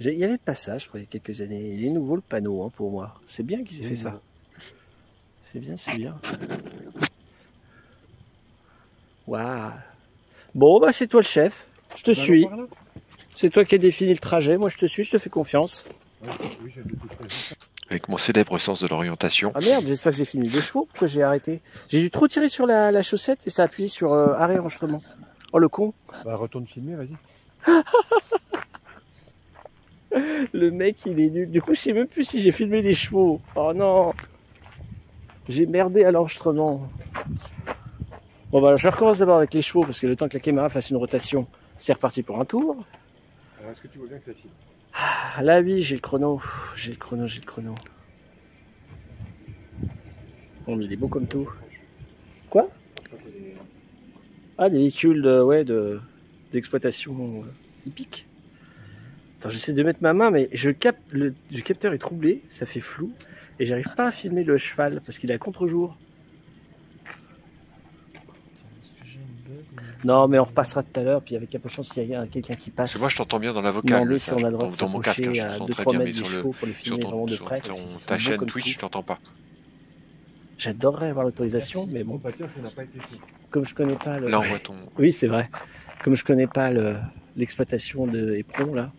J'ai- Il y avait pas ça, je crois, il y a quelques années. Il est nouveau le panneau hein, pour moi. C'est bien qu'ils aient fait ça. C'est bien, c'est bien. Waouh. Bon, bah c'est toi le chef. Je te suis. C'est toi qui as défini le trajet. Moi, je te suis, je te fais confiance. Avec mon célèbre sens de l'orientation. Ah merde, j'espère que j'ai fini les chevaux. Pourquoi j'ai arrêté? J'ai dû trop tirer sur la, la chaussette et ça a appuyé sur euh, arrêt enregistrement. Oh le con Bah, retourne filmer, vas-y. Le mec il est nul. Du coup je sais même plus si j'ai filmé des chevaux. Oh non J'ai merdé à l'enregistrement. Bon bah je recommence d'abord avec les chevaux parce que le temps que la caméra fasse une rotation, c'est reparti pour un tour. Alors, est-ce que tu vois bien que ça filme Ah, là oui, j'ai le chrono. J'ai le chrono, j'ai le chrono. Bon mais il est beau comme tout. Quoi Ah des véhicules de, ouais, de, d'exploitation euh, hippique. Attends, j'essaie de mettre ma main, mais je capte, le, le capteur est troublé, ça fait flou, et j'arrive pas à filmer le cheval parce qu'il est à contre-jour. Est-ce que j'ai une bug ou- Non, mais on repassera tout à l'heure, puis avec un peu de chance, s'il y a quelqu'un qui passe. Parce que moi, je t'entends bien dans la vocale. le si on a le droit de sage. dans mon casque, hein, je à t'entends 2-3 très bien, mais mètres des sur, le, pour les sur filmer ton- vraiment de sur près. ton- c'est ta chaîne Twitch, je t'entends pas. J'adorerais avoir l'autorisation, mais bon, bah, tiens, ça n'a pas été fait. comme je connais pas le... Là, on voit ton. Oui, c'est vrai. Comme je connais pas le- l'exploitation de éperons, là.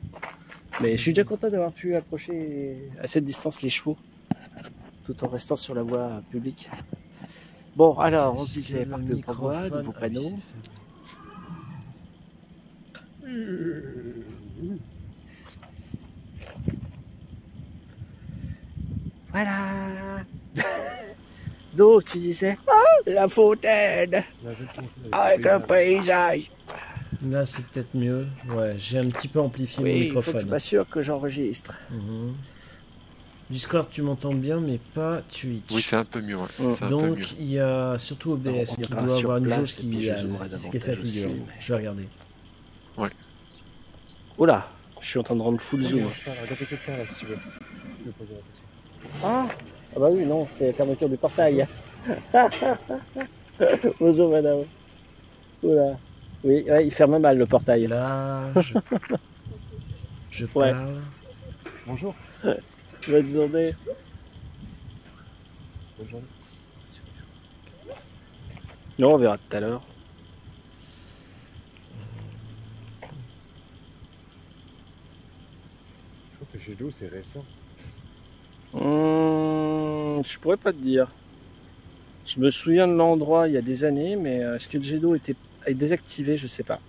Mais je suis déjà content d'avoir pu approcher à cette distance les chevaux, tout en restant sur la voie publique. Bon, alors, on se disait, parc le de Provois, nouveau Ah oui, panneau. C'est Voilà Donc, tu disais, ah, la fontaine, avec le paysage. Là, c'est peut-être mieux. Ouais, j'ai un petit peu amplifié mon Oui, il faut que je microphone. m'assure que j'enregistre. Mhm. Discord, tu m'entends bien, mais pas Twitch. Oui, c'est un peu mieux. ouais. C'est un peu mieux. Donc, il y a surtout OBS Alors, on qui doit sur avoir une place, jauge qui, qui aussi. Je vais regarder. Oula, je suis en train de rendre full zoom. Charles, regarde quelqu'un là si tu veux. Tu veux poser la question. Ah, ah bah oui, non, c'est la fermeture du portail. Bonjour madame. Oula. Oui, ouais, il ferme mal le portail. Là, je, je Ouais. parle. Bonjour. Bonne journée. Bonne journée. Non, on verra tout à l'heure. Je crois que chez nous, c'est récent. Hum, je pourrais pas te dire. Je me souviens de l'endroit il y a des années, mais euh, est-ce que le jet d'eau était est désactivé? Je sais pas.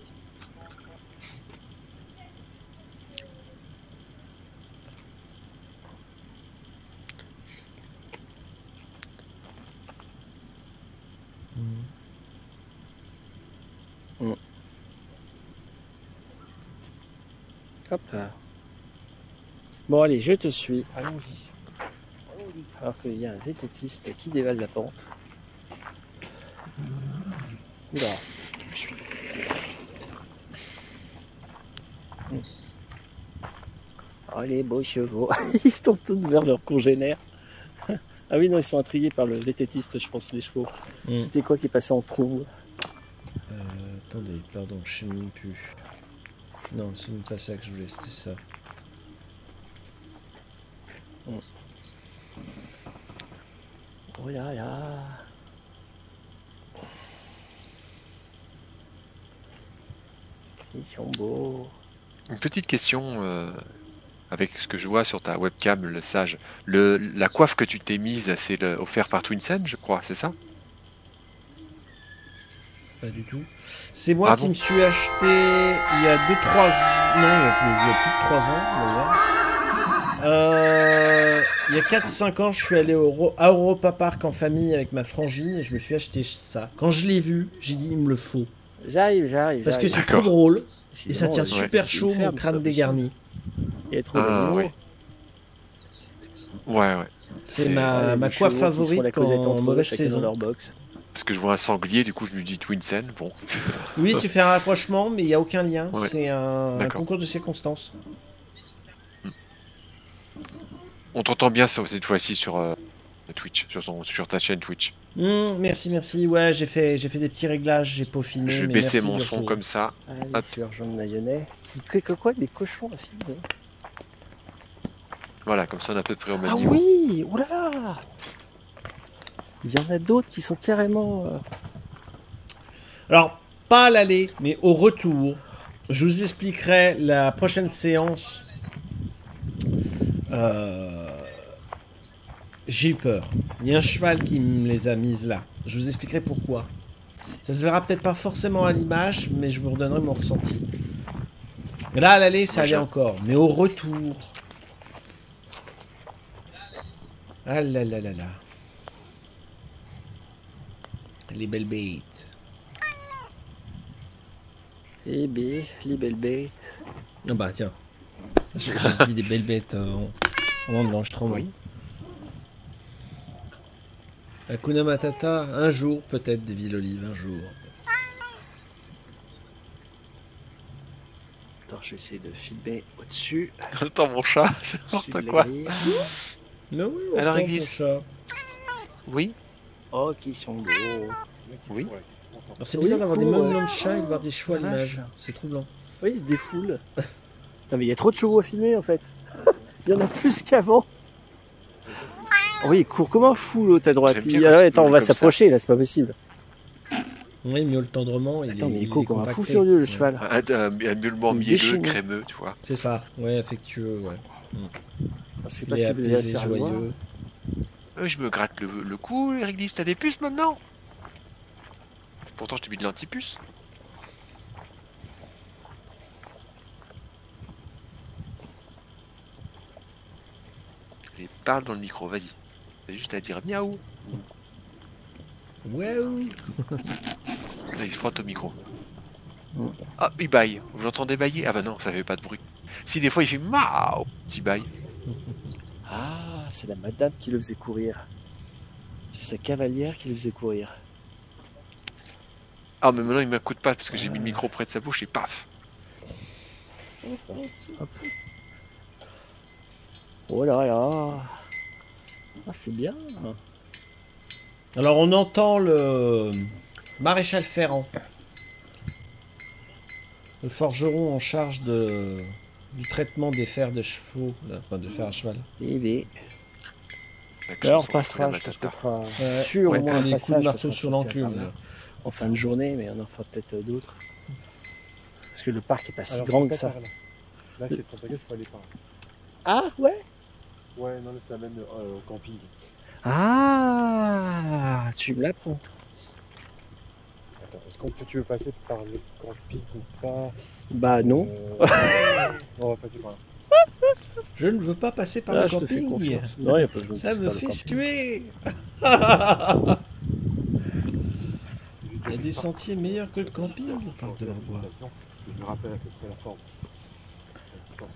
Hop là. Bon allez, je te suis. Allons-y. Alors qu'il y a un vététiste qui dévale la pente. Oula. Oh les beaux chevaux. ils se tournent tous vers leurs congénères. ah oui, non, ils sont intrigués par le vététiste, je pense, les chevaux. Hmm. C'était quoi qui passait en trou Euh, attendez, pardon, je sais même plus. Non, c'est même pas ça que je voulais, c'était ça. Oh là là. Ils sont beaux. Une petite question euh, avec ce que je vois sur ta webcam, le sage. Le, la coiffe que tu t'es mise, c'est le- offert par Twinsen, je crois, c'est ça? Pas du tout. C'est moi Ah qui bon? me suis acheté il y a 2-3 ans. Non, il y a plus, il y a plus de 3 ans d'ailleurs. Euh, il y a 4-5 ans, je suis allé au, Ro- à Europa Park en famille avec ma frangine et je me suis acheté ça. Quand je l'ai vu, j'ai dit il me le faut. J'arrive, j'arrive. Parce que c'est trop drôle et ça tient euh, super chaud, ferme, mon crâne dégarni. Il a trop Ah, ouais. Ouais, ouais. C'est ma, ma coiffe favorite en eux, mauvaise saison. leur box. Parce que je vois un sanglier, du coup je me dis Twinsen, bon. Oui, tu fais un rapprochement, mais il n'y a aucun lien. Ouais. C'est un, concours de circonstances. On t'entend bien ça, cette fois-ci sur euh, Twitch, sur, son, sur ta chaîne Twitch. Hum, merci, merci. Ouais, j'ai fait, j'ai fait des petits réglages, j'ai peaufiné. je vais baisser mon son comme ça. Ah, de Mayonnais. Qui que quoi Des cochons à fil Voilà, comme ça on est à peu près au même Ah niveau. oui Oh là là Il y en a d'autres qui sont carrément. euh, Alors, pas à l'aller, mais au retour, je vous expliquerai la prochaine séance. Euh, J'ai eu peur. Il y a un cheval qui me les a mises là. Je vous expliquerai pourquoi. Ça se verra peut-être pas forcément à l'image, mais je vous redonnerai mon ressenti. Mais là, à l'aller, ça allait encore. Mais au retour... Ah là là là là. Les belles bêtes. Eh bien, les belles bêtes. Ah bah tiens. J'ai j'ai dit des belles bêtes euh, en, en l'enregistrement. Oui. Hakuna Matata, un jour peut-être des villes olives, un jour. Attends, je vais essayer de filmer au-dessus. Attends, mon chat, c'est n'importe quoi. Mais oui, on Alors, ton chat. Oui Oh, qui sont beaux. Oui. C'est Oui, bizarre d'avoir des ouais. de chat et de voir des chevaux à La l'image. C'est troublant. Oui, ils se défoulent. Mais il y a trop de chevaux à filmer en fait. Il y en a plus qu'avant. Oui, il court comme un fou l'autre à droite. Il- ah attends, on va s'approcher là, c'est pas possible. Oui, miaule tendrement. Il Attends, est, mais il court est comme un fou furieux le cheval. Un, un, miaulement mielleux, crémeux, tu vois. C'est ça, ouais, affectueux, ouais. Je sais Il pas si vous avez joyeux. Euh, je me gratte le, le cou, Eric t'as des puces maintenant? Pourtant, je t'ai mis de l'antipuce. Allez, parle dans le micro, vas-y. T'as juste à dire miaou. Ouais, oui. Là, il se frotte au micro. Ah, il baille. Vous l'entendez bailler? Ah bah non, ça fait pas de bruit. Si, des fois, il fait miaou, petit baille. Ah, c'est la madame qui le faisait courir. C'est sa cavalière qui le faisait courir. Ah, mais maintenant, il m'écoute pas parce que j'ai mis le micro près de sa bouche et paf Oh là là. Ah, c'est bien. Alors on entend le maréchal Ferrand, le forgeron en charge de du traitement des fers de chevaux, là, enfin de fer à cheval. Eh bien, là on passera, je pense qu'on matata. fera Ouais, sûrement ouais, un les coups de marteau sur l'enclume. En fin de journée, mais on en fera peut-être euh, d'autres. Parce que le parc est pas si Alors, grand que ça. Là, Là, c'est aller par là. Ah, ouais? Ouais, non, ça mène euh, au camping. Ah, tu me l'apprends. Attends, est-ce que tu veux passer par le camping ou pas? Bah non. Euh, On va passer par là. Je ne veux pas passer par Là, le je te fais camping. confiance. Non, y a pas besoin de Ça me fait camping. suer. Il y a des sentiers meilleurs que le camping au parc de l'Arbois. Je me rappelle à peu près la forme. La distance.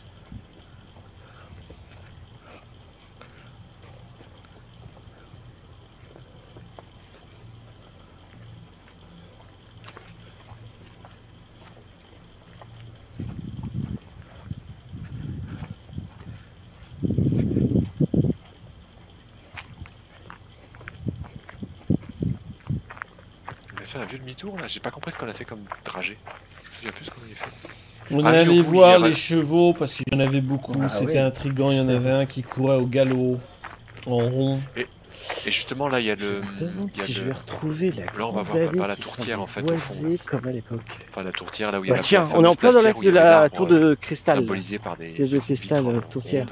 On a fait un vieux demi-tour là, j'ai pas compris ce qu'on a fait comme trajet. Je me souviens plus ce qu'on avait fait. On Ah, est allé voir les chevaux parce qu'il y en avait beaucoup. Ah, C'était ouais. intriguant. Il y en avait un qui courait au galop, en rond. Et justement là, il y a Je le. me demande il y a si je vais retrouver la Là, on va voir par la tourtière, en fait, au fond. comme à l'époque. Enfin, la tourtière là où il y a Bah la tiens, la on est en plein dans l'axe de la tour euh, de cristal. Symbolisé par des. Pièce de cristal, euh, tourtière.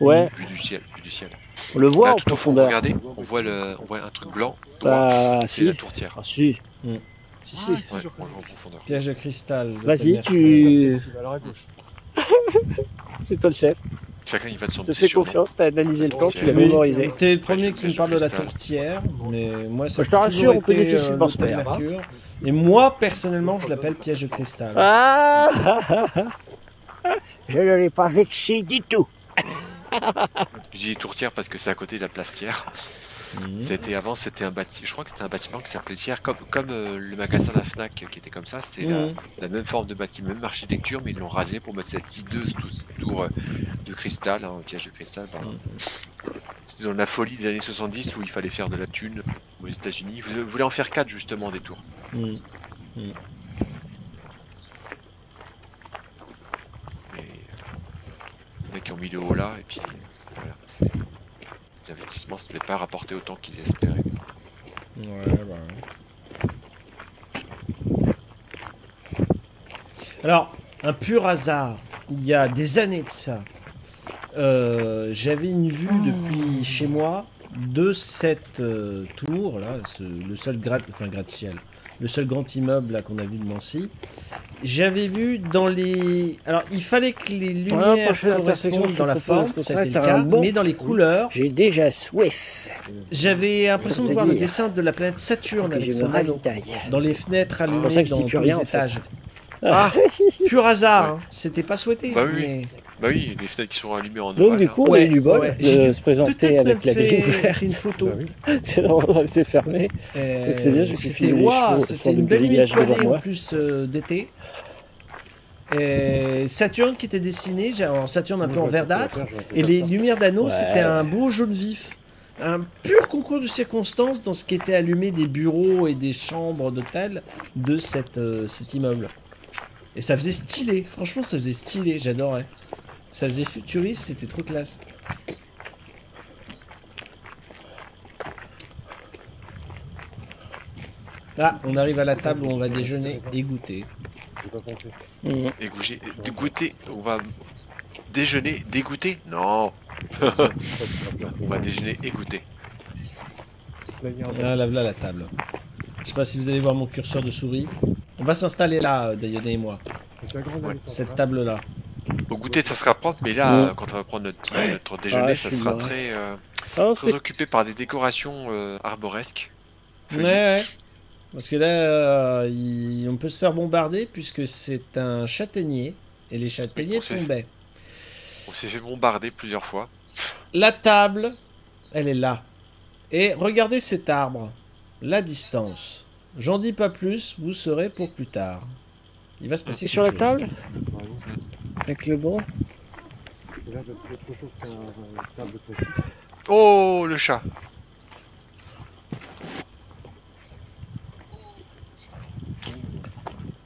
Ouais, Vue du ciel, vue du ciel. On le voit Là, en tout au fond, profondeur. regardez, on voit, le, on voit un truc blanc. droit, Bah c'est si. la tourtière. Ah si. Hmm. Si, si. Ouais, on le voit en profondeur. Piège de cristal. Vas-y, tu... Alors à gauche. C'est toi le chef. Chacun il va de son Je te fais confiance, t'as analysé le plan, tu l'as mémorisé. T'es le premier qui me parle de la tourtière, mais moi ça Je te rassure, on peut défier euh, hein. Mercure. Et moi personnellement, je l'appelle piège de cristal. Ah Je ne l'ai pas vexé du tout. Je dis tourtière parce que c'est à côté de la plastière. Mhm. C'était avant, c'était un bâtiment. Je crois que c'était un bâtiment qui s'appelait Tiers, comme, comme euh, le magasin de la Fnac qui était comme ça. C'était la, Mhm. la même forme de bâtiment, même architecture, mais ils l'ont rasé pour mettre cette hideuse tour, euh, de cristal, hein, un piège de cristal. pardon. C'était dans la folie des années 70 où il fallait faire de la thune aux États-Unis. Vous, vous voulez en faire quatre justement des tours. Mhm. Et, euh, il y en a qui ont mis le haut là, et puis voilà. Les investissements ne devaient pas rapporter autant qu'ils espéraient. Ouais, bah. Alors, un pur hasard, il y a des années de ça, euh, j'avais une vue depuis chez moi de cette euh, tour, là, ce- le seul gratte, enfin gratte-ciel, le seul grand immeuble qu'on a vu de Nancy. J'avais vu dans les. Alors, il fallait que les lumières correspondent dans la forme, été le cas, bon- mais dans les couleurs. J'ai déjà soif. J'avais l'impression de voir le dessin de la planète Saturne avec son dans les fenêtres allumées dans dis tous plus les étages. Ah, pur hasard, hein. c'était pas souhaité. Bah oui, mais... Bah oui, les fenêtres qui sont allumées en Donc du hein. coup, on a eu du bol ouais. de se présenter avec la fait ouverte. une photo. Bah. C'est normalement été fermé. Euh, C'est bien, j'ai pu C'était filmer chevaux c'était une le belle nuit en plus euh, d'été. Et Saturne qui était dessiné, alors Saturne un peu en verdâtre, et les lumières d'anneau Ouais. c'était un beau jaune vif. Un pur concours de circonstances dans ce qui était allumé des bureaux et des chambres d'hôtel de cette, euh, cet immeuble. Et ça faisait stylé, franchement ça faisait stylé, j'adorais. Ça faisait futuriste, c'était trop classe. Ah, on arrive à la table où on va déjeuner et goûter. J'ai pas pensé. Mmh. Et goûter, dégoûter, on va déjeuner, dégoûter? Non, on va déjeuner et goûter. Ah, là, là, la table. Je sais pas si vous allez voir mon curseur de souris. On va s'installer là, euh, Dayana et moi. Cette table-là. Au goûter, ça sera propre, mais là, Ouais. quand on va prendre notre, notre déjeuner, Ah, ça sera très, euh, Ah, très occupé par des décorations euh, arboresques. Ouais, ouais. Parce que là, euh, il- on peut se faire bombarder puisque c'est un châtaignier. Et les châtaigniers on tombaient. On s'est fait bombarder plusieurs fois. La table, elle est là. Et regardez cet arbre. La distance. J'en dis pas plus, vous saurez pour plus tard. Il va se passer C'est sur la chose. table Avec le banc Et là, c'est autre chose qu'un un table de précis. Oh, le chat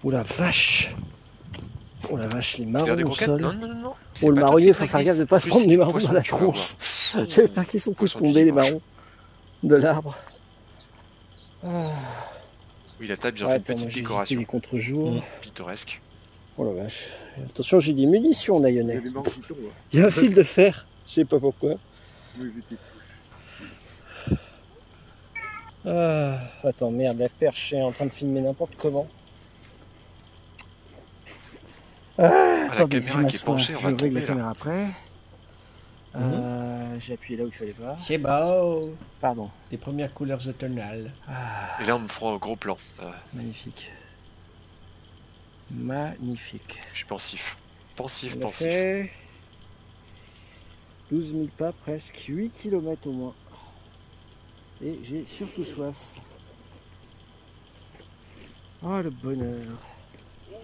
Oh la vache Oh la vache, les marrons au sol. Non, non, non, non. C'est Oh le marronnier, faut faire gaffe de pas se prendre des marrons dans la tronche. J'espère qu'ils sont tous tombés, les marrons de l'arbre. Oui, la table, ils ont Ouais, fait une petite décoration. Mm. pittoresque. Oh la vache. Attention, j'ai des munitions, Il y a Nayonnais. des manques qui tombent. hein. Il y a un fil de fer. Je sais pas pourquoi. Oui, Ah, attends, merde, la perche est en train de filmer n'importe comment. Ah, Attendez, je caméra qui est m'assois. penchée, on Je va règle la là. caméra après. Euh, j'ai appuyé là où il fallait pas. C'est beau. Pardon. Des premières couleurs automnales. Ah, Et là, on me fera un gros plan. Euh, magnifique. Magnifique. je suis pensif. Pensif, On pensif. fait 12 000 pas, presque 8 km au moins. Et j'ai surtout soif. Oh le bonheur. Oh,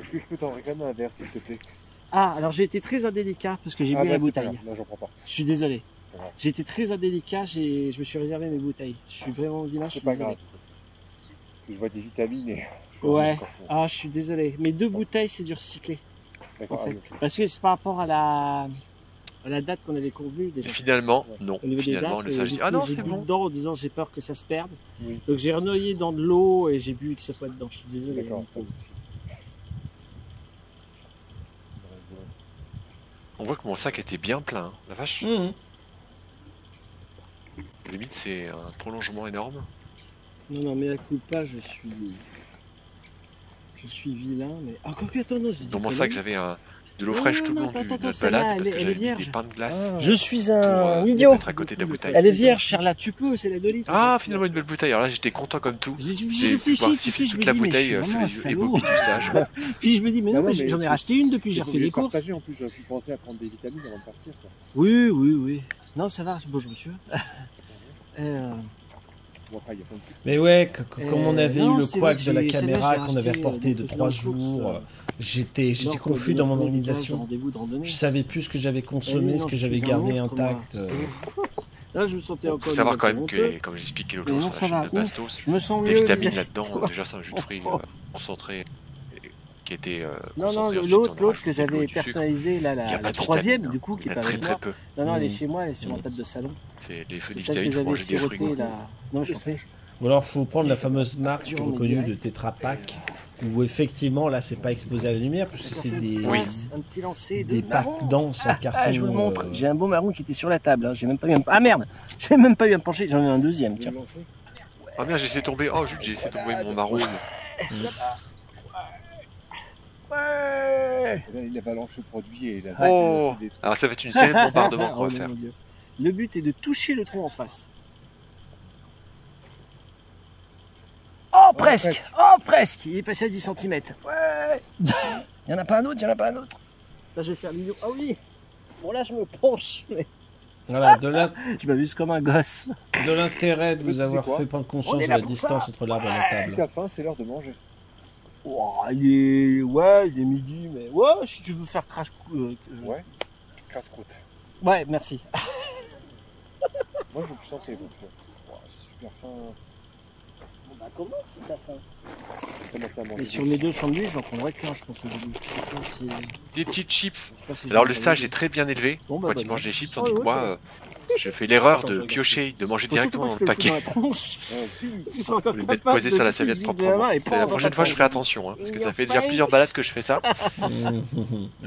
Est-ce que je peux t'en réclamer un verre, s'il te plaît? Ah, alors j'ai été très indélicat parce que j'ai Ah, mis bah, la bouteille. Non, j'en prends pas. Je suis désolé. J'ai été très indélicat, j'ai- je me suis réservé mes bouteilles. Je suis vraiment dimanche, je suis pas désolé. grave. Je vois des vitamines et. Ouais. Ah, je suis désolé. Mes deux bouteilles, c'est du recyclé. En D'accord. fait. ah. Parce que c'est par rapport à la, à la date qu'on avait convenue déjà. finalement, non. Au niveau des Finalement, dates, le dit coup, Ah non, j'ai c'est bu bon. dedans en disant j'ai peur que ça se perde. Oui. Donc j'ai renoyé dans de l'eau et j'ai bu que ça soit dedans. Je suis désolé. On voit que mon sac était bien plein. hein. La vache. Mhm. Limite, c'est un prolongement énorme. Non, non, mais à coup pas, je suis. Je suis vilain, mais. Ah, quoi que, attends, non, j'ai dit Dans mon sac, j'avais un- de l'eau fraîche non, tout le long du- attends, de attends, notre celle-là, balade elle parce que elle j'avais est mis des vierge. pains de glace. Ah. Je suis pour, un euh, idiot. à côté de la bouteille. Elle est vierge, Charlotte, tu peux, c'est la 2 litres. Ah, finalement, une belle bouteille. Alors là, j'étais content comme tout. J'ai réfléchi, tu sais, je toute me la dis, mais je bouteille suis euh, vraiment un salaud. Puis je me dis, mais non, j'en ai racheté une depuis, j'ai refait les courses. partager en plus, penser à prendre des vitamines avant de partir. Oui, oui, oui. Non, ça va, bonjour monsieur. Euh, Bon, après, il y a plein de trucs. Mais ouais, que- que- Euh, comme on avait non, eu le couac de la caméra qu'on avait reporté euh, de trois jours, euh, j'étais confus dans mon organisation. Je savais plus ce que j'avais consommé, ce que j'avais gardé intact. euh. Là, je me sentais Il encore. faut savoir quand même que, comme j'expliquais l'autre jour ça la va, chaîne de ouf. Bastos, Je me sens les mieux. vitamines là-dedans, euh, déjà c'est un jus de fruits euh, concentré qui était euh, Non, non, l'autre, l'autre que j'avais personnalisé, là, la, troisième, du coup, Il qui est pas très avec très moi. peu. Non, non, elle est Mm. chez moi, elle est sur ma Mm. table de salon. C'est les feux celle que j'avais sirotée, là. Non, je t'en prie. Ou alors faut prendre la fameuse marque reconnue de. Tetra Pak, où effectivement là c'est pas exposé à la lumière, puisque c'est des. Un des packs denses en carton. Ah, je vous montre. euh, J'ai un beau marron qui était sur la table. hein. J'ai même pas eu un... Ah merde J'ai même pas eu à me pencher. J'en ai un deuxième. Tiens. Oh merde, j'ai laissé tomber. Oh, j'ai laissé tomber mon marron. Ouais Et là, il avalanche le produit et il a Oh. des trucs. Alors ça va être une série de bombardements qu'on Oh va non, faire. Le but est de toucher le tronc en face. Oh, presque presque. Oh, presque Il est passé à 10 cm. Ouais Il y en a pas un autre, il y en a pas un autre. Là, je vais faire l'idiot. Ah oui Bon, là, je me penche, mais Voilà, de la- je m'amuse comme un gosse. de l'intérêt de vous avoir fait prendre On conscience de là la distance ça. entre l'arbre et la Si table. t'as faim, c'est l'heure de manger. Oh, il est... Ouais, il est midi, mais... Ouais, si tu veux faire crash... euh, euh, Ouais. Casse-croûte. Ouais, merci. Moi, je veux plus santé parce que ouah, j'ai super faim. Bon, bah, comment si t'as faim. Mais sur mes deux sandwichs, j'en prendrais qu'un, je pense, au début. Des petites chips. si Alors le sage est très bien élevé. Bon, bah, Quand bah, il mange bah. des chips, Oh, tandis que ouais, moi, ouais. euh, je fais l'erreur je de piocher, de manger directement dans le je paquet. lieu d'être capables posé sur la serviette proprement. La prochaine fois, je ferai attention, hein, parce que ça fait déjà plusieurs balades que je fais ça.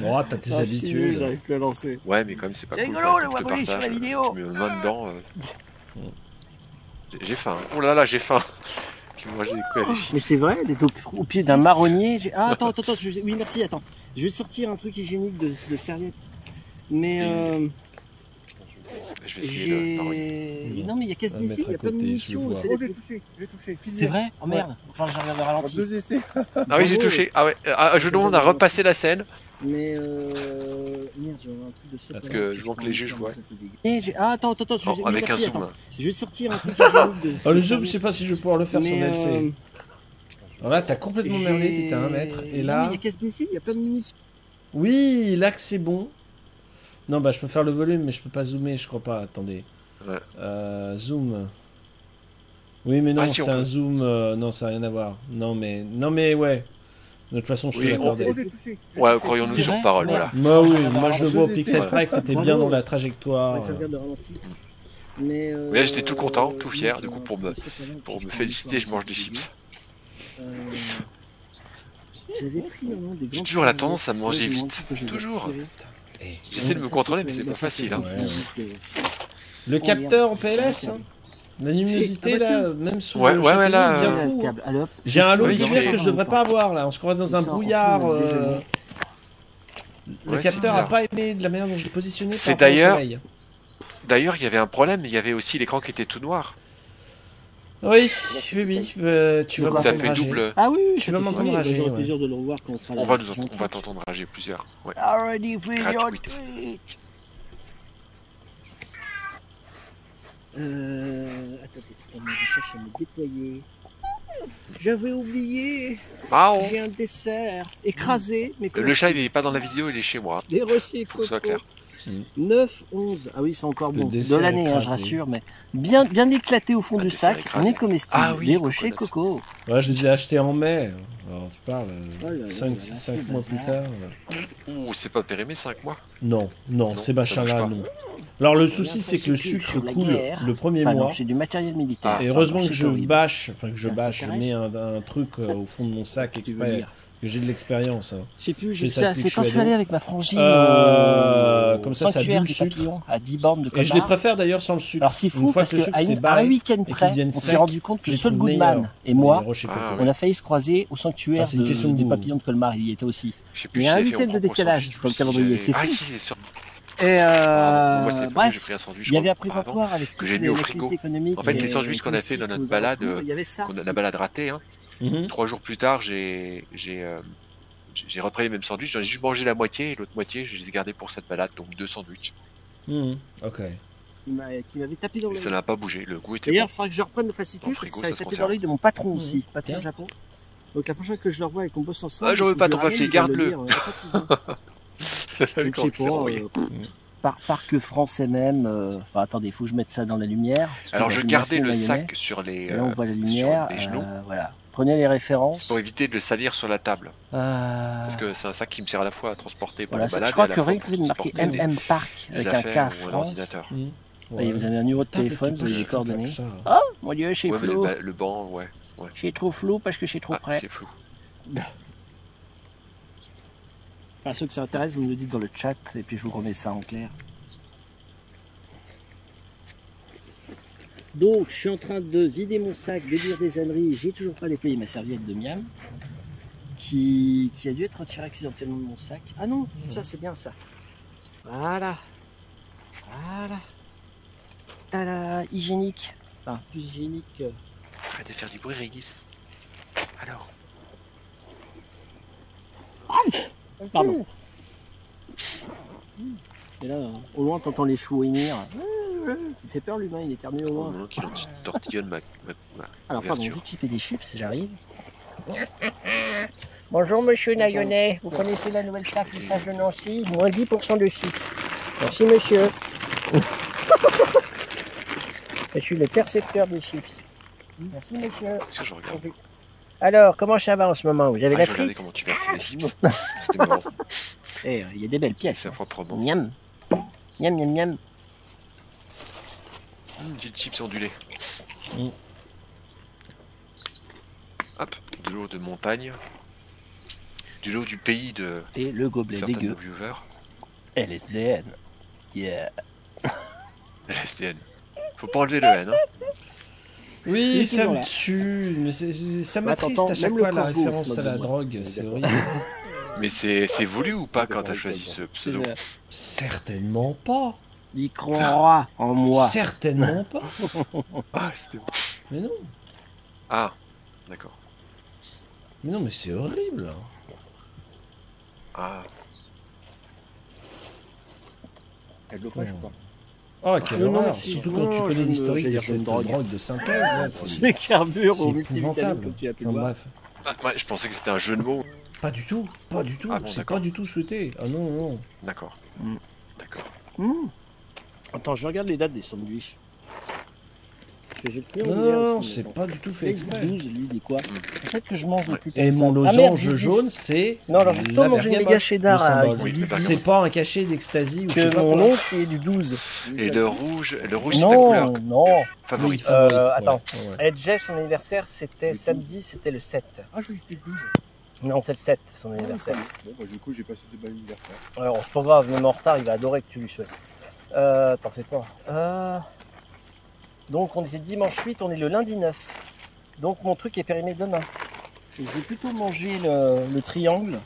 Oh, t'as tes habitudes. J'arrive plus à lancer. Ouais, mais quand même, c'est pas C'est cool. rigolo, quoi, le je sur la partage, vidéo. Je mets ma main dedans. euh. J'ai- faim. Oh là là, j'ai faim. Je. Mais c'est vrai, d'être au, au pied d'un marronnier. j'ai- Ah, attends, attends, attends. je- Oui, merci, attends. Je vais sortir un truc hygiénique de, de serviette. Mais euh, Je vais essayer le j'ai. Non. Mais il y a casse mettre il y à a plein de munitions. Oh, j'ai touché, j'ai touché. C'est vrai Oh merde, enfin le En ralenti. deux essais. Ah oui, j'ai touché. Ah ouais. Ah, je demande à repasser la scène. Mais euh. Merde, j'ai un truc de ça. Parce que je vois que les le juges voient. j'ai- Ah, attends, attends, attends. je Oh, vais- avec un zoom. Je vais sortir un truc de. Oh, le zoom, je sais pas si je vais pouvoir le faire sur LC. euh, Alors là, t'as complètement j'ai- merdé, t'étais à un mètre. Et là, Il y a casse il y a plein de munitions. oui, là que c'est bon. Non, bah je peux faire le volume, mais je peux pas zoomer, je crois pas. Attendez. Ouais. Euh, zoom. Oui, mais non, Ah, si, on c'est un peut. zoom. euh, non, ça n'a rien à voir. Non, mais, non, mais ouais. De toute façon, je Oui, l'accordais. J'ai j'ai Ouais, croyons-nous sur parole, voilà. Moi, oui, moi je le vois au pixel t'es Bravo. bien dans la trajectoire. Mais, euh, Mais là, j'étais tout content, tout fier, du coup, j'ai pour me- Pour me féliciter, je mange des chips. Euh, grandes toujours la tendance à manger vite. Toujours. J'essaie de me contrôler, mais c'est pas facile. Hein. Ouais, Le capteur en. PLS hein La luminosité, Ah, bah, là, même sous Ouais, le ouais, ouais, là, euh, fou. J'ai un lot d'hiver il que je devrais pas avoir là. On se croise dans un brouillard. euh. Le capteur a pas aimé de la manière dont je l'ai positionné. C'est d'ailleurs-. D'ailleurs, il y avait un problème, il y avait aussi l'écran qui était tout noir. Oui, oui, oui. euh, tu vas m'entendre double. Ah oui, oui, Tu vas m'entendre fini. rager, J'aurai ouais. plaisir de le revoir quand on sera On va nous on va t'entendre rager plusieurs. Ouais. Already free your Gratuite. tweet. Euh, attends, attends, attends, je cherche à me déployer. J'avais oublié, Ah, on- j'ai un dessert écrasé, mais Le chat, il est pas dans la vidéo, il est chez moi. des rochers Faut que ce soit clair. 9, 11. Ah oui, c'est encore bon. De l'année, hein, je rassure, mais bien, bien éclaté au fond Le du sac, écrasé. mais comestible. Ah oui, des rochers coco. Ouais, je les ai achetés en mai. Alors, tu parles. Oh là là là 5, là, c'est mois plus tard. Ouh, c'est pas périmé 5 mois? Non, non, Non, ces machins-là, non. Alors, le On souci, c'est que le sucre coule le premier mois. c'est du matériel militaire. Et heureusement Pardon, que je horrible. bâche, enfin que je bâche, je mets un, truc euh, au fond de mon sac exprès, que j'ai de l'expérience. hein. Je sais plus, j'ai ça ça, c'est quand je suis allé avec ma frangine Euh, au comme ça, ça sanctuaire bulle du papillon à 10 bornes de Et je les Colmar. préfère d'ailleurs sans le sucre. Alors c'est fou parce qu'à un week-end près, on s'est rendu compte que trouve Goodman et moi, Ah, on a failli se croiser au sanctuaire Ah, de- des papillons de Colmar, il y était aussi. Il y a un week-end de décalage dans le calendrier, c'est fou. Et Moi, c'est euh, le premier, bref, j'ai pris un sandwich. il y avait un présentoir avec que toutes j'ai mis les au frigo. En fait, les sandwichs qu'on a fait dans notre balade, alentours, il y avait ça. On a la balade ratée. Hein. Mhm. Trois jours plus tard, j'ai j'ai euh, repris les mêmes sandwichs. J'en ai juste mangé la moitié et l'autre moitié, je les ai gardés pour cette balade. Donc deux sandwichs. Mhm. Ok. qui m'a- qui m'avait tapé dans l'œil. ça n'a pas bougé. Le goût était D'ailleurs, il bon. faudra que je reprenne le fascicule frigo, ça a tapé dans l'œil de mon patron Mhm. aussi, patron Tiens. au Japon. Donc la prochaine fois que je le revois et qu'on bosse ensemble. Ah, j'en veux pas ton papier, garde-le. par, parc français même. euh, Enfin, attendez, il faut que je mette ça dans la lumière. Alors je gardais le sac sur les, Là, on euh, voit la sur lumière. les genoux euh, voilà. Prenez les références. pour éviter de le salir sur la table. Euh, Parce que c'est un sac qui me sert à la fois à transporter pour voilà, la ça- balade je crois à que de marquer des- MM Park des avec un K France. ordinateur. Mhm. Et vous avez un numéro de téléphone, vous avez les se coordonnées. Ah, mon dieu, c'est Ouais, le, flou. le banc, ouais. C'est trop flou parce que c'est trop Ah, près. c'est flou. Enfin, ceux que ça intéresse, vous me le dites dans le chat et puis je vous remets ça en clair. Donc, je suis en train de vider mon sac, de lire des âneries. J'ai toujours pas déployé ma serviette de miam. Qui, qui a dû être retirée accidentellement de mon sac. Ah non, ça c'est bien ça. Voilà. Voilà. Tada, hygiénique. Enfin, plus hygiénique que... Arrête de faire du bruit, Régis. Alors, Pardon. Et là, euh, au loin, t'entends les chevaux hennir. Il fait peur l'humain, il éternue au au loin. moment qu'il en tortillonne ma, ma, ma Alors pardon, couverture. j'ai typé des chips, j'arrive. Bonjour monsieur Naïonnet, vous connaissez la nouvelle charte message de Nancy? Moins 10% de chips. Merci monsieur. Je suis le percepteur des chips. Merci monsieur. Est-ce que je regarde? Alors, comment ça va en ce moment? Vous avez Ah, la je frite comment tu versais les chips. C'était marrant. Eh, il y a des belles pièces. Bon. Miam. Miam, miam, miam. Hum, Petite chips ondulée. Mm. Hop, de l'eau de montagne. De l'eau du pays de Et le gobelet dégueu. viewers. LSDN. Yeah. LSDN. Faut pas enlever le N. Hein. Oui, ça me tue. Mais ça m'attriste à chaque fois la référence à la drogue. C'est horrible. Mais c'est c'est voulu ou pas quand t'as choisi ce pseudo ça. Certainement pas. Il croira en moi. Certainement pas. Ah, c'était bon. Mais non. Ah, d'accord. Mais non, mais c'est horrible. Ah, Elle le pas Oh, quelle Non, non, horreur. Surtout Non, quand tu connais l'historique de cette drogue. drogue de synthèse. là, c'est- épouvantable. comme tu as pu le Enfin, voir. bref. Ah, ouais, je pensais que c'était un jeu de mots. Pas du tout. Pas du tout. Ah bon, c'est d'accord. pas du tout souhaité. Ah non, non. D'accord. Mm. D'accord. Mmh. Attends, je regarde les dates des sandwichs. Non, non, c'est pas du tout fait exprès. 12, lui, quoi Mm. Peut-être que je mange Ouais. plus Et mon Ah, losange 10, jaune, 10. c'est. Non, alors j'ai plutôt mangé méga cheddar le symbole. avec Oui, du 10, d'accord. 10. C'est pas un cachet d'ecstasy ou je que sais pas mon quoi. oncle est du 12. Et le rouge, le rouge, c'est ta Non, couleur non. favorite. Euh, attends. Ouais. Jess, son anniversaire, c'était samedi, c'était le 7. Ah, je croyais que c'était le 12. Non, c'est le 7, son Ah, anniversaire. Bon, bah, du coup, j'ai passé de bon anniversaire. Alors, c'est pas grave, même en retard, il va adorer que tu lui souhaites. Euh, t'en fais pas. Euh, donc, on était dimanche 8, on est le lundi 9. Donc, mon truc est périmé demain. Je vais plutôt manger le, le triangle.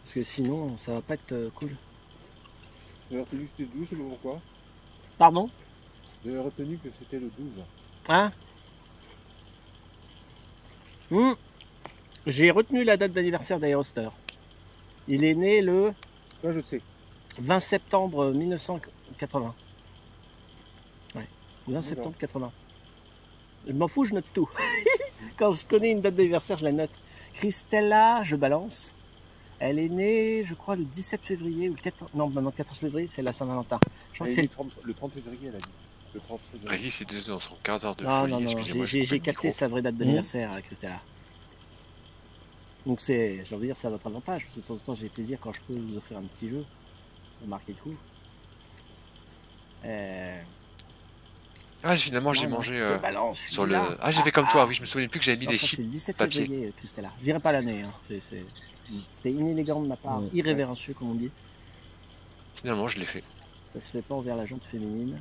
Parce que sinon, ça va pas être euh, cool. J'avais retenu que c'était le 12, je sais pas pourquoi. Pardon? J'avais retenu que c'était le 12. Hein? J'ai retenu la date d'anniversaire d'Aeroster. Il est né le Ça, je le sais. 20 septembre 1980. Ouais, 20 septembre 80. Je m'en fous, je note tout. Quand je connais une date d'anniversaire, je la note. Christella, je balance. Elle est née, je crois, le 17 février ou le 14... Non, non, 14 février, c'est la Saint-Valentin. Je crois que Elle est c'est née 30 le 30 février, elle a dit. Le 30 février. Régis est désolé dans son quart d'heure de Non, folie. non, non, Excusez-moi, j'ai- le capté micro. sa vraie date d'anniversaire, euh, Christella. Donc c'est, j'ai envie de dire, ça va pas avantage, parce que de temps en temps j'ai plaisir quand je peux vous offrir un petit jeu pour marquer le coup. Euh, Ah, finalement, j'ai non, mangé je euh, balance, je suis sur le. là. Ah, j'ai fait comme toi, oui, je me souvenais plus que j'avais mis Non, les ça, chips. c'est le 17 papier. février, euh, Christella. Je dirais pas l'année, hein. c'est, c'est- c'était inélégant de ma part, Ouais. irrévérencieux comme on dit. Finalement, je l'ai fait. Ça se fait pas envers la jante féminine.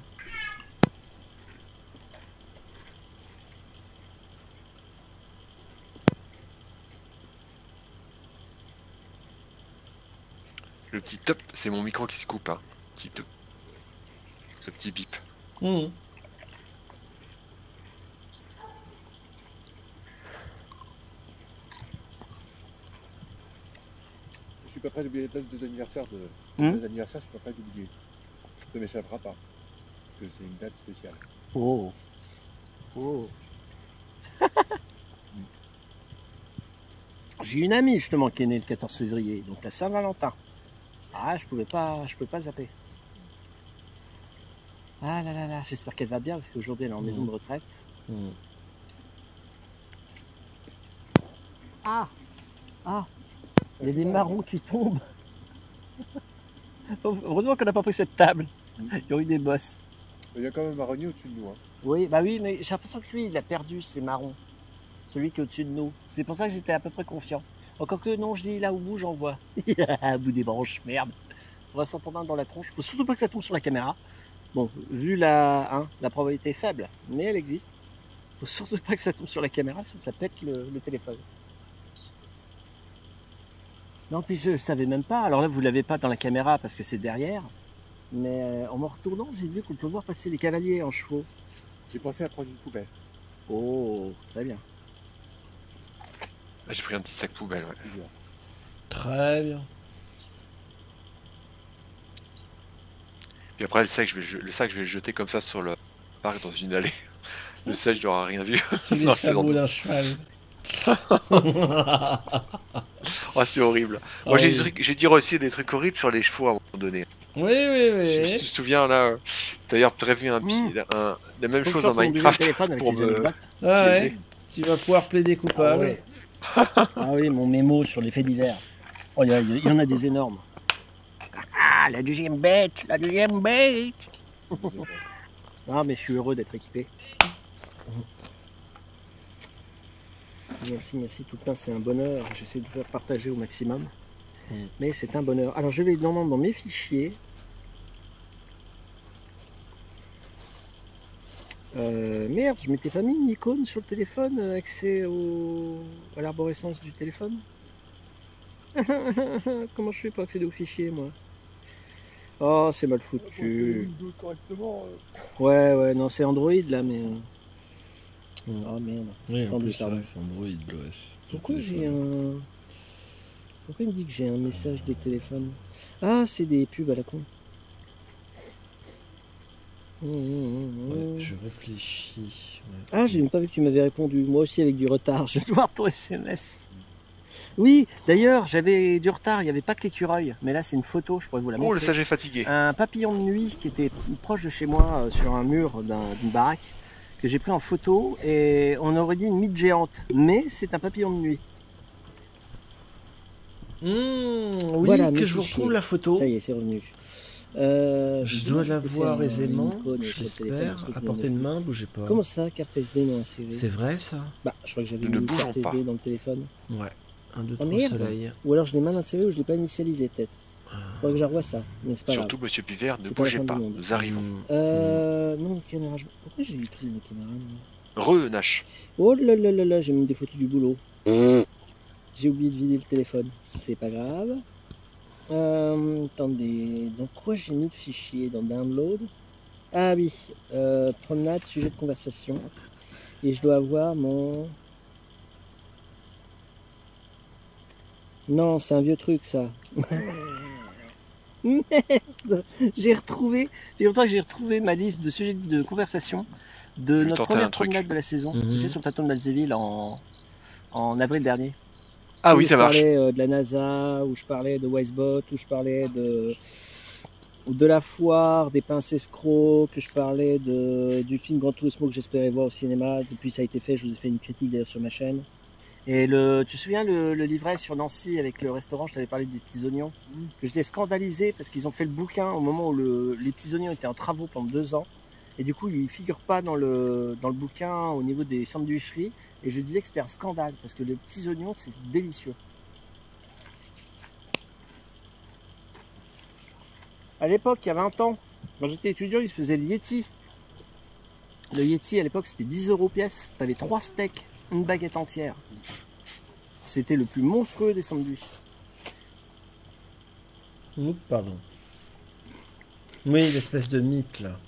Le petit top, c'est mon micro qui se coupe. Hein. Petit top. Le petit bip. Mmh. Je suis pas prêt d'oublier la date d'anniversaire de. Hmm date d'anniversaire, je suis pas prêt d'oublier. Ça m'échappera pas. Parce que c'est une date spéciale. Oh. Oh. J'ai une amie justement qui est née le 14 février, donc la Saint-Valentin. Ah, je pouvais pas, je peux pas zapper. Ah là là là, j'espère qu'elle va bien parce qu'aujourd'hui elle est en maison de retraite. Mmh. Ah Ah Il y a des marrons qui tombent. Heureusement qu'on n'a pas pris cette table. Il y a eu des bosses. Il y a quand même un marronnier au-dessus de nous. Hein. Oui, bah oui, mais j'ai l'impression que lui, il a perdu ses marrons. Celui qui est au-dessus de nous. C'est pour ça que j'étais à peu près confiant. Encore que non, je dis là au bout, j'en vois. à bout des branches, merde. faudra s'en prendre un dans la tronche. Faut surtout pas que ça tombe sur la caméra. Bon, vu la, hein, la probabilité est faible, mais elle existe. Faut surtout pas que ça tombe sur la caméra, sinon ça pète le, le téléphone. Non, puis je savais même pas. Alors là, vous l'avez pas dans la caméra parce que c'est derrière. Mais euh, en me retournant, j'ai vu qu'on peut voir passer les cavaliers en chevaux. J'ai pensé à prendre une poubelle. Oh, très bien. J'ai pris un petit sac poubelle, ouais. Très bien. Puis après, le sac, je vais, le je- sac, je vais le jeter comme ça sur le parc dans une allée. Le sac, je n'aurai rien vu. Sous les je sabots d'un cheval. Oh, c'est horrible. Ah Moi, j'ai oui. dire aussi des trucs horribles sur les chevaux à un moment donné. Oui, oui, Si oui. tu te souviens, là, euh, d'ailleurs, prévu un, pi- Mm. un- la même chose dans je Minecraft. pour me-. Ah ouais. Tu vas pouvoir plaider coupable. Ah ouais. Ah oui, mon mémo sur les faits divers. Oh, il y, en a des énormes. Ah, la deuxième bête, la deuxième bête. Ah, mais je suis heureux d'être équipé. Merci, merci. Tout plein, c'est un bonheur. J'essaie de faire partager au maximum. Mm. Mais c'est un bonheur. Alors, je vais dans, dans mes fichiers. Euh, merde, je m'étais pas mis une icône sur le téléphone, euh, accès au... à l'arborescence du téléphone. Comment je fais pour accéder aux fichiers, moi? Oh, c'est mal foutu. euh, Ouais, ouais, non, c'est Android là, mais. Mm. Oh merde. Oui, en Attendez, plus, c'est Android, l'OS. Pourquoi j'ai un. Pourquoi il me dit que j'ai un message de téléphone? Ah, c'est des pubs à la con. Mmh, mmh, Ouais, je réfléchis. ouais. Ah, j'ai même pas vu que tu m'avais répondu. Moi aussi avec du retard. Je dois voir ton SMS. Oui, d'ailleurs, j'avais du retard. Il n'y avait pas que l'écureuil. Mais là, c'est une photo. Je pourrais vous la Oh, le montrer. sage est fatigué. un papillon de nuit qui était proche de chez moi euh, sur un mur d'un- d'une baraque que j'ai pris en photo et on aurait dit une mythe géante. Mais c'est un papillon de nuit. Mmh, oui, Voilà, que je vous retrouve la photo. Ça y est, c'est revenu. Euh, Je dois la je voir un- aisément, une icône je sur le téléphone l'espère. parce que je À portée de main, bougez pas. Comment ça, carte SD dans un CV C'est vrai ça Bah, je crois que j'avais une carte bougeons pas. SD dans le téléphone. Ouais. Un, deux, Oh, trois merde. soleils. Ou alors je l'ai mal inséré ou je l'ai pas initialisé peut-être. Faudrait que je revoie ça, mais c'est pas Surtout, grave. monsieur Pivert, ne pas bougez fin du pas. monde. Nous arrivons. Mmh. Euh, non, caméra. je- Pourquoi j'ai eu tout une caméra moi Re, Nash. Oh là là là là, j'ai mis des photos du boulot. J'ai oublié de vider le téléphone. C'est pas grave. Euh, attendez, dans quoi j'ai mis le fichier Dans Download Ah oui, euh, promenade, sujet de conversation. Et je dois avoir mon. Non, c'est un vieux truc ça. Merde J'ai retrouvé, j'ai longtemps que j'ai retrouvé ma liste de sujets de conversation de notre première promenade de la saison. Mhm. Tu sais, sur le plateau de Malzéville en, en avril dernier. Ah oui, je ça marche. parlais euh, de la NASA, où je parlais de Wisebot, où je parlais de de la foire, des pinces escrocs, que je parlais de, du film Grand Turismo que j'espérais voir au cinéma. Depuis ça a été fait, je vous ai fait une critique d'ailleurs sur ma chaîne. Et le, tu te souviens le, le livret sur Nancy avec le restaurant, je t'avais parlé des petits oignons, que j'étais scandalisé parce qu'ils ont fait le bouquin au moment où le, les petits oignons étaient en travaux pendant deux ans. Et du coup, ils figurent pas dans le, dans le bouquin au niveau des sandwicheries. Et je disais que c'était un scandale parce que les petits oignons, c'est délicieux. À l'époque, il y a 20 ans, quand j'étais étudiant, ils faisaient le Yeti. Le Yeti, à l'époque, c'était 10 euros pièce. T'avais trois steaks, une baguette entière. C'était le plus monstrueux des sandwichs. Oups, pardon. Oui, l'espèce de mythe là.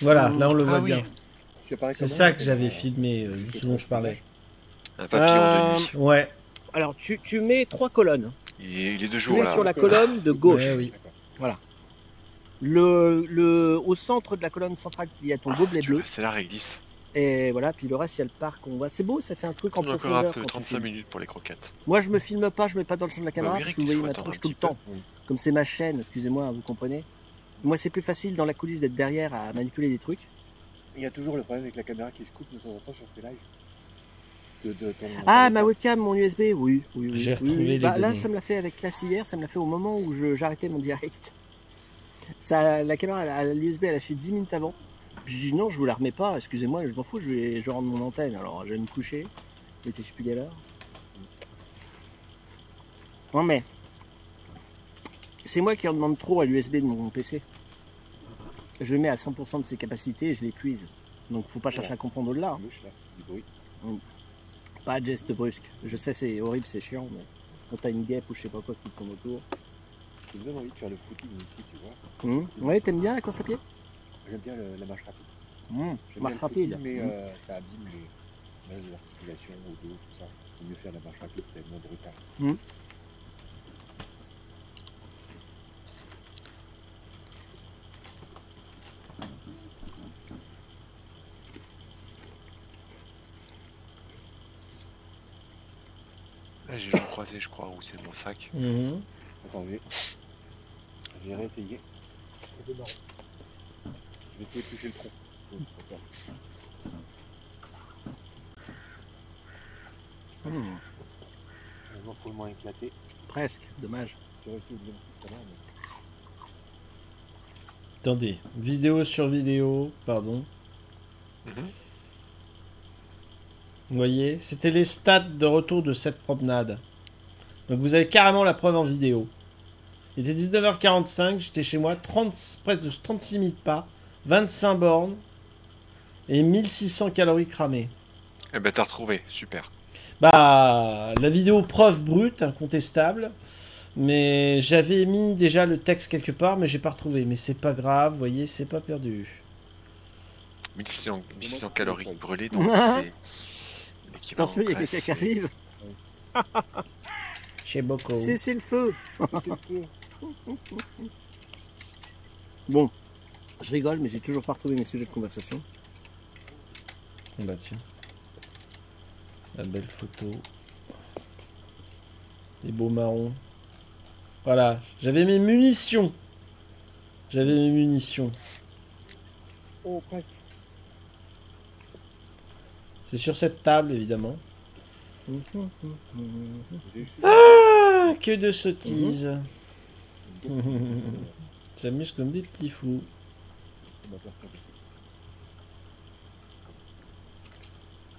Voilà, là on le voit Ah oui. bien. C'est ça que j'avais filmé, euh, juste ce dont je parlais. Un papillon Euh, de nuit. Ouais, Alors, tu, tu mets trois colonnes. Il est, il est de Tu jour mets là. sur la colonne de gauche. ouais, oui. D'accord. Le, le, au centre de la colonne centrale, il y a ton gobelet Tu bleu. C'est la réglisse. Et voilà, puis le reste, il y a le parc. On voit. C'est beau, ça fait un truc en On a encore profondeur. un peu, quand tu 35 filmes. minutes pour les croquettes. Moi, je me filme pas, je mets pas dans le champ de la caméra oui, parce que vous voyez ma tronche tout le peu. temps. Comme c'est ma chaîne, excusez-moi, vous comprenez. Moi, c'est plus facile dans la coulisse d'être derrière à manipuler des trucs. Il y a toujours le problème avec la caméra qui se coupe de temps en temps sur tes lives. De, de ton- Ah, ton- ma webcam, mon USB, oui, oui, oui. J'ai oui, retrouvé oui. les Bah, là, ça me l'a fait avec classe hier, ça me l'a fait au moment où je- j'arrêtais mon direct. Ça, la caméra, l'USB, elle a lâché 10 minutes avant. Puis j'ai dit non, je vous la remets pas, excusez-moi, je m'en fous, je vais, je rentre mon antenne. Alors, je vais me coucher. Il était je sais plus quelle heure. Non, mais. c'est moi qui en demande trop à l'USB de mon PC. Je le mets à 100% de ses capacités et je l'épuise. Donc faut pas chercher à comprendre au-delà. Mouche là, du bruit. Pas de geste brusque. Je sais, c'est horrible, c'est chiant, mais quand t'as une guêpe ou je sais pas quoi qui te tourne autour. Ça me donne envie de faire le footing ici, tu vois. Hum. Ouais, t'aimes bien la course à pied? J'aime bien le- la marche rapide. Hum, J'aime Marche bien le rapide. mais Hum. euh, ça abîme les, les articulations, au dos, tout ça. Il vaut mieux faire la marche rapide, c'est moins brutal. Là, j'ai le croisé, je crois, où c'est mon sac. Mhm. Attends, je vais, je vais réessayer. Je vais essayer de toucher le tronc. Hum, Il faut le moins éclater. Presque, dommage. Attendez, vidéo sur vidéo, pardon. Mhm. Vous voyez, c'était les stats de retour de cette promenade. Donc vous avez carrément la preuve en vidéo. Il était 19h45, j'étais chez moi, 30, presque de 36 000 pas, 25 bornes et 1600 calories cramées. Eh ben, t'as retrouvé, super. Bah, la vidéo preuve brute, incontestable. Mais j'avais mis déjà le texte quelque part, mais j'ai pas retrouvé. Mais c'est pas grave, vous voyez, c'est pas perdu. 1600, 1600 calories brûlées, donc c'est. Attention, il y a quelqu'un qui arrive. Chez Boko. Cessez le feu. bon, je rigole, mais j'ai toujours pas retrouvé mes sujets de conversation. Bah tiens. La belle photo. Les beaux marrons. Voilà, j'avais mes munitions. J'avais mes munitions. Oh, presque. C'est sur cette table, évidemment. Eu- Ah, que de sottises. S'amuse comme des petits fous.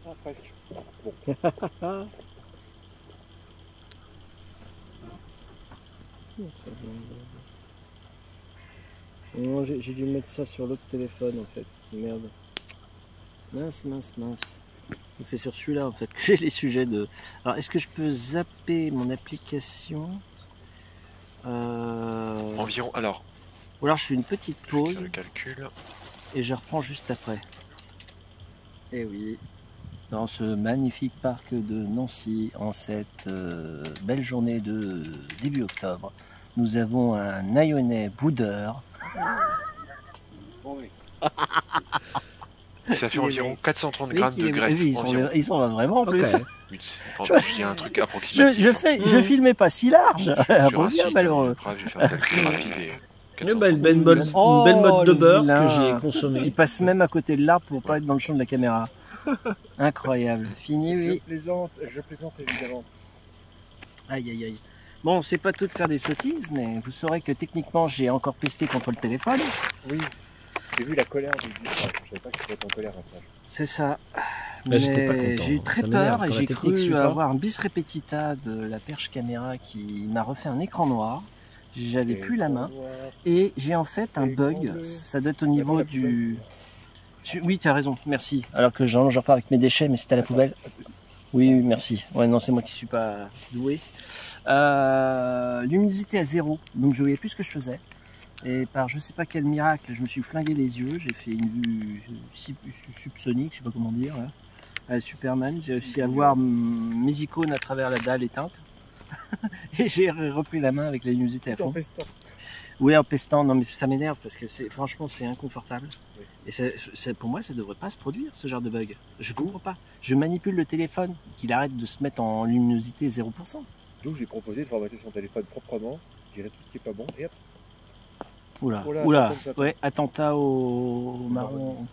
Ah, presque. Bon, Non, j'ai j'ai dû mettre ça sur l'autre téléphone en fait. Merde. Mince, mince, mince. Donc c'est sur celui-là en fait que j'ai les sujets de. Alors est-ce que je peux zapper mon application? Euh... Environ, alors, Ou alors je fais une petite je vais faire pause le calcul. et je reprends juste après. Eh oui. Dans ce magnifique parc de Nancy, en cette euh, belle journée de début octobre, nous avons un Lyonnais boudeur. Ça fait Il environ mec. 430 Oui, grammes il de graisse. oui, ils, ils sont vraiment en plus. Je dis un truc Je, approximatif. je, fais, je Mhm. filmais pas si large. Je Ah, bien malheureux. je vais faire un calcul rapide et 430. ben, une belle mode, une Oh, belle mode de beurre vilain. que j'ai Il consommé. passe même à côté de l'arbre pour pas être dans le champ de la caméra. Incroyable. Fini, Je oui. plaisante, je plaisante évidemment. Aïe, aïe, aïe. Bon, c'est pas tout de faire des sottises, mais vous saurez que techniquement, j'ai encore pesté contre le téléphone. Oui. J'ai vu la colère du du- Je savais pas que tu pouvais être en colère à ça. C'est ça. J'étais pas Mais content, J'ai eu hein. très Ça peur et j'ai cru pas. avoir un bis repetita de la perche caméra qui m'a refait un écran noir. J'avais plus la main. Et j'ai en fait un bug. Ça doit être au niveau du. Je- Oui, tu as raison, merci. Alors que j'en je repars avec mes déchets, mais c'est à la poubelle. Oui, oui, merci. Ouais, non, c'est moi qui suis pas doué. Euh, Luminosité à zéro, donc je voyais plus ce que je faisais. Et par je sais pas quel miracle, je me suis flingué les yeux. J'ai fait une vue sub- subsonique, je sais pas comment dire. À Superman, j'ai réussi à voir mes icônes à travers la dalle éteinte. Et j'ai repris la main avec la luminosité à Tout en fond. pestant. Oui, en pestant, non mais ça m'énerve parce que c'est franchement c'est inconfortable. Oui. Et pour moi ça devrait pas se produire ce genre de bug. Je comprends pas. Je manipule le téléphone, qu'il arrête de se mettre en luminosité 0%. Donc j'ai proposé de formater son téléphone proprement, virer tout ce qui est pas bon et hop, Oula, Oh oula, ouais, attentat au marron.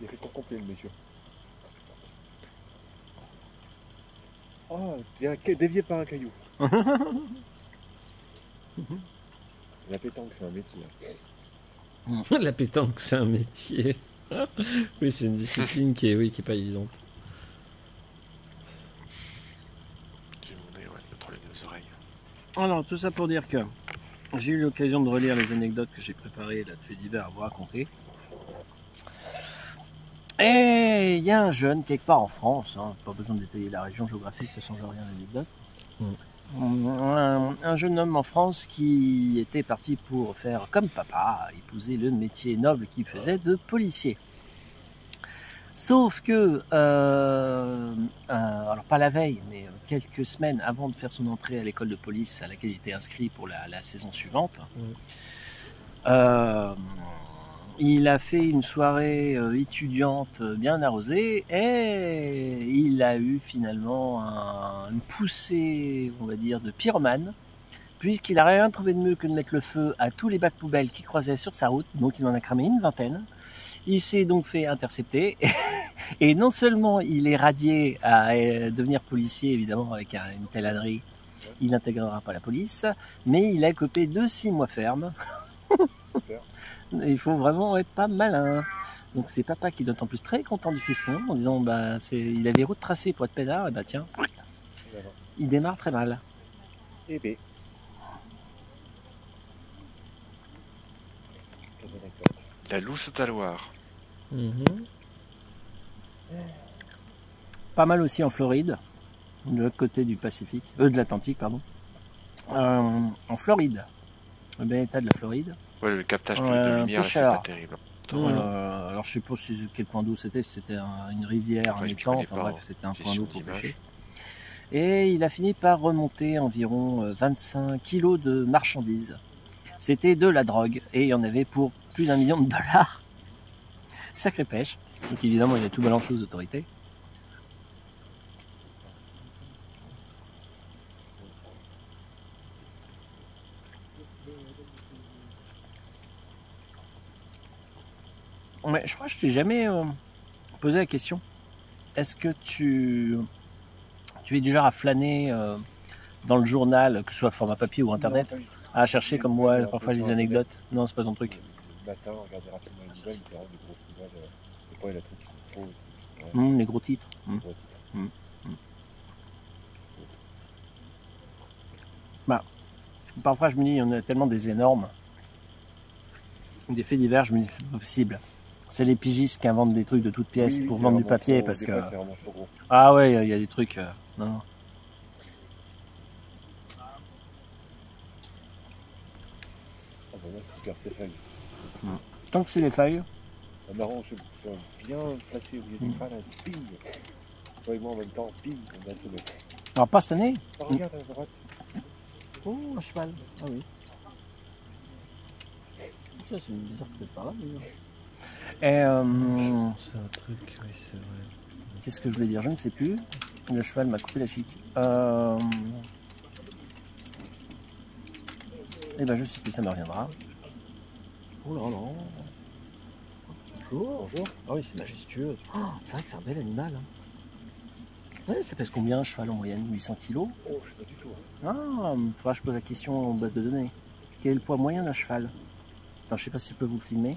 il a fait pour complet le monsieur. Oh, dé- dévié par un caillou. La pétanque, c'est un métier. hein. la pétanque, c'est un métier. oui, c'est une discipline qui est, oui, qui est pas évidente. Alors, tout ça pour dire que j'ai eu l'occasion de relire les anecdotes que j'ai préparées là, de faits divers à vous raconter. Et il y a un jeune quelque part en France, hein, pas besoin de détailler la région géographique, ça change rien à l'anecdote. Un, un jeune homme en France qui était parti pour faire comme papa, épouser le métier noble qu'il faisait de policier. Sauf que, euh, euh, alors pas la veille, mais quelques semaines avant de faire son entrée à l'école de police à laquelle il était inscrit pour la, la saison suivante, euh, il a fait une soirée euh, étudiante bien arrosée et il a eu finalement un- une poussée, on va dire, de pyromane, puisqu'il a rien trouvé de mieux que de mettre le feu à tous les bacs poubelles qui croisaient sur sa route, donc il en a cramé une vingtaine. Il s'est donc fait intercepter et non seulement il est radié à euh, devenir policier, évidemment, avec un- une telle ânerie, il n'intégrera pas la police, mais il a copé de six mois ferme. il faut vraiment être pas malin. Donc c'est papa qui doit être en plus très content du fiston en disant bah c'est il avait route tracée pour être pédard et bah tiens il démarre très mal. Eh ben. La louche Loire. Mhm. Pas mal aussi en Floride, de l'autre côté du Pacifique, euh, de l'Atlantique pardon. Euh, en Floride, le bel état de la Floride. Ouais, le captage de- lumière, c'est pas terrible. Euh, alors je sais pas si quel point d'eau c'était, c'était un- une rivière, Ouais, un étang, enfin pas, bref, c'était un point d'eau pour pêcher. Et il a fini par remonter environ euh, 25 kilos de marchandises. C'était de la drogue et il y en avait pour plus d'un million de dollars. Sacrée pêche. Donc évidemment il a tout balancé aux autorités. Ouais, je crois que je t'ai jamais euh, posé la question. Est-ce que tu, tu es du genre à flâner euh, dans le journal, que ce soit format papier ou internet, Non, à chercher comme moi parfois les anecdotes? Non, c'est pas ton truc. Le matin, regarder rapidement les nouvelles, c'est vraiment des grosses nouvelles. Euh, Des fois, il y a des trucs qui sont faux. des trucs, ouais, Hum, les gros titres. Hum. gros titres. Parfois, je me dis, il y en a tellement des énormes, des faits divers, je me dis, c'est pas possible. C'est les pigistes qui inventent des trucs de toutes pièces Oui, pour vendre du papier trop- parce que. fois. Ah ouais, il y a des trucs. euh, non, non. Ah, bah, là, c'est hyper ses feuilles. Tant que c'est les feuilles, Un marron, je suis bien placé au milieu Mm. du crâne, un ping. Toi et moi en même temps, ping, on a sonné. alors pas cette année. Ah, regarde à droite. Oh, un cheval. Ah oui. Ça, c'est bizarre qu'il passe par là. d'ailleurs. Et euh, C'est un truc, oui, c'est vrai. qu'est-ce que je voulais dire? Je ne sais plus. Le cheval m'a coupé la chic. Euh... Eh ben, je sais plus, ça me reviendra. Oh là là. Bonjour. Bonjour. Ah oui, c'est majestueux. Oh, c'est vrai que c'est un bel animal. hein. Ouais, ça pèse combien un cheval en moyenne? 800 kilos? Oh, je sais pas du tout. Ah, faudra que je pose la question en base de données. Quel est le poids moyen d'un cheval? Attends, je sais pas si je peux vous le filmer.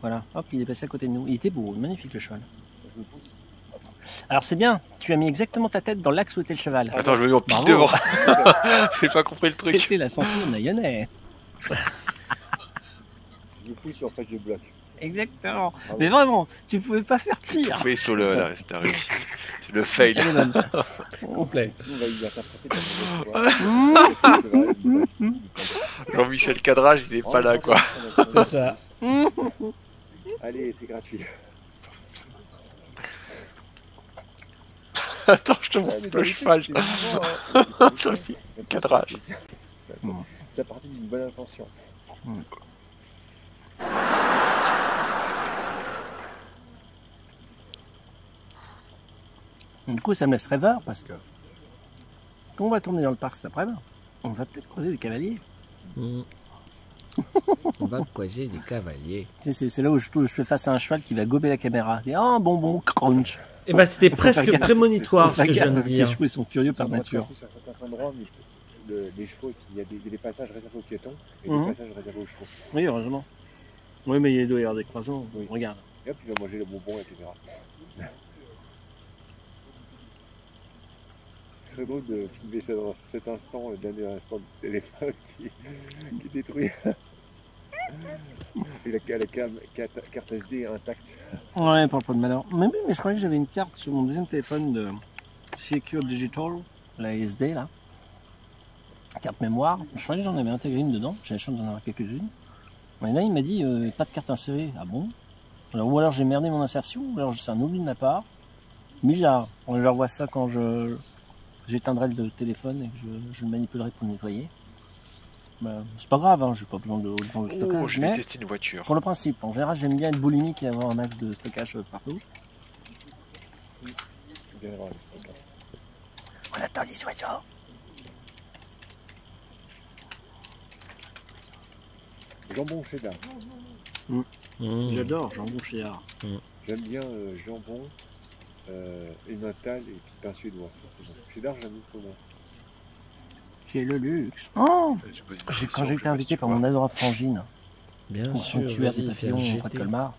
Voilà, hop, il est passé à côté de nous. Il était beau, magnifique le cheval. Je me pousse. Alors c'est bien, tu as mis exactement ta tête dans l'axe où était le cheval. Attends, je me mets en pile devant. J'ai pas compris le truc. C'était la censure naïonnais. Je me pousse et en fait, je bloque. Exactement. Ah Mais vraiment, tu pouvais pas faire pire. Oui, sur le, la, c'était un réussi. C'est le fail. Complet. Jean-Michel Cadrage, il est pas là, quoi. C'est ça. Allez, c'est gratuit. Attends, je te Ouais, montre mais le cheval. hein. Cadrage. Ça- Ça partit d'une bonne intention. Du coup, ça me laisse rêveur parce que quand on va tourner dans le parc cet après-midi, on va peut-être croiser des cavaliers. Mm. On va croiser des cavaliers. C'est c'est là où je, je fais face à un cheval qui va gober la caméra. Et, oh, bonbon, crunch. Et ben c'était presque prémonitoire ce Faut que je faire viens de gaffe, dire. Les chevaux ils sont curieux par nature. sur certains endroits, les chevaux, il y, a des, il y a des passages réservés aux piétons et Mhm. des passages réservés aux chevaux. Oui, heureusement. Oui, mais il doit y avoir des croisements. Oui. Regarde. Et hop, il va manger le bonbon, etc. Drôle de filmer ça dans cet instant, le dernier instant du téléphone qui, qui détruit. Et la, la cam- carte, carte SD intacte. Ouais, pas de malheur. Mais oui, mais je croyais que j'avais une carte sur mon deuxième téléphone de Secure Digital, la SD là. Carte mémoire. Je croyais que j'en avais intégré une dedans. J'ai la chance d'en avoir quelques-unes. Mais là, il m'a dit euh, pas de carte insérée. Ah bon? Alors, Ou alors j'ai merdé mon insertion, ou alors c'est un oubli de ma part. Bizarre. Je revois ça quand je j'éteindrai le téléphone et que je, je le manipulerai pour nettoyer. Bah, c'est pas grave, hein, j'ai pas besoin de autant de Oh, stockage. je vais mais- tester une voiture. pour le principe, en général, j'aime bien être boulimique et avoir un max de stockage partout. Je bien avoir le stockage. On attend les oiseaux. Jambon cheddar. Mmh. J'adore jambon chéard. J'aime bien euh, jambon, euh, emmental et puis pain suédois. c'est. Cheddar, j'aime beaucoup moins. J'ai le luxe. Oh J'ai- question, Quand j'ai été invité par mon adorable frangine, Bien au sûr. sanctuaire des vas-y, un papillons près de Colmar,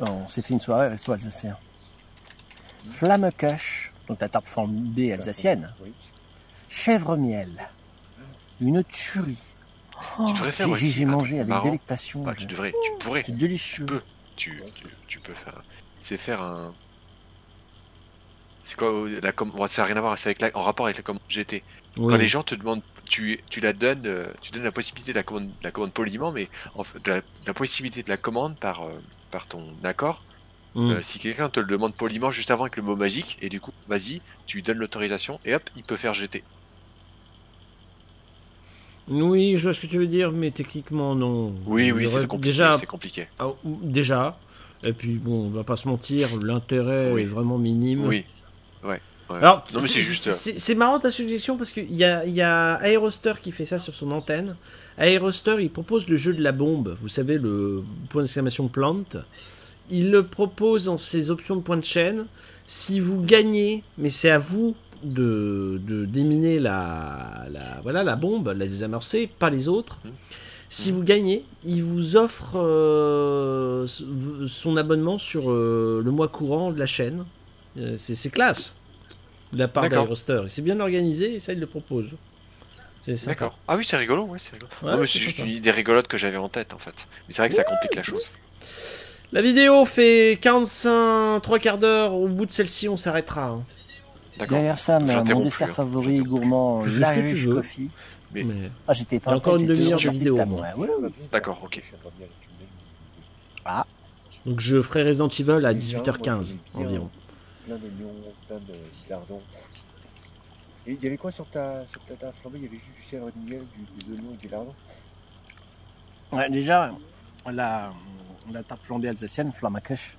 euh, on s'est fait une soirée resto alsacien. Flamme cache, donc la tarte flambée alsacienne, Oui. chèvre miel, une tuerie. Oh, Tu devrais faire j'ai- aussi j'ai un mangé truc avec marrant. délectation. Bah, tu devrais, tu pourrais, C'est délicieux. peux. tu, tu, tu peux faire. C'est faire un. C'est quoi euh, la com... bon, Ça n'a rien à voir, c'est avec la... en rapport avec la commande GT. Oui. Quand les gens te demandent, tu, tu la donnes, euh, tu donnes la possibilité de la commande, la commande poliment, mais en fait, de la, de la possibilité de la commande par, euh, par ton accord. Euh, si quelqu'un te le demande poliment juste avant avec le mot magique, et du coup, vas-y, tu lui donnes l'autorisation et hop, il peut faire GT. Oui, je vois ce que tu veux dire, mais techniquement, non. Oui, oui, c'est compliqué. Déjà, C'est compliqué. ah, ou- déjà. Et puis, bon, on va pas se mentir, l'intérêt Oui. est vraiment minime. Oui. Ouais. ouais. Alors, non, mais c'est juste. C'est c'est marrant ta suggestion parce qu'il y a, il y a Aeroster qui fait ça sur son antenne. Aeroster, il propose le jeu de la bombe. Vous savez, le point d'exclamation plante. Il le propose dans ses options de point de chaîne. Si vous gagnez, mais c'est à vous de, de déminer la, la, voilà, la bombe, la désamorcer, pas les autres. Mhm. Si vous gagnez, il vous offre euh, son abonnement sur euh, le mois courant de la chaîne. Euh, c'est c'est classe de la part D'accord. d'Aeroster. C'est bien organisé et ça, il le propose. C'est sympa. D'accord. Ah oui, c'est rigolo, ouais, c'est rigolo. Ouais, non, mais c'est c'est juste sympa. une idée rigolote que j'avais en tête, en fait. Mais c'est vrai que ça complique la chose. La vidéo fait 45, 3 quarts d'heure. Au bout de celle-ci, on s'arrêtera. hein. D'accord. Derrière ça, mon dessert plus, hein. favori gourmand, l'Irish veux. Coffee. Mais- Mais- Ah, j'étais pas encore une j'étais demi-heure de vidéo. D'accord, ok. Donc je ferai Resident Evil à 18h15 environ. Plein d'oignons, plein de lardons. Et il y avait quoi sur ta, sur ta tarte flambée? Il y avait juste du chèvre et du miel, du, des oignons et des lardons? Ouais, déjà, la, la tarte flambée alsacienne, Flammakesh,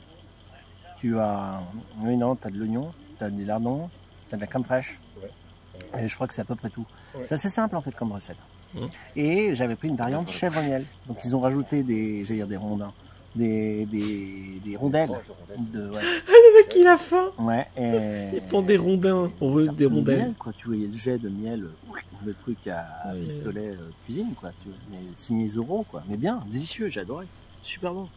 tu as. Oui, non, tu as de l'oignon, tu as des lardons, tu as de la crème fraîche. Ouais. Et je crois que c'est à peu près tout. Ouais. C'est assez simple en fait comme recette. Mhm. Et j'avais pris une variante chèvre miel. Donc ils ont rajouté des, j'allais dire des rondins, des, des, des rondelles. Tranches de ouais, Le mec, il a faim. ouais, et, Il prend des rondins. On veut des de rondelles. miel, quoi. Tu voyais le jet de miel, euh, le truc à, pistolet euh, cuisine, quoi. Tu, mais signé Zorro, quoi. Mais bien, délicieux, j'ai adoré. Super bon.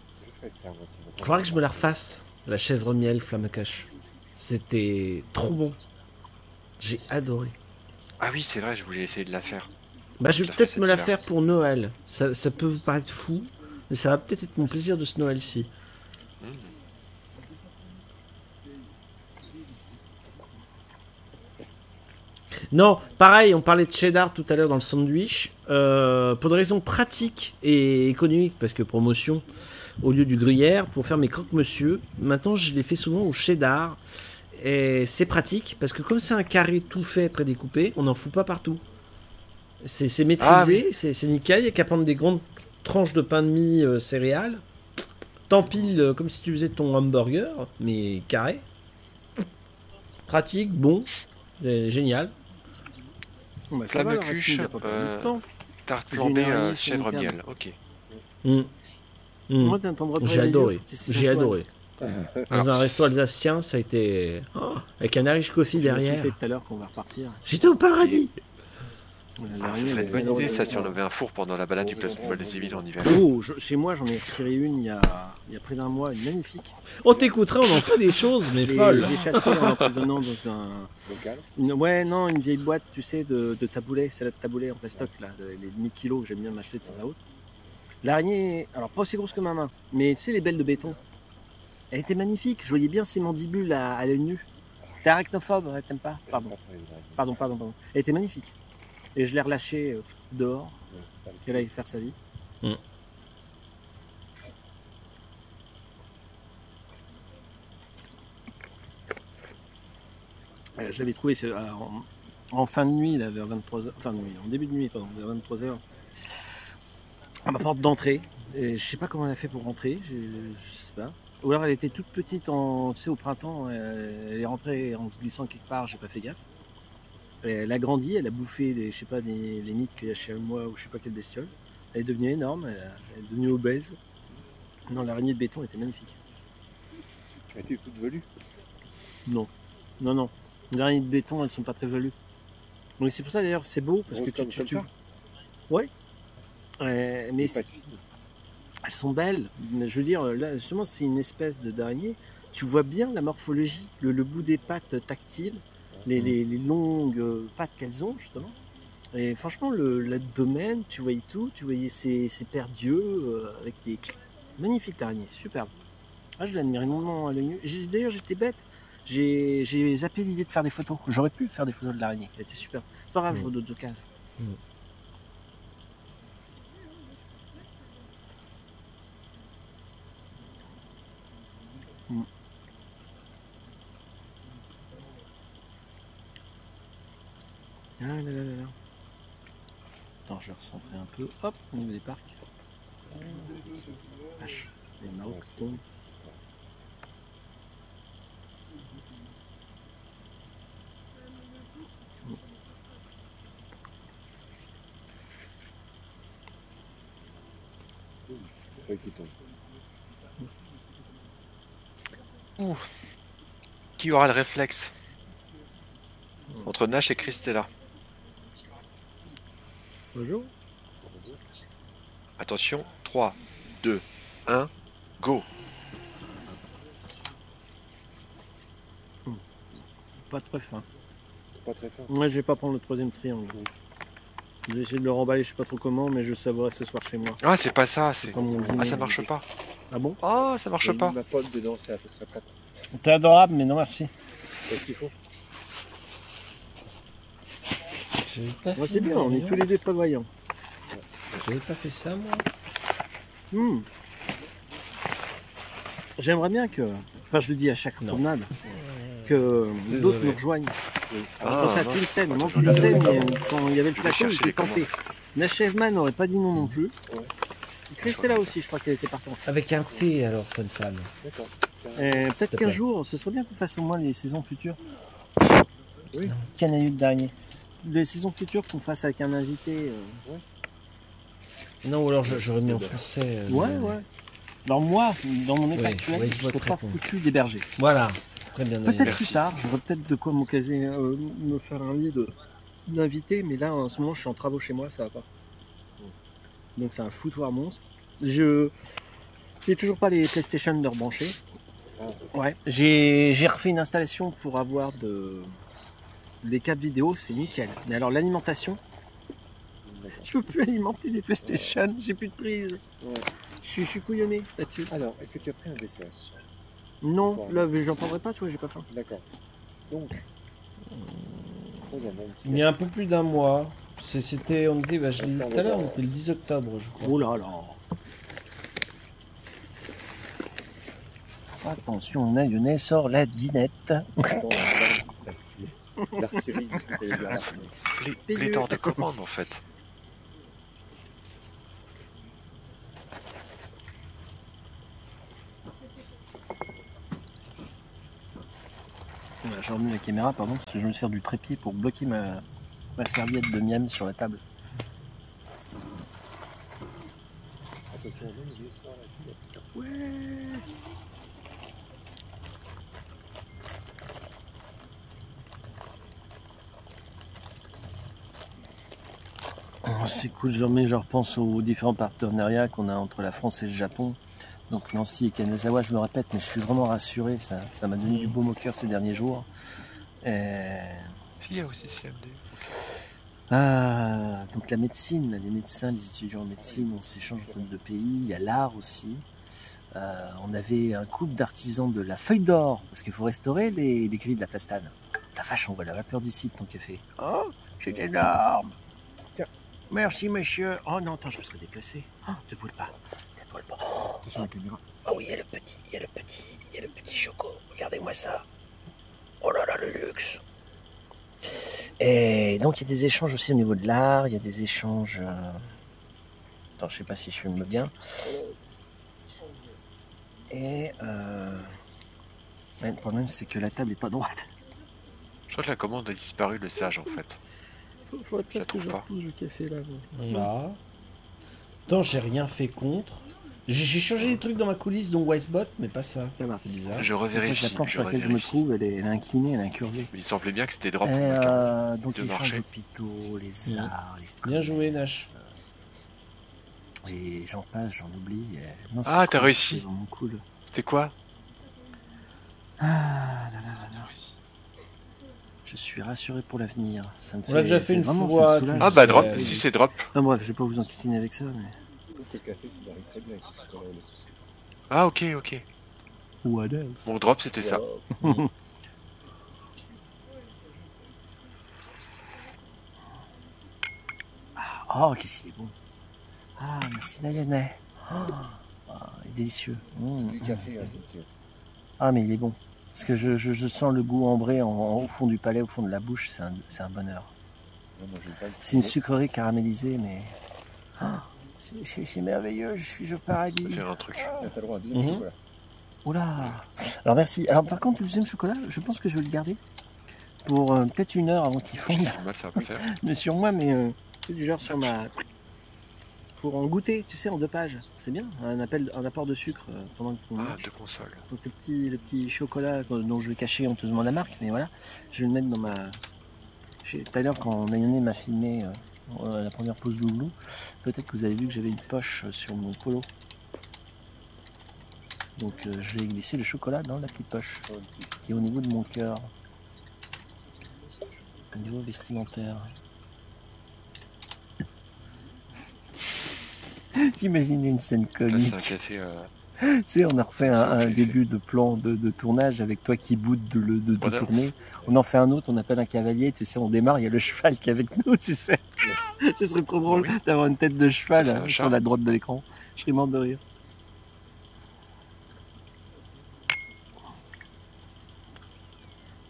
Je faudra que je me la refasse. La chèvre miel flamme cache. C'était trop bon. J'ai adoré. Ah oui, c'est vrai, je voulais essayer de la faire. Bah, je vais peut-être me la faire pour Noël. Ça, ça peut vous paraître fou, mais ça va peut-être être mon plaisir de ce Noël-ci. Mmh. Non, pareil, on parlait de cheddar tout à l'heure dans le sandwich. Euh, pour des raisons pratiques et économiques, parce que promotion au lieu du gruyère, pour faire mes croque-monsieur, maintenant je les fais souvent au cheddar. Et c'est pratique, parce que comme c'est un carré tout fait, prédécoupé, on n'en fout pas partout. C'est maîtrisé, Ah c'est c'est nickel, il n'y a qu'à prendre des grandes tranches de pain de mie euh, céréales. T'empiles euh, comme si tu faisais ton hamburger, mais carré. Pratique, bon, euh, génial. Bah, ça Flamme va, cuche, rapide, il y a pas perdu de euh, temps. Tarte flambée, euh, chèvre miel. Ok. Mm. Mm. Moi, t'as un temps de repas J'ai à adoré, j'ai adoré. Dans un resto alsacien, ça a été. Oh, avec un Irish coffee derrière. J'étais au paradis C'est elle une est bonne idée ça si on avait un four pendant la balade du Place Civil en hiver. Oh, je- chez moi, j'en ai retiré une il y a, il y a près d'un mois, une magnifique. On t'écouterait, on en ferait des choses, mais folles. Je l'ai chassée en emprisonnant dans un. Local. Une, ouais, non, une vieille boîte, tu sais, de, de taboulets, c'est la de taboulets en plastoc, là, de- les demi-kilos que j'aime bien m'acheter de temps à autre. L'araignée, alors pas aussi grosse que ma main, mais tu sais, les belles de béton. Elle était magnifique, je voyais bien ses mandibules à, à l'œil nu. T'es arachnophobe, ouais, t'aimes pas? Pardon, pardon, pardon. Elle était magnifique. Et je l'ai relâchée euh, dehors, qu'elle aille faire sa vie. Mm. Euh, je l'avais trouvé c'est, euh, en, en fin de nuit, là, vers 23h, fin de nuit, en début de nuit, pardon, vers 23h, à ma porte d'entrée. Et je sais pas comment elle a fait pour rentrer, je, je sais pas. Ou alors elle était toute petite, en, tu sais, au printemps, euh, elle est rentrée en se glissant quelque part, j'ai pas fait gaffe. Elle a grandi, elle a bouffé des, je sais pas, des, les mythes qu'il y a chez moi ou je sais pas quelle bestiole. Elle est devenue énorme, elle, est devenue obèse. Non, l'araignée de béton était magnifique. Elle était toute velue. Non, non, non. Les araignées de béton, elles sont pas très velues. Donc c'est pour ça d'ailleurs, c'est beau parce que tu, Comme- tu, comme tu- ça. Ouais. Euh, mais elles sont belles. Mais je veux dire, là, justement, c'est une espèce de d'araignée. Tu vois bien la morphologie, le, le bout des pattes tactiles, les, les- les longues euh, pattes qu'elles ont, justement. Et franchement, le l'abdomen, tu voyais tout, tu voyais ces, ces paires d'yeux euh, avec des. Magnifique l'araignée, superbe. Ah, je l'admire énormément à l'œil nu. D'ailleurs, j'étais bête. J'ai j'ai zappé l'idée de faire des photos. J'aurais pu faire des photos de l'araignée. Elle était super. C'est pas grave, Mm. je vois d'autres occasions. Mm. Mm. Ah là là là là. Attends, je vais recentrer un peu. Hop, au niveau des parcs. Vache, les Maroc tombent. Qui tombe. Qui aura le réflexe? Entre Nash et Christella. Bonjour. Attention, 3, 2, 1, go Pas très fin. Pas très fin. Moi, je vais pas prendre le troisième triangle. Je vais essayer de le remballer, je sais pas trop comment, mais je savourerai ce soir chez moi. Ah, c'est pas ça, c'est... Ah, ça marche pas. Ah bon? Ah, ça marche pas. Ma pomme dedans, c'est à peu près prête. T'es adorable, mais non merci. C'est ce qu'il faut? J'avais pas Moi, fait c'est bien, on est tous les deux prévoyants. J'avais pas fait ça, moi. Hmm. J'aimerais bien que, enfin, je le dis à chaque Non. promenade, que Désolé. d'autres nous rejoignent. Oui. Alors, Ah, je pensais à non. Tlemcen, non, je regarde. Tlemcen, mais quand il y avait le Je vais plateau, chercher les tenté. Nachevman n'aurait pas dit non non plus. Ouais. Christella aussi, je crois qu'elle était partante. Avec un T, alors. D'accord. Euh, Peut-être te qu'un plaît. jour, ce serait bien qu'on fasse au moins les saisons futures. Oui. Canailleux de dernier. Les saisons futures qu'on fasse avec un invité. euh, Non, ou alors je- j'aurais mis en français. euh, Ouais, ouais. Alors moi, dans mon état actuel, je ne serais pas foutu d'héberger. Voilà. Très bien. Peut-être plus tard, j'aurais peut-être de quoi m'occaser, euh, me faire un lit de d'invité, mais là en ce moment je suis en travaux chez moi, ça va pas. Donc c'est un foutoir monstre. Je j'ai toujours pas les PlayStation de rebrancher. Ah. Ouais, j'ai j'ai refait une installation pour avoir de les câbles vidéo, c'est nickel. Mais alors l'alimentation, je peux plus alimenter les PlayStation, j'ai plus de prise. Ouais. Je suis, je suis couillonné là-dessus. Alors, est-ce que tu as pris un VCH Non, là j'en prendrai pas, tu vois, j'ai pas faim. D'accord. Donc, pose un bon petit Il y a un peu plus d'un mois. C'est- C'était, on était, bah, je l'ai dit tout à l'heure, on était le 10 octobre, je crois. Oh là là. Attention, Lyonnais sort la dinette. Attends. L'artillerie. Plé- Pléthore de commandes, en fait. Voilà, J'ai remis la caméra, pardon, parce que je me sers du trépied pour bloquer ma, ma serviette de miam sur la table. Ouais. C'est cool, genre, mais je repense aux différents partenariats qu'on a entre la France et le Japon. Donc Nancy et Kanazawa, je me répète, mais je suis vraiment rassuré, ça ça m'a donné du baume au cœur ces derniers jours. Et- il y a aussi CMD. Ah, donc la médecine, les médecins, les étudiants en médecine, on s'échange entre deux pays. Il y a l'art aussi. Euh, on avait un couple d'artisans de la feuille d'or, parce qu'il faut restaurer les, les grilles de la plastane. La vache, on voit la vapeur d'ici de ton café. Oh, c'est énorme. Merci monsieur. Oh non, attends, je me serais déplacé. Oh, te boule pas, te boule pas. Oh, Attention à la caméra. oh oui, il y a le petit, il y a le petit, il y a le petit choco. Regardez-moi ça. Oh là là, le luxe. Et donc il y a des échanges aussi au niveau de l'art, il y a des échanges. euh, Attends, je sais pas si je filme bien. Et euh... ouais, le problème c'est que la table est pas droite. Je crois que la commande a disparu, le sage en fait. La place que je repousse le café là. Là. Attends, j'ai rien fait contre. J'ai changé des trucs dans ma coulisse, dont Wisebot, mais pas ça. C'est bizarre. Je La revérifie. planche Je sur laquelle je me trouve, elle est, elle est inclinée, elle est incurvée. Il semblait bien que c'était drop. Euh, donc de les marché. hôpitaux, les arts, les Bien joué, Nash. Et j'en passe, j'en oublie. non, Ah, c'est t'as cool, réussi. Cool. C'était quoi? Ah là là là là. Je suis rassuré pour l'avenir. Ça me On l'a déjà fait c'est une vraiment, fois, ça me soulage. Ah bah drop, euh, si c'est drop. Ah, bref, je vais pas vous enquiquiner avec ça, mais. Le café très bien. Ah ok, ok. What else Mon drop c'était ça. Oh, qu'est-ce qu'il est bon. Ah, merci Nayane. Oh, ah, il est délicieux. Mmh, Du café, hein, c'est Ah, mais il est bon. Parce que je, je- je sens le goût ambré en- en- au fond du palais, au fond de la bouche. C'est un, bonheur. C'est une sucrerie caramélisée, mais. Ah, c'est- merveilleux, je suis au Ça paradis. fait un truc. Ah, T'as le droit à un deuxième Mhm. chocolat. Oula Alors merci. Alors par contre, le deuxième chocolat, je pense que je vais le garder pour euh, peut-être une heure avant qu'il fonde. du mal, ça va pas le faire. Mais sur moi, mais euh, c'est du genre sur ma. Pour en goûter, tu sais, en deux pages. C'est bien, un, appel, un apport de sucre euh, pendant Ah, mange. deux consoles. Donc le petit, le petit chocolat euh, dont je vais cacher honteusement la marque, mais voilà, je vais le mettre dans ma. Tout à l'heure, quand Nayone m'a filmé euh, la première pause Louglou, peut-être que vous avez vu que j'avais une poche sur mon polo. Donc euh, je vais glisser le chocolat dans la petite poche qui est au niveau de mon cœur. Au niveau vestimentaire. J'imaginais une scène un comique. café. euh, Tu sais, on a refait un, début de plan de, de tournage avec toi qui boude de, de, de Voilà. tourner. On en fait un autre, on appelle un cavalier, tu sais, on démarre, il y a le cheval qui est avec nous, tu sais. Ce serait trop drôle Oui. d'avoir une tête de cheval hein, sur la droite de l'écran. Je serais mort de rire.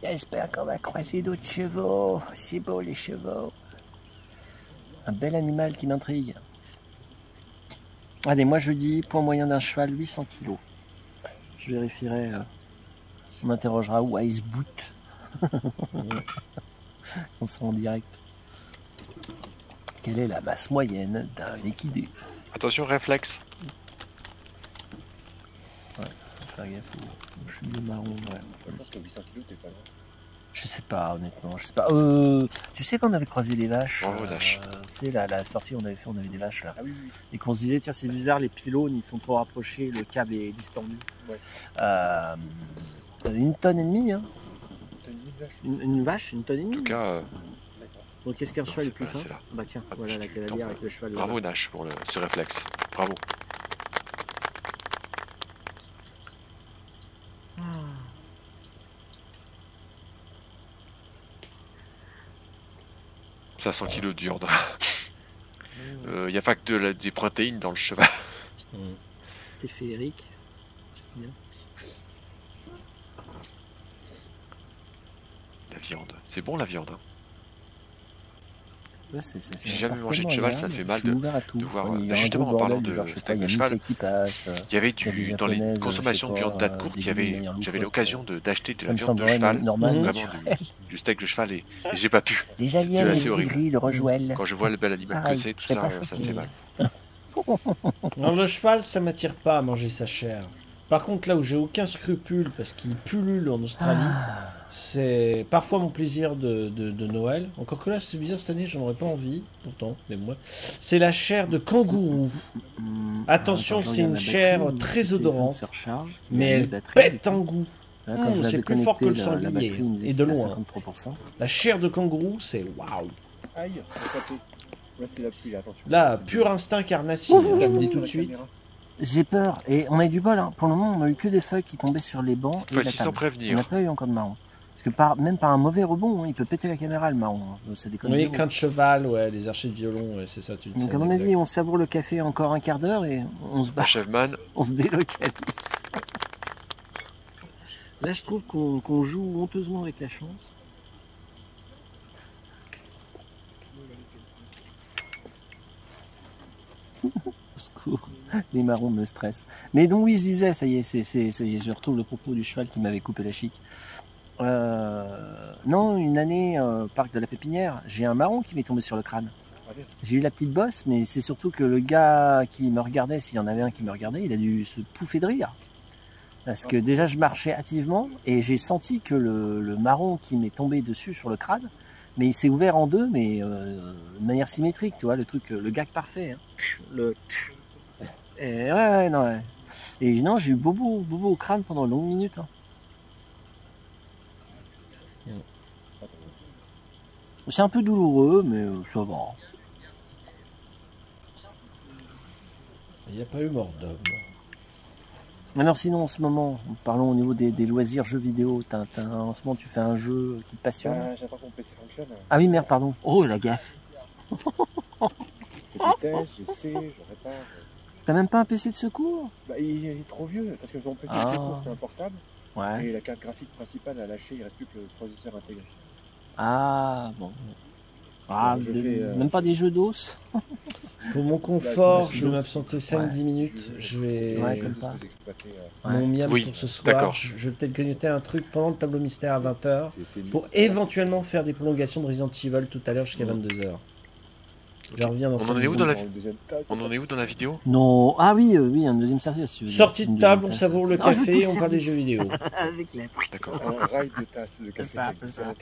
J'espère qu'on va croiser d'autres chevaux. C'est beau les chevaux. Un bel animal qui m'intrigue. Allez, moi je dis point moyen d'un cheval 800 kilos. Je vérifierai. euh, on interrogera Wise Boot. on sera en direct. Quelle est la masse moyenne d'un équidé Attention, réflexe. Faut Faire gaffe au, au cheveu marron. ouais. Je pense que 800 kilos, t'es pas loin. Je sais pas, honnêtement. Je sais pas. Euh, tu sais qu'on avait croisé les vaches. Bravo, Dash. euh, c'est la, la sortie, on avait fait, on avait des vaches là. Ah oui, oui. et qu'on se disait tiens c'est bizarre les pylônes ils sont trop rapprochés le câble est distendu Ouais. Euh, une tonne et demie hein. Une vache. une, une vache une tonne et En demie tout cas, euh, donc qu'est-ce qu'un cheval est plus fin bah tiens Ah, voilà la cavalière avec le cheval bravo là. Nash pour le, ce réflexe. Bravo. Ça 100 kilos de viande. Il n'y a pas que de la- des protéines dans le cheval. c'est féerique Bien. La viande. C'est bon la viande. hein. C'est- c'est- J'ai jamais mangé de cheval, ça fait mal Je suis de- ouvert à tout. de voir, Il y a euh, justement, en parlant de steak de cheval. Mickey qui passe euh, Il y avait des du, dans les consommations de viande avait, manières j'avais l'occasion d'acheter de ça la viande de cheval, vraiment du, steak de cheval, et, j'ai pas pu. les aliens les horrible. gris le Roswell Quand je vois le bel animal que Pareil, c'est, tout ça, euh, ça me fait mal. Non, le cheval, ça m'attire pas à manger sa chair. Par contre, là où j'ai aucun scrupule parce qu'il pullule en Australie, Ah. C'est parfois mon plaisir de, de- de Noël. Encore que là, c'est bizarre cette année, j'en aurais pas envie. Pourtant, mais moi. C'est la chair de kangourou. Hum, Attention, c'est une chair très odorante, Mais elle pète en goût. Mmh, c'est plus fort que le sanglier, et de loin. 53%. La chair de kangourou, c'est waouh. Aïe. Là, pur instinct carnassier, je vous le dis tout de suite. J'ai peur, et on a eu du bol. Hein. Pour le moment, on a eu que des feuilles qui tombaient sur les bancs et la table. On n'a pas eu encore de marron. Parce que par, même par un mauvais rebond, hein, il peut péter la caméra le marron. hein. Ça déconne Oui, de cheval, ouais, les archers de violon, ouais, c'est ça, tu le Donc à mon avis, on savoure le café encore un quart d'heure et on se bat, Achèveman, on se délocalise. Là, je trouve qu'on qu'on joue honteusement avec la chance. Au secours, les marrons me stressent. Mais donc oui, je disais, ça y est, c'est, c'est, ça y est, je retrouve le propos du cheval qui m'avait coupé la chic. Euh, non, une année, euh, parc de la Pépinière, j'ai un marron qui m'est tombé sur le crâne. J'ai eu la petite bosse, mais c'est surtout que le gars qui me regardait, s'il y en avait un qui me regardait, il a dû se pouffer de rire. Parce que déjà, je marchais hâtivement et j'ai senti que le, le marron qui m'est tombé dessus sur le crâne, mais il s'est ouvert en deux, mais euh, de manière symétrique, tu vois, le truc, le gag parfait. hein. Le... Et ouais, ouais, non, ouais. Et non, j'ai eu bobo, bobo au crâne pendant une longue minute. hein. C'est un peu douloureux, mais euh, ça va. Il n'y a pas eu mort d'homme. Alors sinon, en ce moment, parlons au niveau des, des loisirs jeux vidéo. En ce moment, tu fais un jeu qui te passionne Ah, J'attends que mon PC fonctionne. Ah oui, merde, pardon. Oh, la gaffe. Je fais des tests, j'essaie, je répare. T'as même pas un PC de secours Bah, il est trop vieux, parce que mon PC Ah. c'est court, c'est un portable. Ouais. Et la carte graphique principale a lâché, il reste plus que le processeur intégré. Ah, bon. Ah, je des- fais, euh, même pas des jeux d'os Pour mon confort, Bah, je vais m'absenter 5-10 minutes. Je vais. Ouais, je pas. euh. Mon miam Oui, pour ce soir. Je, vais peut-être grignoter un truc pendant le tableau mystère à 20h. c'est- c'est une- Pour éventuellement faire des prolongations de Resident Evil tout à l'heure jusqu'à 22h. Je reviens dans On en est où dans la- c'est on en pas- est où dans la vidéo? Non. Ah oui, euh, oui, un deuxième service. si. Sortie Une de table, on savoure le. Ah, café et on parle des jeux vidéo. Avec la... D'accord. Un rail de tasse de café. ça, c'est ça.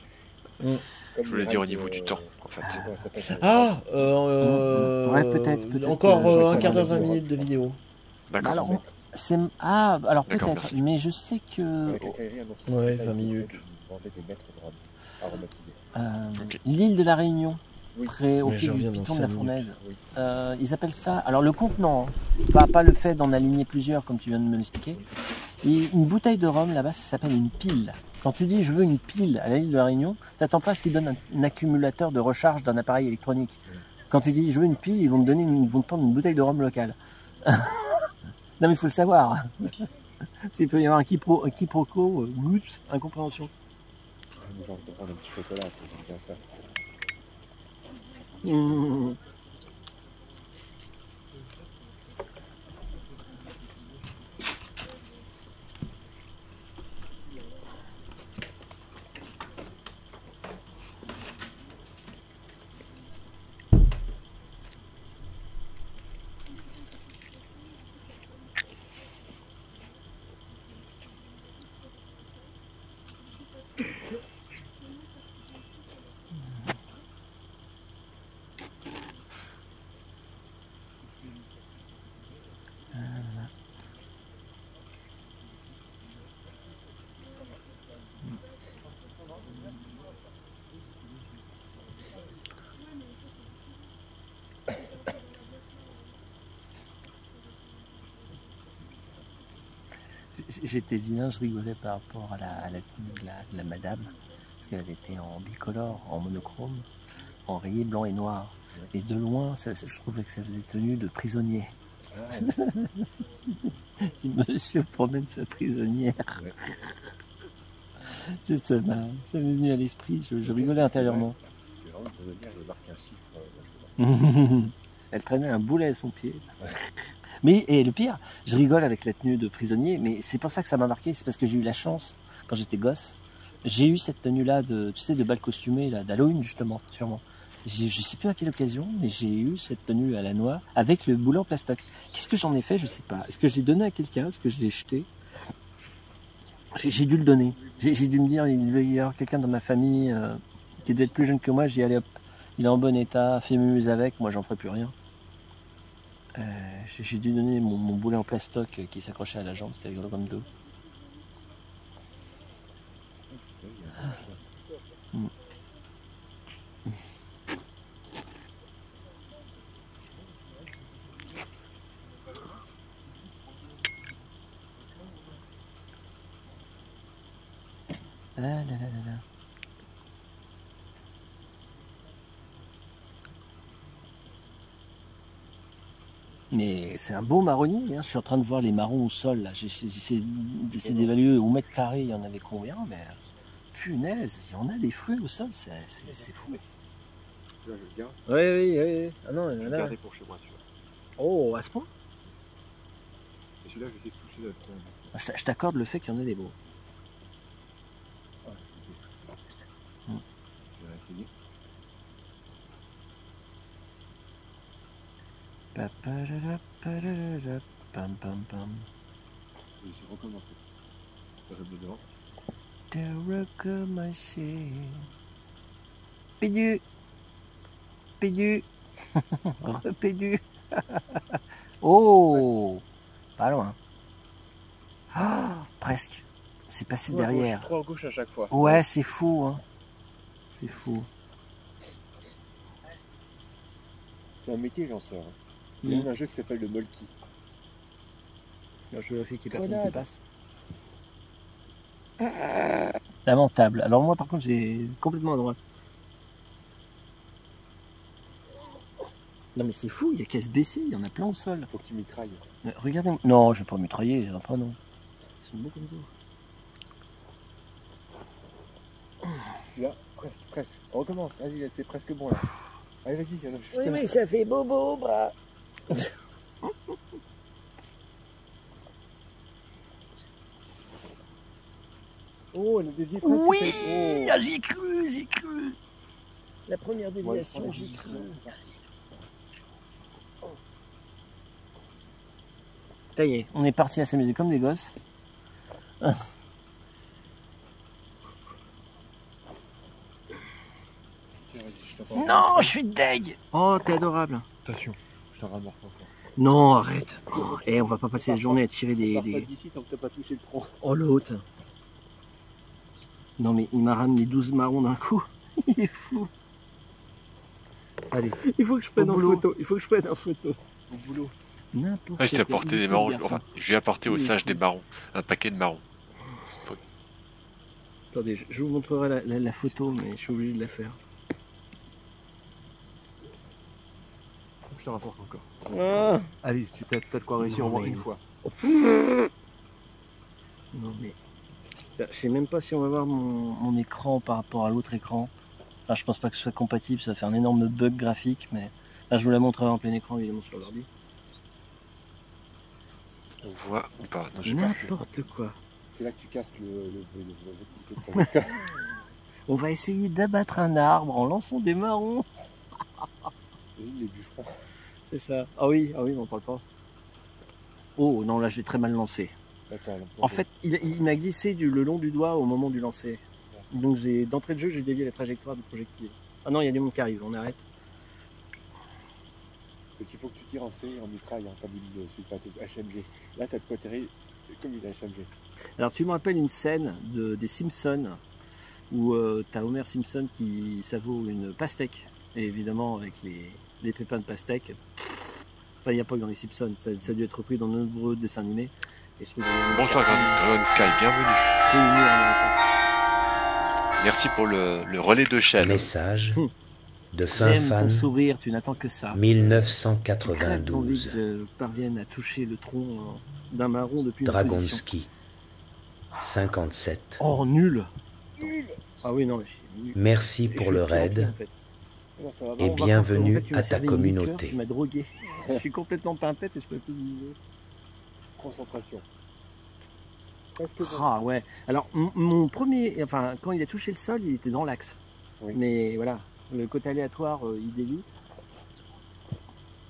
Mm. Comme Je voulais dire au niveau du temps, en fait. s'appelle, euh, Ah euh, Ouais, peut-être, peut-être Encore euh, un quart d'heure, mais 20 c'est minutes de vidéo. D'accord. C'est... Ah, alors peut-être, mais je sais que... Ouais, que ça, 20 ils minutes. euh. L'île de la Réunion, Oui. près au pied du piton de la fournaise. Oui. Euh, ils appellent ça. Alors le contenant, hein. pas, pas le fait d'en aligner plusieurs comme tu viens de me l'expliquer. Et une bouteille de rhum là-bas, ça s'appelle une pile. Quand tu dis je veux une pile à l'île de la Réunion, t'attends pas à ce qu'ils donnent un, un accumulateur de recharge d'un appareil électronique. Quand tu dis je veux une pile, ils vont te donner, une, ils vont te tendre une bouteille de rhum locale. non mais il faut le savoir. S'il peut y avoir un, quiproquo, un quiproquo, euh, incompréhension. Prendre un petit chocolat, c'est bien ça. Mmh. J'étais vilain, je rigolais par rapport à la, à la tenue de la, de la madame, parce qu'elle était en bicolore, en monochrome, en rayé blanc et noir. Et de loin, ça- je trouvais que ça faisait tenue de prisonnier. Ah, Monsieur promène sa prisonnière. Ouais. C'est- ça m'est venu à l'esprit, je, je rigolais intérieurement. Vraiment marque un chiffre. euh. Elle traînait un boulet à son pied. Mais et le pire, je rigole avec la tenue de prisonnier, mais c'est pour ça que ça m'a marqué, c'est parce que j'ai eu la chance quand j'étais gosse. J'ai eu cette tenue-là de, tu sais, de bal costumé là, d'Halloween justement, sûrement. J'ai- Je sais plus à quelle occasion, mais j'ai eu cette tenue à la noix avec le boulet en plastoc. Qu'est-ce que j'en ai fait Je sais pas. Est-ce que je l'ai donné à quelqu'un? Est-ce que je l'ai jeté? J'ai dû le donner. J'ai dû me dire, il devait y avoir quelqu'un dans ma famille euh, qui devait être plus jeune que moi. J'ai dit, allez hop, il est en bon état, fais mumuse avec, moi j'en ferai plus rien. Euh, j'ai- dû donner mon, boulet en plastoc euh, qui s'accrochait à la jambe, c'était rigolo comme dos. Ah là là là là. Mais c'est un beau marronnier. Hein. Je suis en train de voir les marrons au sol. là. J'essaie d'évaluer au mètre carré il y en avait combien. Mais punaise, il y en a des fruits au sol. C'est fou. Là, je le garde. Oui, oui, oui. Ah non, il Je y en a. pour chez moi, celui-là. Oh, à ce point? Et celui-là, je l'ai touché je t'accorde le fait qu'il y en a des beaux. Ah, je Mm. vais essayer. Pam, pam, pam. Je vais essayer de recommencer. Ça va dedans. De recommencer. Pédu. Pédu. Repédu. oh Pas loin. Ah, presque. C'est passé Trois à gauche, derrière. Trois gauche à chaque fois. Ouais, c'est fou. Hein. C'est fou. C'est un métier, j'en sors. Il y a Mm. un jeu qui s'appelle le Molki. Je vérifie qu'il y ait personne qui passe. Lamentable. Alors moi par contre j'ai complètement à droite. Non mais c'est fou, il y a qu'à se baisser, il y en a plein au sol. Faut que tu mitrailles. Mais regardez, non, je vais pas mitrailler, il y en a pas non. Ils sont beaux comme tout. Là, presque, presque. On recommence. Vas-y, là, c'est presque bon là. Allez, vas-y. juste un. ça fait bobo, bras. Oh, elle a dévié presque. Oui, Oh. ah, j'y ai cru, j'y ai cru. La première Ouais, déviation, j'y ai vie. cru. Ça y est, on est parti à s'amuser comme des gosses. Non, je suis deg. Oh, t'es adorable. Attention, encore. Non, arrête. Oh, eh, on va pas passer la journée à tirer des. Des... d'ici tant que t'as pas touché le tronc. Oh, l'autre. Non, mais il m'a ramené 12 marrons d'un coup. Il est fou. Allez, il faut que je prenne en photo. Il faut que je prenne en photo. Au boulot. N'importe Ouais, je t'ai quoi. apporté des marrons. Enfin, je lui ai apporté au sage des marrons. Un paquet de marrons. Attendez, je, je vous montrerai la, la- la photo, mais je suis obligé de la faire. Je te rapporte encore. Ah Allez, tu t'as t'as de quoi réussir au moins mais- une fois. Non mais. Putain, Je sais même pas si on va voir mon, mon écran par rapport à l'autre écran. Enfin, je pense pas que ce soit compatible, ça va faire un énorme bug graphique, mais. Là, je vous la montrerai en plein écran évidemment sur l'ordi. On voit ou pas? Non, j'ai pas vu. N'importe quoi. C'est là que tu casses le, le, le, le, le petit projecteur. On va essayer d'abattre un arbre en lançant des marrons. Les bûcherons. C'est ça. Ah oui, ah oui, on en parle pas. Oh non, là j'ai très mal lancé. Attends, En fait, il, il m'a glissé du, le long du doigt au moment du lancer. Donc j'ai d'entrée de jeu, j'ai dévié la trajectoire du projectile. Ah non, il y a du monde qui arrive, on arrête. Donc il faut que tu tires en C, en mitraille, il le sulfateuse HMG. Là, t'as de quoi tirer comme il a HMG. Alors tu me rappelles une scène de, des Simpsons où euh, t'as Homer Simpson qui savoure une pastèque. Et évidemment avec les, les pépins de pastèque. Enfin, il n'y a pas que dans les Simpsons, ça, ça a dû être repris dans de nombreux dessins animés. Et je trouve que- Bonsoir, Dragon Sky, bienvenue. Merci pour le, le relais de chaîne. Message Hum. de fin ton fan sourire, tu n'attends que ça. J'ai envie 1992. que je parvienne à toucher le tronc euh, d'un marron depuis. Dragonski 57. Oh, nul Ah oui, non, mais je suis nul. Merci pour le raid en fait. Et bienvenue En fait, à ta communauté. Tu m'as drogué. je suis complètement pimpette et je peux plus viser. Concentration. Ah ouais. Alors mon, premier, enfin quand il a touché le sol, il était dans l'axe. Oui. Mais voilà, le côté aléatoire, euh, il dévie.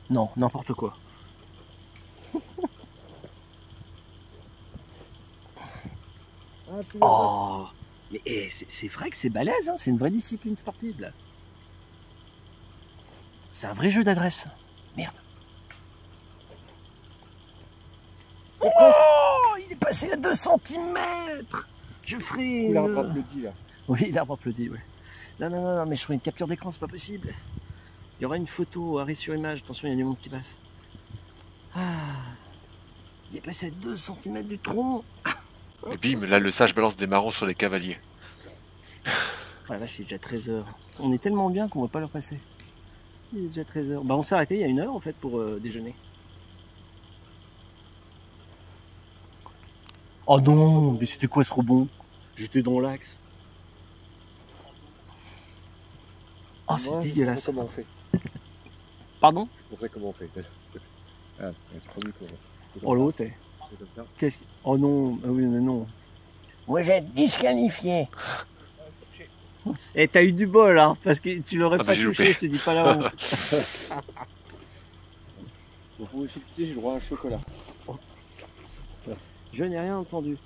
Non, n'importe quoi. Ah. Oh Mais eh, c'est c'est vrai que c'est balèze, hein, c'est une vraie discipline sportive là. C'est un vrai jeu d'adresse. Merde. Oh Il est passé à 2 cm Je ferai. L'arbre une- applaudit là. Oui, l'arbre applaudit, ouais. Non, non, non, non, mais je ferai une capture d'écran, c'est pas possible. Il y aura une photo, arrêt sur image, attention, il y a du monde qui passe. Ah Il est passé à 2 cm du tronc Et bim, là le sage balance des marrons sur les cavaliers. Ah là, il est déjà 13h. On est tellement bien qu'on va pas leur passer. Il est déjà 13h. Bah, on s'est arrêté il y a une heure en fait pour euh, déjeuner. Oh non, mais c'était quoi ce rebond J'étais dans l'axe. Oh, c'est dégueulasse. Comment on fait Pardon? Je montrer comment on fait. Ah. Oh l'autre, qu'est-ce qui... Oh non, ah oui, mais non. Moi, j'ai disqualifié. Et t'as eu du bol, hein, parce que tu l'aurais Ah, pas touché, loupé. je te dis pas la honte. Donc pour me féliciter, j'ai le droit à un chocolat. Je n'ai rien entendu.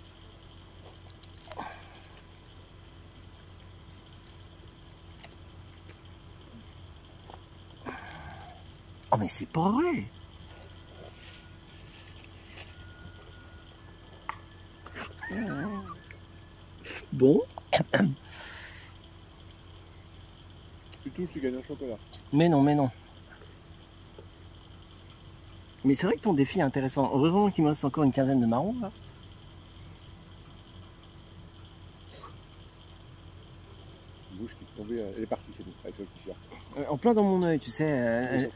Oh mais c'est pas vrai Bon, Tu touches, tu gagnes un chocolat. mais non, mais non. Mais c'est vrai que ton défi est intéressant. Heureusement qu'il me reste encore une quinzaine de marrons là. Une bouche qui est tombée, elle est partie, c'est bon, avec son t-shirt. Euh, En plein dans mon œil, tu sais. euh,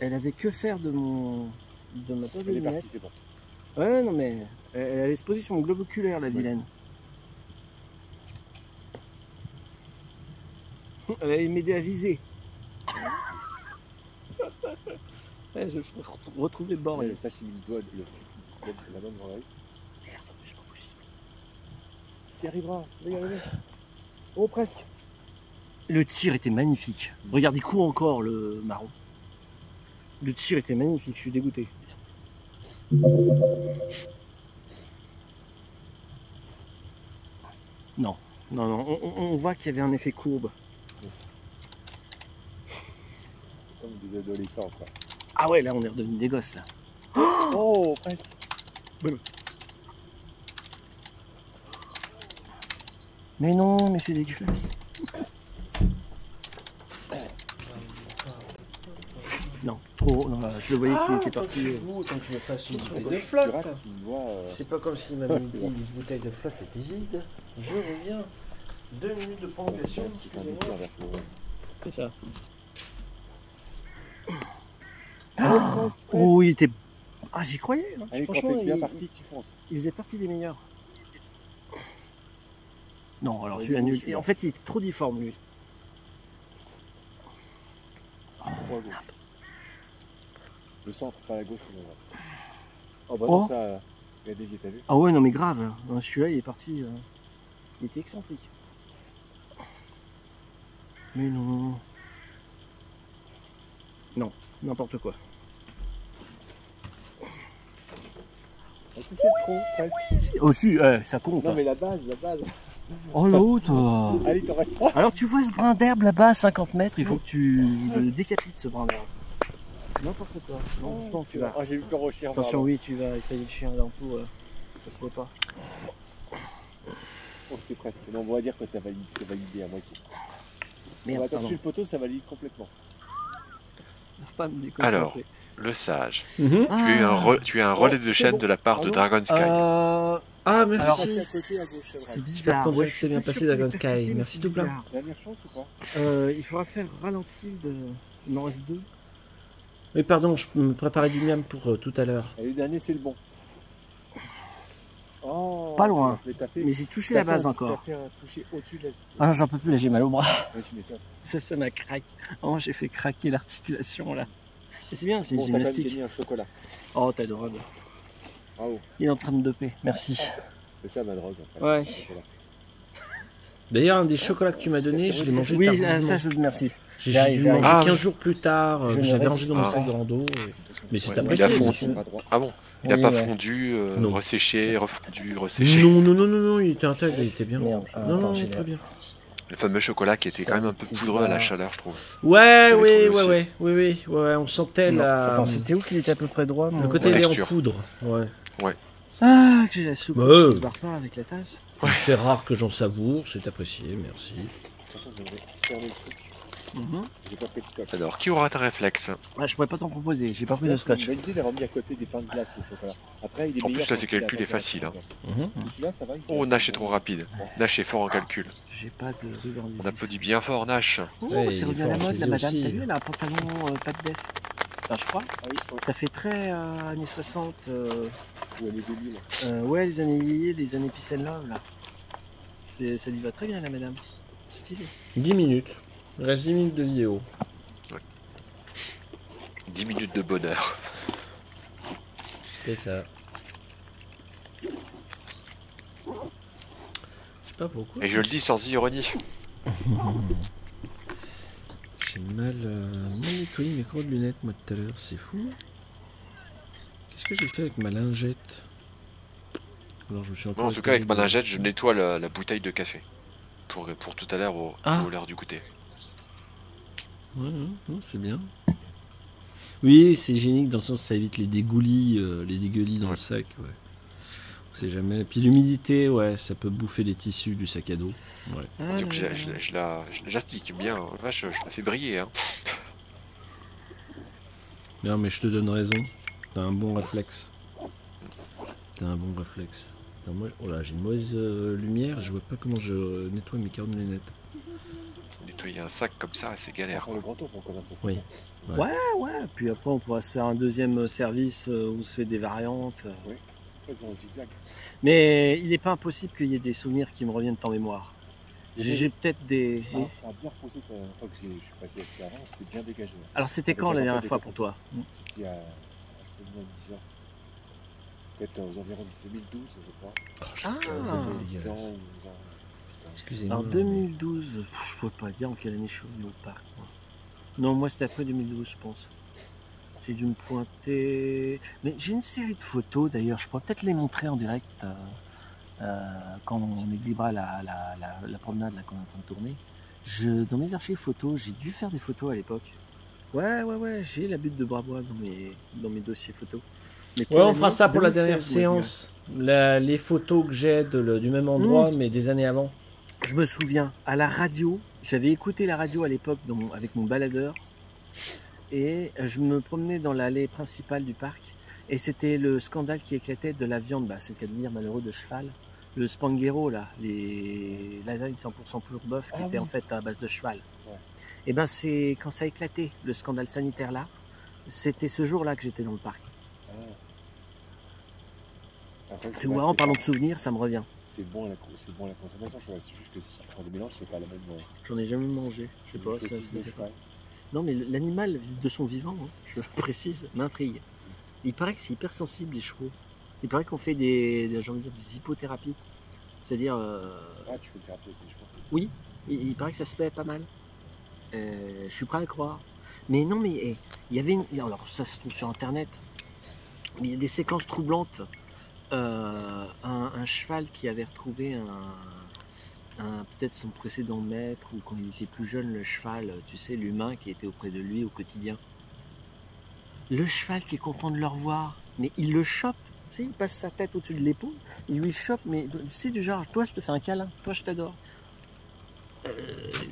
Elle, avait que faire de mon. de ma elle est partie, c'est bon. Ouais, non, mais elle allait se poser sur mon globe oculaire, la vilaine. Elle allait m'aider à viser. ouais, je vais retrouver le bord. Ouais, le met le doigt, le, la devant l'œil. Merde, c'est pas possible. Tu y arriveras, regarde, regarde. Oh, presque. Le tir était magnifique. Regarde, il court encore, le marron. Le tir était magnifique, je suis dégoûté. Non, non, non, on, on- on voit qu'il y avait un effet courbe. Quoi. Ah ouais, là on est redevenu des gosses là. Oh, presque. Mais non, mais c'est dégueulasse. Non, trop. non, je le voyais qu'il était parti. que je me fasse une Quand bouteille tu- de flotte. euh, C'est pas comme si ma Ouais, midi, c'est bon. une bouteille de flotte était vide. Je reviens. Deux minutes de prolongation, C'est ça. Oh, presque, presque. Oh, il était. Ah, j'y croyais. hein. Quand t'es bien il, parti, tu fonces. il faisait partie des meilleurs. Non, alors celui-là nul. En fait, il était trop difforme lui. Gauche. Le centre, pas la gauche. Oh, bah Oh. non, ça. Il a dévié, t'as vu Ah ouais, non, mais grave. Celui-là, il est parti. euh, Il était excentrique. Mais non. Non, n'importe quoi. On a touché le tronc, presque. Oh, si, eh, ça compte. Non, mais la base, la base. Oh l'autre euh. Allez, t'en reste trois. Alors tu vois ce brin d'herbe là-bas à 50 mètres, il faut que tu le décapites ce brin d'herbe. N'importe quoi. Non, doucement, tu vas. Ah, j'ai eu peur au chien. Attention, pardon. oui, tu vas. Il fallait le chien dans tout. euh, ça se fait pas. Oh, c'était presque. Non, on va dire que t'as validé, validé à moitié. on Merde, va pardon. toucher le poteau, ça valide complètement. Pas me déconcentrer. Alors. Le sage. Mhm. Ah. Tu es un, re- tu es un relais de chaîne bon. de la part de Dragon Sky. Euh, Ah, merci. c'est bizarre. ton s'est bien pas passé, Dragon Sky. Merci tout plein. Dernière chance ou pas Euh, il faudra faire ralenti de. Il m'en reste deux. Oui, pardon, je me préparais du miam pour euh, tout à l'heure. Le dernier, c'est le bon. Oh, Pas loin. Mais j'ai touché la base un- encore. T'as fait un toucher au-dessus de la. Ah non, j'en peux plus, là j'ai mal au bras. Ouais. Ça, ça m'a craqué. Oh, j'ai fait craquer l'articulation là. C'est bien, c'est Bon, une t'as quand même gymnastique. gagné un chocolat. Oh, t'es adorable. Bravo. Il est en train de doper. Merci. C'est ça ma drogue. En fait. Ouais. D'ailleurs, un des chocolats que tu m'as donné, je l'ai mangé Oui, ah, ça, je merci. J'ai dû le manger j'arrive. 15 jours plus tard. J'avais rangé dans mon sac de rando. et Mais c'est Ouais, apprécié. il a fondu. c'est- Pas droit. Ah bon Il n'a Oui, pas ouais. fondu, euh, resséché, refondu, resséché. Non, non, non, non, non, il était intègre, il était bien. Merde, ah, non, attends, non, j'ai très bien. Le fameux chocolat qui était quand même un peu poudreux à la chaleur, je trouve. Ouais, oui, ouais, ouais, oui, oui, ouais, ouais, on sentait Non. la... Attends, c'était où qu'il était à peu près droit le côté lait en poudre. Ouais. Ah, que j'ai la soupe Bah, qui euh. se barre pas avec la tasse. C'est rare que j'en savoure, c'est apprécié, merci. Truc. Mhm. J'ai pas pris de scotch. Alors, qui aura un réflexe Ah, je pourrais pas t'en proposer, j'ai pas pris de scotch. J'ai l'idée de remis à côté des pains de glace au chocolat. Après, il est En plus, là, ce calcul est facile, hein. Mhm. Celui-là, ça va Oh, Nash est trop rapide. Nash est fort en calcul. J'ai pas de ruban On applaudit bien fort, Nash. Oh, Ouais, c'est revenu à la mode, la madame. T'as vu, elle a un pantalon euh, pas de def. Enfin, je crois. Ah oui. Ça fait très euh, années 60. euh, Ou est 2000. euh, ouais, les années yéyé, les années peace and love, là. Ça lui va très bien, la madame. Stylé. 10 minutes. Il reste 10 minutes de vidéo. 10 minutes de bonheur. C'est ça. Je sais pas pourquoi. Et je le dis sans ironie. J'ai mal, euh, mal nettoyé mes corps de lunettes, moi, tout à l'heure. C'est fou. Qu'est-ce que j'ai fait avec ma lingette? Alors, je me suis encore Non, en tout cas, avec ma lingette, je nettoie la, la bouteille de café. Pour, pour tout à l'heure, au, Ah. au l'heure du goûter. Ouais, c'est bien. Oui, c'est hygiénique dans le sens que ça évite les dégoulis, euh, les dégueulis dans le sac. Ouais. On sait jamais. Puis l'humidité, ouais, ça peut bouffer les tissus du sac à dos. Ouais. Ah, Donc, je, là, je- je la, j'astique bien. Vache, je la fais briller. Hein. Non, mais je te donne raison. T'as un bon réflexe. T'as un bon réflexe. Moi, oh là, j'ai une mauvaise euh, lumière. Je vois pas comment je nettoie mes cartes de lunettes. Nettoyer un sac comme ça, c'est galère. Pour le grand tour, on commence à Oui. Ouais, ouais. Puis après, on pourra se faire un deuxième service euh, où on se fait des variantes. Ils ont un zigzag. Mais il n'est pas impossible qu'il y ait des souvenirs qui me reviennent en mémoire. J'ai j'ai peut-être des. Ah, ça a bien reposé quand la dernière fois que j'ai- je suis passé avec avant, c'était bien dégagé. Alors, c'était quand la dernière fois pour toi C'était il y a un peu moins de 10 ans. Peut-être aux environs de 2012, je crois. Oh, Ah. Ça fait 10 ans dégueulasse. ou 11 ans. Excusez-moi. En 2012, pff, je pourrais pas dire en quelle année je suis venu au parc. moi. Non, moi c'était après 2012, je pense. J'ai dû me pointer. Mais j'ai une série de photos d'ailleurs, je pourrais peut-être les montrer en direct euh, euh, quand on exhibera la, la, la, la promenade là qu'on est en train de tourner. Je, dans mes archives photos, j'ai dû faire des photos à l'époque. Ouais, ouais, ouais, j'ai la butte de Brabois dans mes, dans mes dossiers photos. Mais Ouais, on fera ça pour la 2016, dernière ouais, séance. La- les photos que j'ai du même endroit, mais des années avant. Je me souviens, à la radio, j'avais écouté la radio à l'époque avec mon baladeur et je me promenais dans l'allée principale du parc et c'était le scandale qui éclatait de la viande, bah, c'est le cas de dire malheureux de cheval, le spanghero là, les lasagnes 100% pour bœuf qui Ah étaient oui. en fait à base de cheval. Ouais. Et ben c'est quand ça a éclaté, le scandale sanitaire là, c'était ce jour-là que j'étais dans le parc. Ah. Après, Tu vois, en parlant de souvenirs, ça me revient. C'est bon, la, c'est bon la consommation. C'est juste que si tu prends des mélanges, c'est pas la même. euh, J'en ai jamais mangé, je sais pas, ça, fait pas. Non, mais l'animal de son vivant, hein, je précise, m'intrigue. Il paraît que c'est hyper sensible, les chevaux. Il paraît qu'on fait des, des, envie de dire, des hypothérapies. C'est-à-dire, euh, Ah, tu fais une thérapie avec les chevaux. il, il paraît que ça se fait pas mal. Euh, je suis prêt à le croire. Mais non, mais eh, il y avait une. Alors, ça se trouve sur internet. Mais il y a des séquences troublantes. Euh, un, un cheval qui avait retrouvé un, un- peut-être son précédent maître ou quand il était plus jeune, le cheval, tu sais, l'humain qui était auprès de lui au quotidien. Le cheval qui est content de le revoir, mais il le chope. Tu sais, il passe sa tête au-dessus de l'épaule, il lui chope, mais tu sais, du genre, toi je te fais un câlin, toi je t'adore. Euh,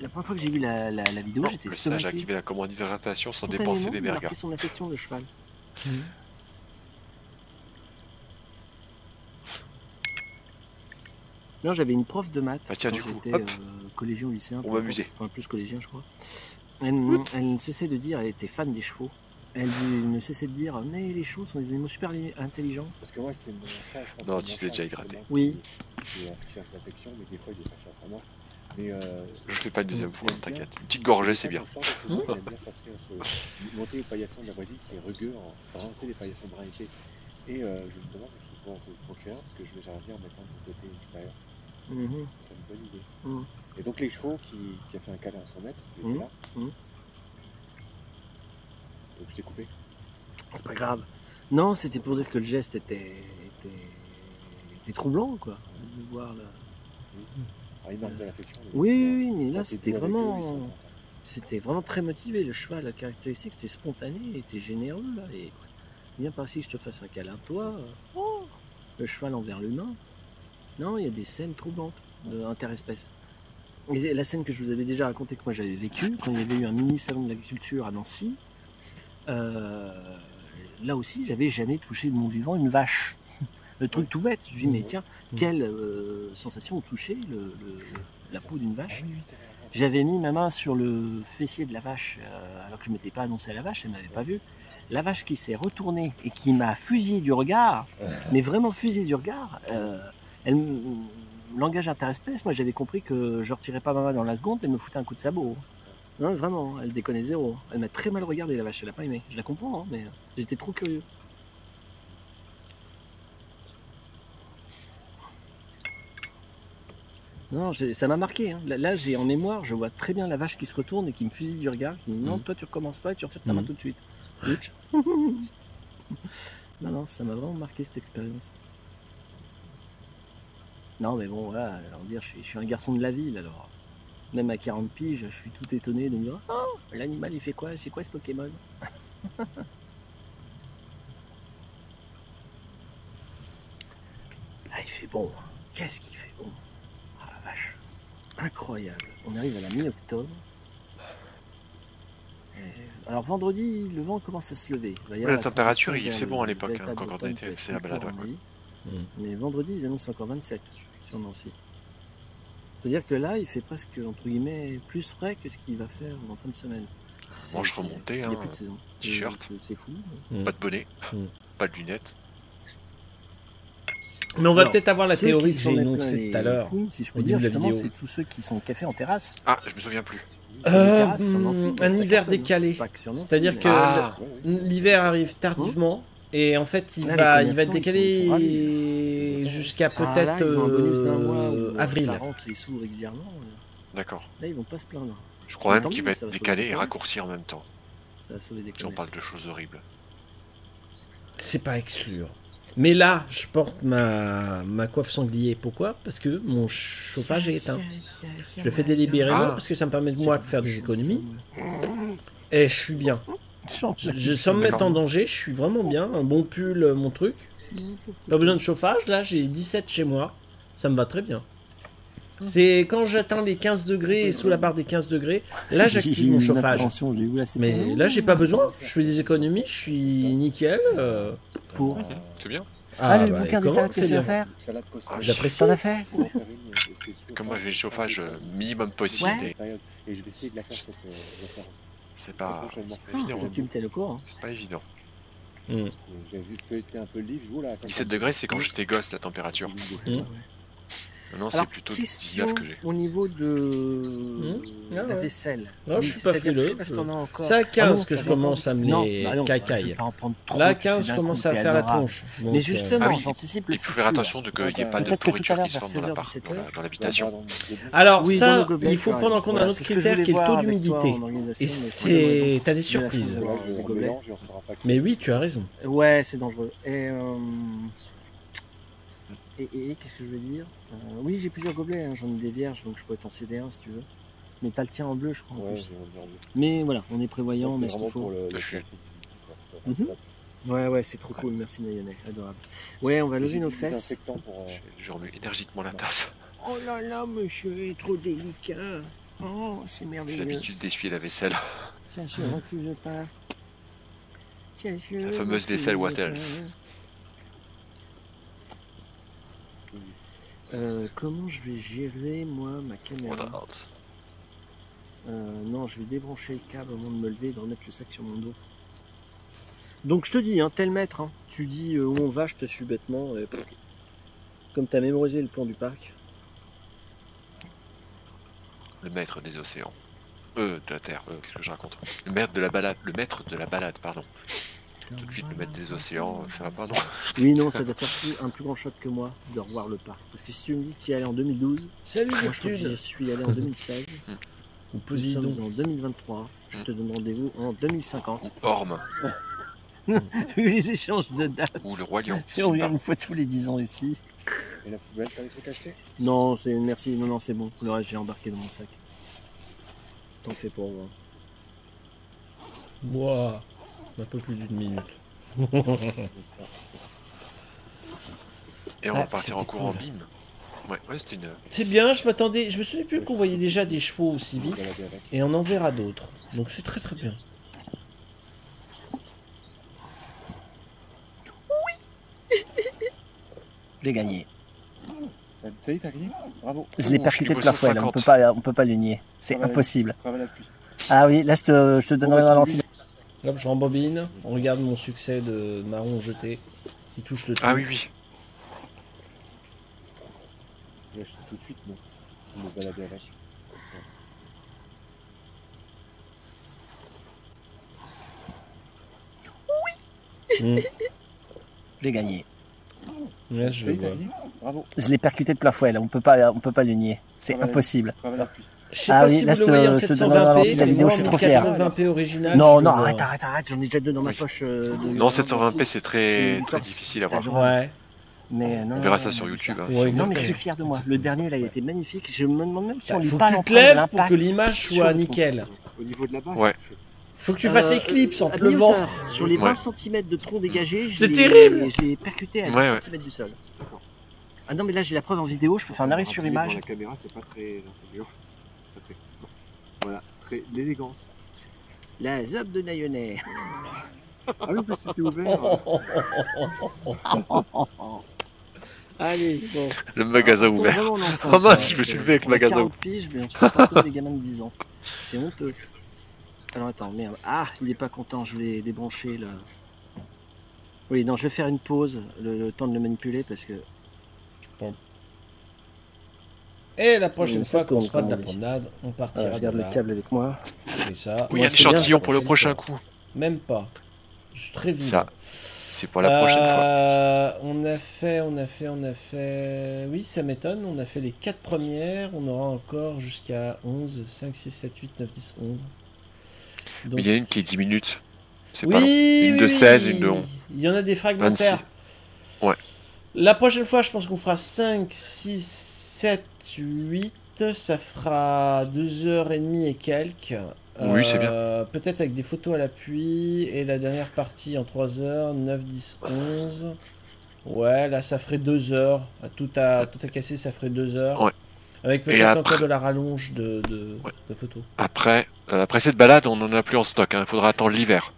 la première fois que j'ai vu la, la- la vidéo, Non, j'étais le sage a estomaqué. activé la commande d'hydratation sans Spontanément, dépenser des il a marqué mergas. son affection, le cheval. Non, j'avais une prof de maths Ah, tiens, quand du coup, hop. euh, collégien ou lycéen. On va amuser. Enfin, plus collégien, je crois. Elle, elle ne cessait de dire, elle était fan des chevaux. Elle, dit- elle ne cessait de dire, mais les chevaux sont des animaux super li- intelligents. Parce que moi, c'est mon chat, je pense. Non, que tu c'est t'es déjà hydraté. Oui. Qui, qui cherche l'affection, mais des fois, il est pas cher vraiment. Mais euh, Je fais pas une deuxième fois, t'inquiète. Une petite gorgée, c'est bien. Moi, se monter au paillasson de la voisine qui est rugueux, en vraiment, tu sais, les paillassons brun épais. Et euh, je me demande si je peux en procurer parce que je vais bien en mettre un de côté extérieur. Mhm. C'est une bonne idée. Mhm. Et donc les chevaux qui, qui a fait un câlin à son maître, il était là. Mhm. Donc je t'ai coupé. C'est pas grave. Non, c'était pour dire que le geste était, était, était troublant, quoi. De voir la- Ah, il marque de l'affection. Oui, oui, oui, mais là Ah, c'était vraiment, c'était vraiment très motivé. Le cheval, la caractéristique, c'était spontané, il était généreux là. Et viens par ici, je te fasse un câlin, toi. Oh, le cheval envers l'humain. Non, il y a des scènes troublantes de interespèces. Et la scène que je vous avais déjà racontée que moi j'avais vécue quand il y avait eu un mini salon de l'agriculture à Nancy. euh, là aussi, j'avais jamais touché de mon vivant une vache. Le truc tout bête. Je me dis mais tiens, quelle euh, sensation de toucher la peau d'une vache. J'avais mis ma main sur le fessier de la vache euh, alors que je m'étais pas annoncé à la vache, elle m'avait pas vu. La vache qui s'est retournée et qui m'a fusillé du regard, mais vraiment fusillé du regard, euh, elle me- langage interespèce, moi j'avais compris que je retirais pas ma main dans la seconde, elle me foutait un coup de sabot. Non, vraiment, elle déconnait zéro. Elle m'a très mal regardé la vache, elle a pas aimé. Je la comprends, hein, mais j'étais trop curieux. Non, ça m'a marqué. hein. Là, là, j'ai en mémoire, je vois très bien la vache qui se retourne et qui me fusille du regard, qui me dit non, Mhm. toi tu recommences pas, tu retires ta main Mhm. tout de suite. Non, non, ça m'a vraiment marqué cette expérience. Non, mais bon, voilà, alors dire, je suis, je suis un garçon de la ville, alors. Même à 40 piges, je suis tout étonné de me dire Oh, l'animal il fait quoi? C'est quoi ce Pokémon Ah, il fait bon. hein. Qu'est-ce qu'il fait bon? Ah la vache. Incroyable. On arrive à la mi-octobre. Alors vendredi, le vent commence à se lever. Il va y Ouais, avoir la température, fait bon à l'époque, hein, quand on était fait la balade, ouais. Mm. Mais vendredi, ils annoncent encore 27 sur Nancy. C'est-à-dire que là, il fait presque, entre guillemets, plus frais que ce qu'il va faire en fin de semaine. Manche remontée, Il n'y a hein, plus de saison. t-shirt. C'est- fou. Mm. Pas de bonnet, Mm. pas de lunettes. Mais on va peut-être avoir la théorie qui que j'ai énoncée tout à l'heure. Si je peux dire, justement, c'est tous ceux qui sont au café en terrasse. Ah, je me souviens plus. Euh, Nancy, ça un hiver décalé. C'est-à-dire que Ah. L'hiver arrive tardivement et en fait il va, il va être décalé jusqu'à Ah, peut-être euh, avril. Ça rentre les sous régulièrement. euh, D'accord. Là, ils vont pas se plaindre. Je crois même qu'il va être décalé et raccourci en même temps. Ça va sauver des Si on parle de choses horribles. C'est pas exclure. Mais là, je porte ma, ma coiffe sanglier. Pourquoi? Parce que mon chauffage est éteint. Je le fais délibérément Ah. parce que ça me permet de moi de faire des économies et je suis bien. Je, je- sans me mettre en danger, je suis vraiment bien. Un bon pull, euh, mon truc. Pas besoin de chauffage. Là, j'ai 17 chez moi. Ça me va très bien. C'est quand j'atteins les 15 degrés et sous la barre des 15 degrés, là j'active mon chauffage. Mais là j'ai pas besoin, je fais des économies, je suis nickel. euh. Pour. C'est bien. Ah, le bah, bouquin des salades que faire J'apprécie. T'en as fait. Comme moi j'ai le chauffage euh, minimum possible Ouais. et je vais essayer de la faire cette c'est pas, évident. Ah, Tu me tiens le courant. C'est pas évident. Hmm. J'ai vu feuilleter un peu le livre. Oula, ça 17 degrés, c'est quand j'étais gosse la température. Hmm. Maintenant, c'est Alors, plutôt question 19 que j'ai. au niveau de Ah la vaisselle. Non, Oui, je suis pas frileux. C'est à 15 Ah non, que je commence à me Non, les bah non, cacailles. Là, tu sais, 15, je commence à faire la tronche. Donc, Mais euh, justement, Ah oui. j'anticipe le Il faut faire attention de qu'il n'y ait pas de tout à pourriture qui se forme dans 16 heures, l'appart, 17 dans la- heures. dans l'habitation. Alors Oui, dans le ça, il faut prendre en compte un autre critère qui est le taux d'humidité. Et c'est... T'as des surprises. de-. Mais oui, tu as raison. Ouais, c'est dangereux. Et, euh, et, et- et qu'est-ce que je veux dire Euh, Oui, j'ai plusieurs gobelets, hein, j'en ai des vierges, donc je pourrais t'en céder un si tu veux. Mais t'as le tien en bleu, je crois, en Ouais, plus. j'ai Mais voilà, on est prévoyant, mais c'est ce qu'il faut. pour le-. Mhm. Ouais, ouais, c'est trop cool, merci Nayane, adorable. Ouais, on va lever J'ai nos fesses. pour, euh, Je- remue énergiquement la tasse. Oh là là, monsieur est trop délicat. Oh, c'est J'ai merveilleux. l'habitude d'essuyer la vaisselle. Ça se refuse pas. Ça se La fameuse vaisselle pas. Wattels. Euh, comment je vais gérer moi ma caméra Euh, Non, je vais débrancher le câble avant de me lever et de remettre le sac sur mon dos. Donc je te dis, hein, tel maître, hein, tu dis euh, où on va, je te suis bêtement. comme tu as mémorisé le plan du parc. Le maître des océans. Euh, de la terre, euh, qu'est-ce que je raconte? Le maître de la balade, le maître de la balade, pardon. Tout de suite, le maître des océans, ça va pas, non Oui, non, ça doit faire plus- un plus grand shot que moi de revoir le parc. Parce que si tu me dis que tu y es allé en 2012, Salut moi je je suis allé en 2016. Ou Nous Poséidon. sommes en 2023. Je te donne rendez-vous en 2050. Ou Orme. Les échanges de dates. Ou le Roi Lion. Si on vient une fois tous les 10 ans ici. Et la poubelle, t'as des trucs achetés? Non, c'est merci, non, non, c'est bon. Le reste, j'ai embarqué dans mon sac. T'en fais pour moi. Ouah, un peu plus d'une minute. Et on va Ah, partir en courant cool. bim. Ouais, ouais c'était une. C'est bien, je m'attendais. Je me souviens plus qu'on voyait déjà des chevaux aussi vite. Et on en verra d'autres. Donc c'est très très bien. J'ai gagné. Ça y est, t'as gagné Bravo. Je l'ai percuté de plein fouet, là. On 50. peut pas, on peut pas le nier. C'est impossible. Ah oui, là, je te, je te donnerai un bah, ralenti. Hop, je rembobine. On regarde mon succès de marron jeté qui touche le tout. Ah oui, oui. J'ai acheté tout de suite, moi. Je me balader avec. Mm. J'ai gagné. Ouais, je gagné Bravo. Je l'ai percuté de plein fouet, là. On peut pas, on peut pas le nier. C'est impossible. Je sais Ah pas oui, si là, vous je le voyez en je te donnerai un 720p, ralenti de la mais vidéo, moi, je suis en trop fier. 1080p original. Non, non, arrête, arrête, arrête. J'en ai déjà deux dans ma Oui. poche. euh, de- Non, de- 720p, c'est très, très difficile à voir. Ouais. Mais non, On verra non, ça non, sur YouTube. ça. hein. Ouais, Non, mais je suis fier de moi. Le dernier, là, il était magnifique. Je me demande même si on Il lui faut parle que tu encore te de lèves pour que l'image soit nickel. Au niveau de la barre. Ouais. Faut que tu fasses Euh, éclipse en pleuvant. Sur les 20 Ouais. cm de tronc dégagé, C'est terrible Je l'ai percuté à 10 Ouais, ouais. cm du sol. Ah non, mais là, j'ai la preuve en vidéo. Je peux faire un arrêt sur image. La caméra, c'est pas très intelligent. Pas très. bon. L'élégance. La zob de Naïonnet. Ah oui, mais c'était ouvert. Allez, bon. Le magasin ouvert. vraiment Ah mince, hein. je me suis levé avec le magasin 40 piges, mais on se fait pas comme des gamins de 10 ans. C'est honteux. Alors attends, merde. Ah, il est pas content, je voulais débrancher là. Oui, non, je vais faire une pause, le, le temps de le manipuler parce que. Et la prochaine fois qu'on tourne, sera de la promenade, on partira Voilà, je garde de le câble avec moi. Et ça. Oui, Moi, un c'est bien, échantillon pour le prochain coup. Même pas. Je suis très vite. Ça, c'est pour la prochaine fois. Euh, On a fait, on a fait, on a fait. Oui, ça m'étonne. On a fait les 4 premières. On aura encore jusqu'à 11, 5, 6, 7, 8, 9, 10, 11. Donc- Mais il y en a une qui est 10 minutes. C'est oui, pas long. Une oui, de oui, 16, une de 11. Il y en a des fragmentaires. 26. Ouais. La prochaine fois, je pense qu'on fera 5, 6, 7, 8. Ça fera 2h30 et quelques. Oui, c'est bien. Euh, Peut-être avec des photos à l'appui. Et la dernière partie en 3 heures, 9, 10, 11. Ouais, là, ça ferait 2 heures. Tout à, tout à casser, ça ferait 2 heures. Ouais. Avec peut-être après- encore de la rallonge de, de, Ouais. de photos. Après, euh, après cette balade, on n'en a plus en stock. Il faudra attendre l'hiver.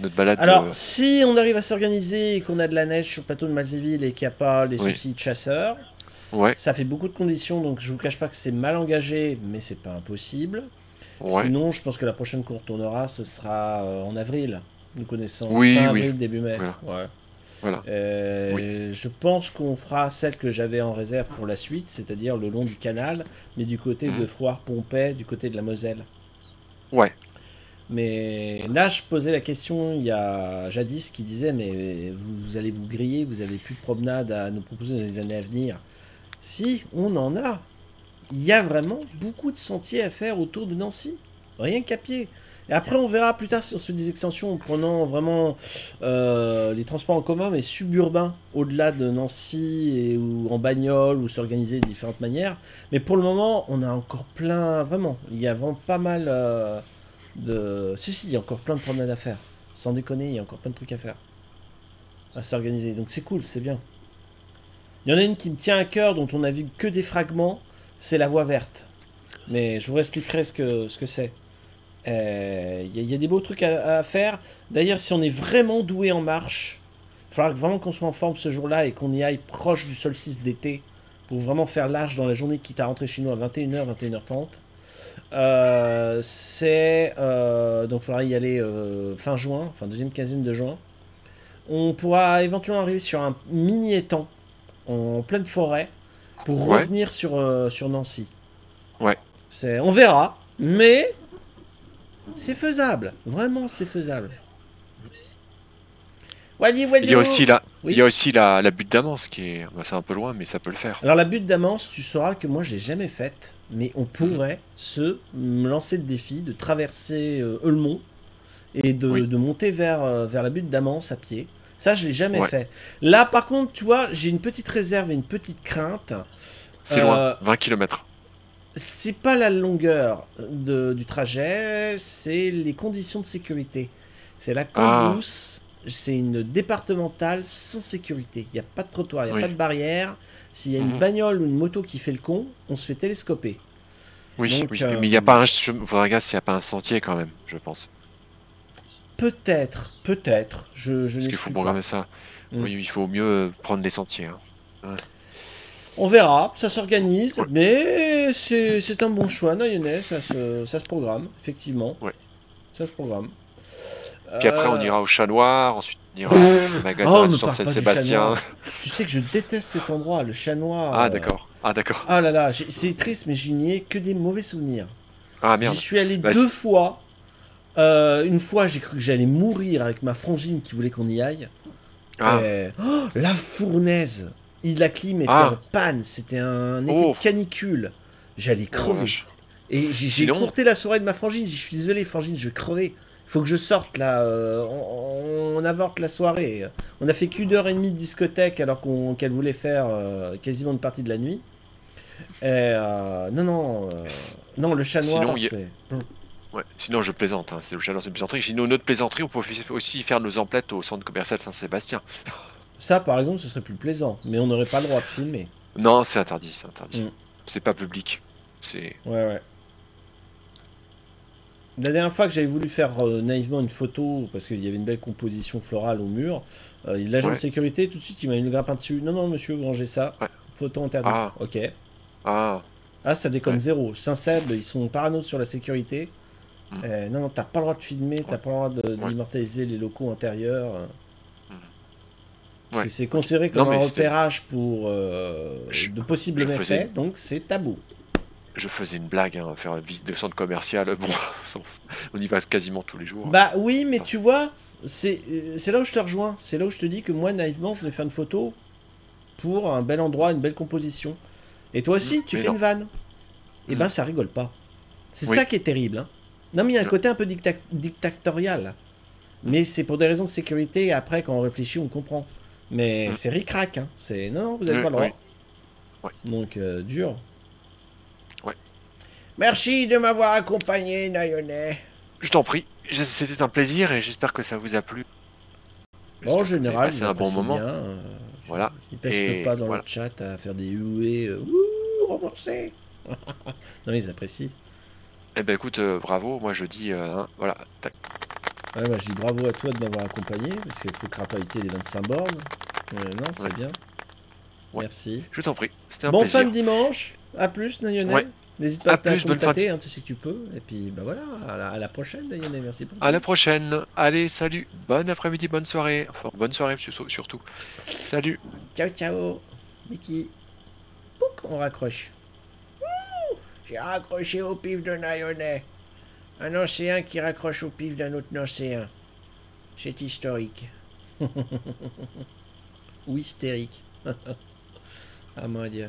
Notre balade. Alors, si on arrive à s'organiser et qu'on a de la neige sur le plateau de Malzéville et qu'il n'y a pas les Oui. soucis de chasseurs, ouais, ça fait beaucoup de conditions, donc je vous cache pas que c'est mal engagé, mais c'est pas impossible. ouais. Sinon, je pense que la prochaine qu'on retournera, ce sera euh, en avril, nous connaissons. Oui, fin oui. avril, début mai. Voilà. Ouais. Voilà. Euh, Je pense qu'on fera celle que j'avais en réserve pour la suite, c'est-à-dire le long du canal, mais du côté de Froire-Pompey, du côté de la Moselle. Ouais. Mais là, je posais la question il y a jadis qui disait Mais vous allez vous griller, vous avez plus de promenade à nous proposer dans les années à venir. Si, on en a. Il y a vraiment beaucoup de sentiers à faire autour de Nancy. Rien qu'à pied. Et après, on verra plus tard si on se fait des extensions en prenant vraiment euh, les transports en commun, mais suburbains, au-delà de Nancy, ou en bagnole, ou s'organiser de différentes manières. Mais pour le moment, on a encore plein, vraiment, il y a vraiment pas mal euh, de... Si, si, il y a encore plein de promenades à faire. Sans déconner, il y a encore plein de trucs à faire. À s'organiser. Donc c'est cool, c'est bien. Il y en a une qui me tient à cœur, dont on a vu que des fragments, c'est la voie verte. Mais je vous expliquerai ce que ce que c'est. Euh, Il y, a- il y a des beaux trucs à, faire. D'ailleurs, si on est vraiment doué en marche, il faudra vraiment qu'on soit en forme ce jour-là et qu'on y aille proche du solstice d'été pour vraiment faire large dans la journée, quitte à rentrer chez nous à 21h, 21h30. Euh, c'est euh, donc il faudra y aller euh, fin juin, enfin deuxième quinzaine de juin. On pourra éventuellement arriver sur un mini étang en pleine forêt pour Ouais. revenir sur, euh, sur Nancy. Ouais. C'est, on verra, mais c'est faisable. Vraiment, c'est faisable. Wally, Wally. Il y a aussi la, Oui. il y a aussi la, la butte d'Amance qui est, bah, c'est un peu loin, mais ça peut le faire. Alors la butte d'Amance, tu sauras que moi je l'ai jamais faite, mais on pourrait se lancer le défi de traverser euh, Eulmont et de, Oui. de monter vers, euh, vers la butte d'Amance à pied. Ça, je l'ai jamais Ouais. fait. Là, par contre, tu vois, j'ai une petite réserve et une petite crainte. C'est Euh, loin, 20 km. C'est pas la longueur de- du trajet, c'est les conditions de sécurité. C'est la Ah. Cambrousse, c'est une départementale sans sécurité. Il n'y a pas de trottoir, il n'y a Oui. pas de barrière. S'il y a une Mhm. bagnole ou une moto qui fait le con, on se fait télescoper. Oui, donc, oui. euh, mais il n'y a pas un. Je faudrait regarder s'il n'y a pas un sentier quand même, je pense. Peut-être, peut-être. Je, je Parce qu'il faut programmer ça. Mm. Oui, il faut mieux prendre des sentiers. hein. On verra, ça s'organise, Ouais. mais c'est un bon choix, Noyonnais, ça se, ça se programme, effectivement. Ouais. Ça se programme. Puis après, on Euh, ira au Chat Noir, ensuite on ira au magasin Oh, du Saint-Sébastien. Tu sais que je déteste cet endroit, le chat noir. Ah, d'accord. Ah, d'accord. Ah là là, c'est triste, mais je n'y ai que des mauvais souvenirs. Ah, J'y merde. suis allé Bah, deux fois. Euh, une fois, j'ai cru que j'allais mourir avec ma frangine qui voulait qu'on y aille. Ah, Et- Oh, la fournaise Il- La clim était Ah. en panne, c'était un été Oh. canicule. J'allais oh, crever. Et j'ai courté la soirée de ma frangine. Je suis désolé, frangine, je vais crever. Faut que je sorte là. euh, on, on avorte la soirée. On a fait qu'une heure et demie de discothèque alors qu'elle voulait faire euh, quasiment une partie de la nuit. Et, non, non. non, le chat noir, c'est. Ouais. Sinon, je plaisante. hein. C'est le c'est une plaisanterie. Sinon, notre plaisanterie, on peut aussi faire nos emplettes au centre commercial Saint-Sébastien. Ça, par exemple, ce serait plus plaisant. Mais on n'aurait pas le droit de filmer. Non, c'est interdit. C'est interdit. Mm. C'est pas public. C'est. Ouais, ouais. La dernière fois que j'avais voulu faire euh, naïvement une photo, parce qu'il y avait une belle composition florale au mur, euh, l'agent de sécurité, tout de suite, il m'a mis le grappin dessus. Non, non, monsieur, vous rangez ça. Ouais. Photo interdite. Ah. Ok. Ah, Ah, ça déconne Ouais. zéro. Saint-Seb, ils sont parano sur la sécurité. Mm. Euh, non, non, t'as pas le droit de filmer, t'as pas le droit d'immortaliser les locaux intérieurs. Mm. Parce que c'est considéré comme Non, un repérage pour euh, Je- de possibles méfaits, faisais- donc c'est tabou. je faisais une blague, hein, faire une visite de centre commercial. Bon, on y va quasiment tous les jours. Bah oui, mais tu vois, c'est euh, c'est là où je te rejoins. C'est là où je te dis que moi, naïvement, je voulais faire une photo pour un bel endroit, une belle composition. Et toi aussi, Mmh, tu fais non. une vanne. Et Mmh. ben, ça rigole pas. C'est Oui. ça qui est terrible. hein. Non, mais il y a un côté un peu dicta- dictatorial. Mmh. Mais c'est pour des raisons de sécurité. Après, quand on réfléchit, on comprend. Mais Mm. c'est ric-rac. Hein. C'est non, non, vous avez Oui, pas le droit. oui. Donc, euh, dur. Ouais. Merci de m'avoir accompagné, Nayonais. Je t'en prie. C'était un plaisir et j'espère que ça vous a plu. Bon, en général, passé un bon moment. bien, euh, Voilà. Et pas dans voilà. le chat à faire des huées. euh, Ouh, remboursé Non, ils apprécient. Eh ben écoute, euh, bravo. Moi je dis, euh, hein, voilà. tac. Ouais, bah, je dis bravo à toi de m'avoir accompagné, parce qu'il faut crapahuter les 25 bornes. Euh, non, c'est Ouais. bien. Ouais. Merci. Je t'en prie. C'était un Bon plaisir. fin de dimanche. À plus. Ouais. N'hésite pas À à, plus, contacter, hein, tu sais que tu peux. Et puis, bah voilà, à la, à la prochaine. Merci pour À la prochaine. Allez, salut. Bon après-midi, bonne soirée. Enfin, bonne soirée sur- surtout. Salut. Ciao, ciao. Mickey. Pouc, on raccroche. J'ai raccroché au pif de Nayonais. Un océan qui raccroche au pif d'un autre océan. C'est historique. Ou hystérique. ah mon dieu.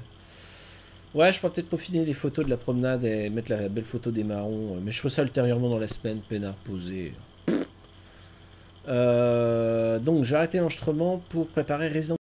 Ouais, je pourrais peut-être peaufiner des photos de la promenade et mettre la belle photo des marrons. Mais je ferai ça ultérieurement dans la semaine, peinard posé. Euh, donc j'ai arrêté l'enregistrement pour préparer Resident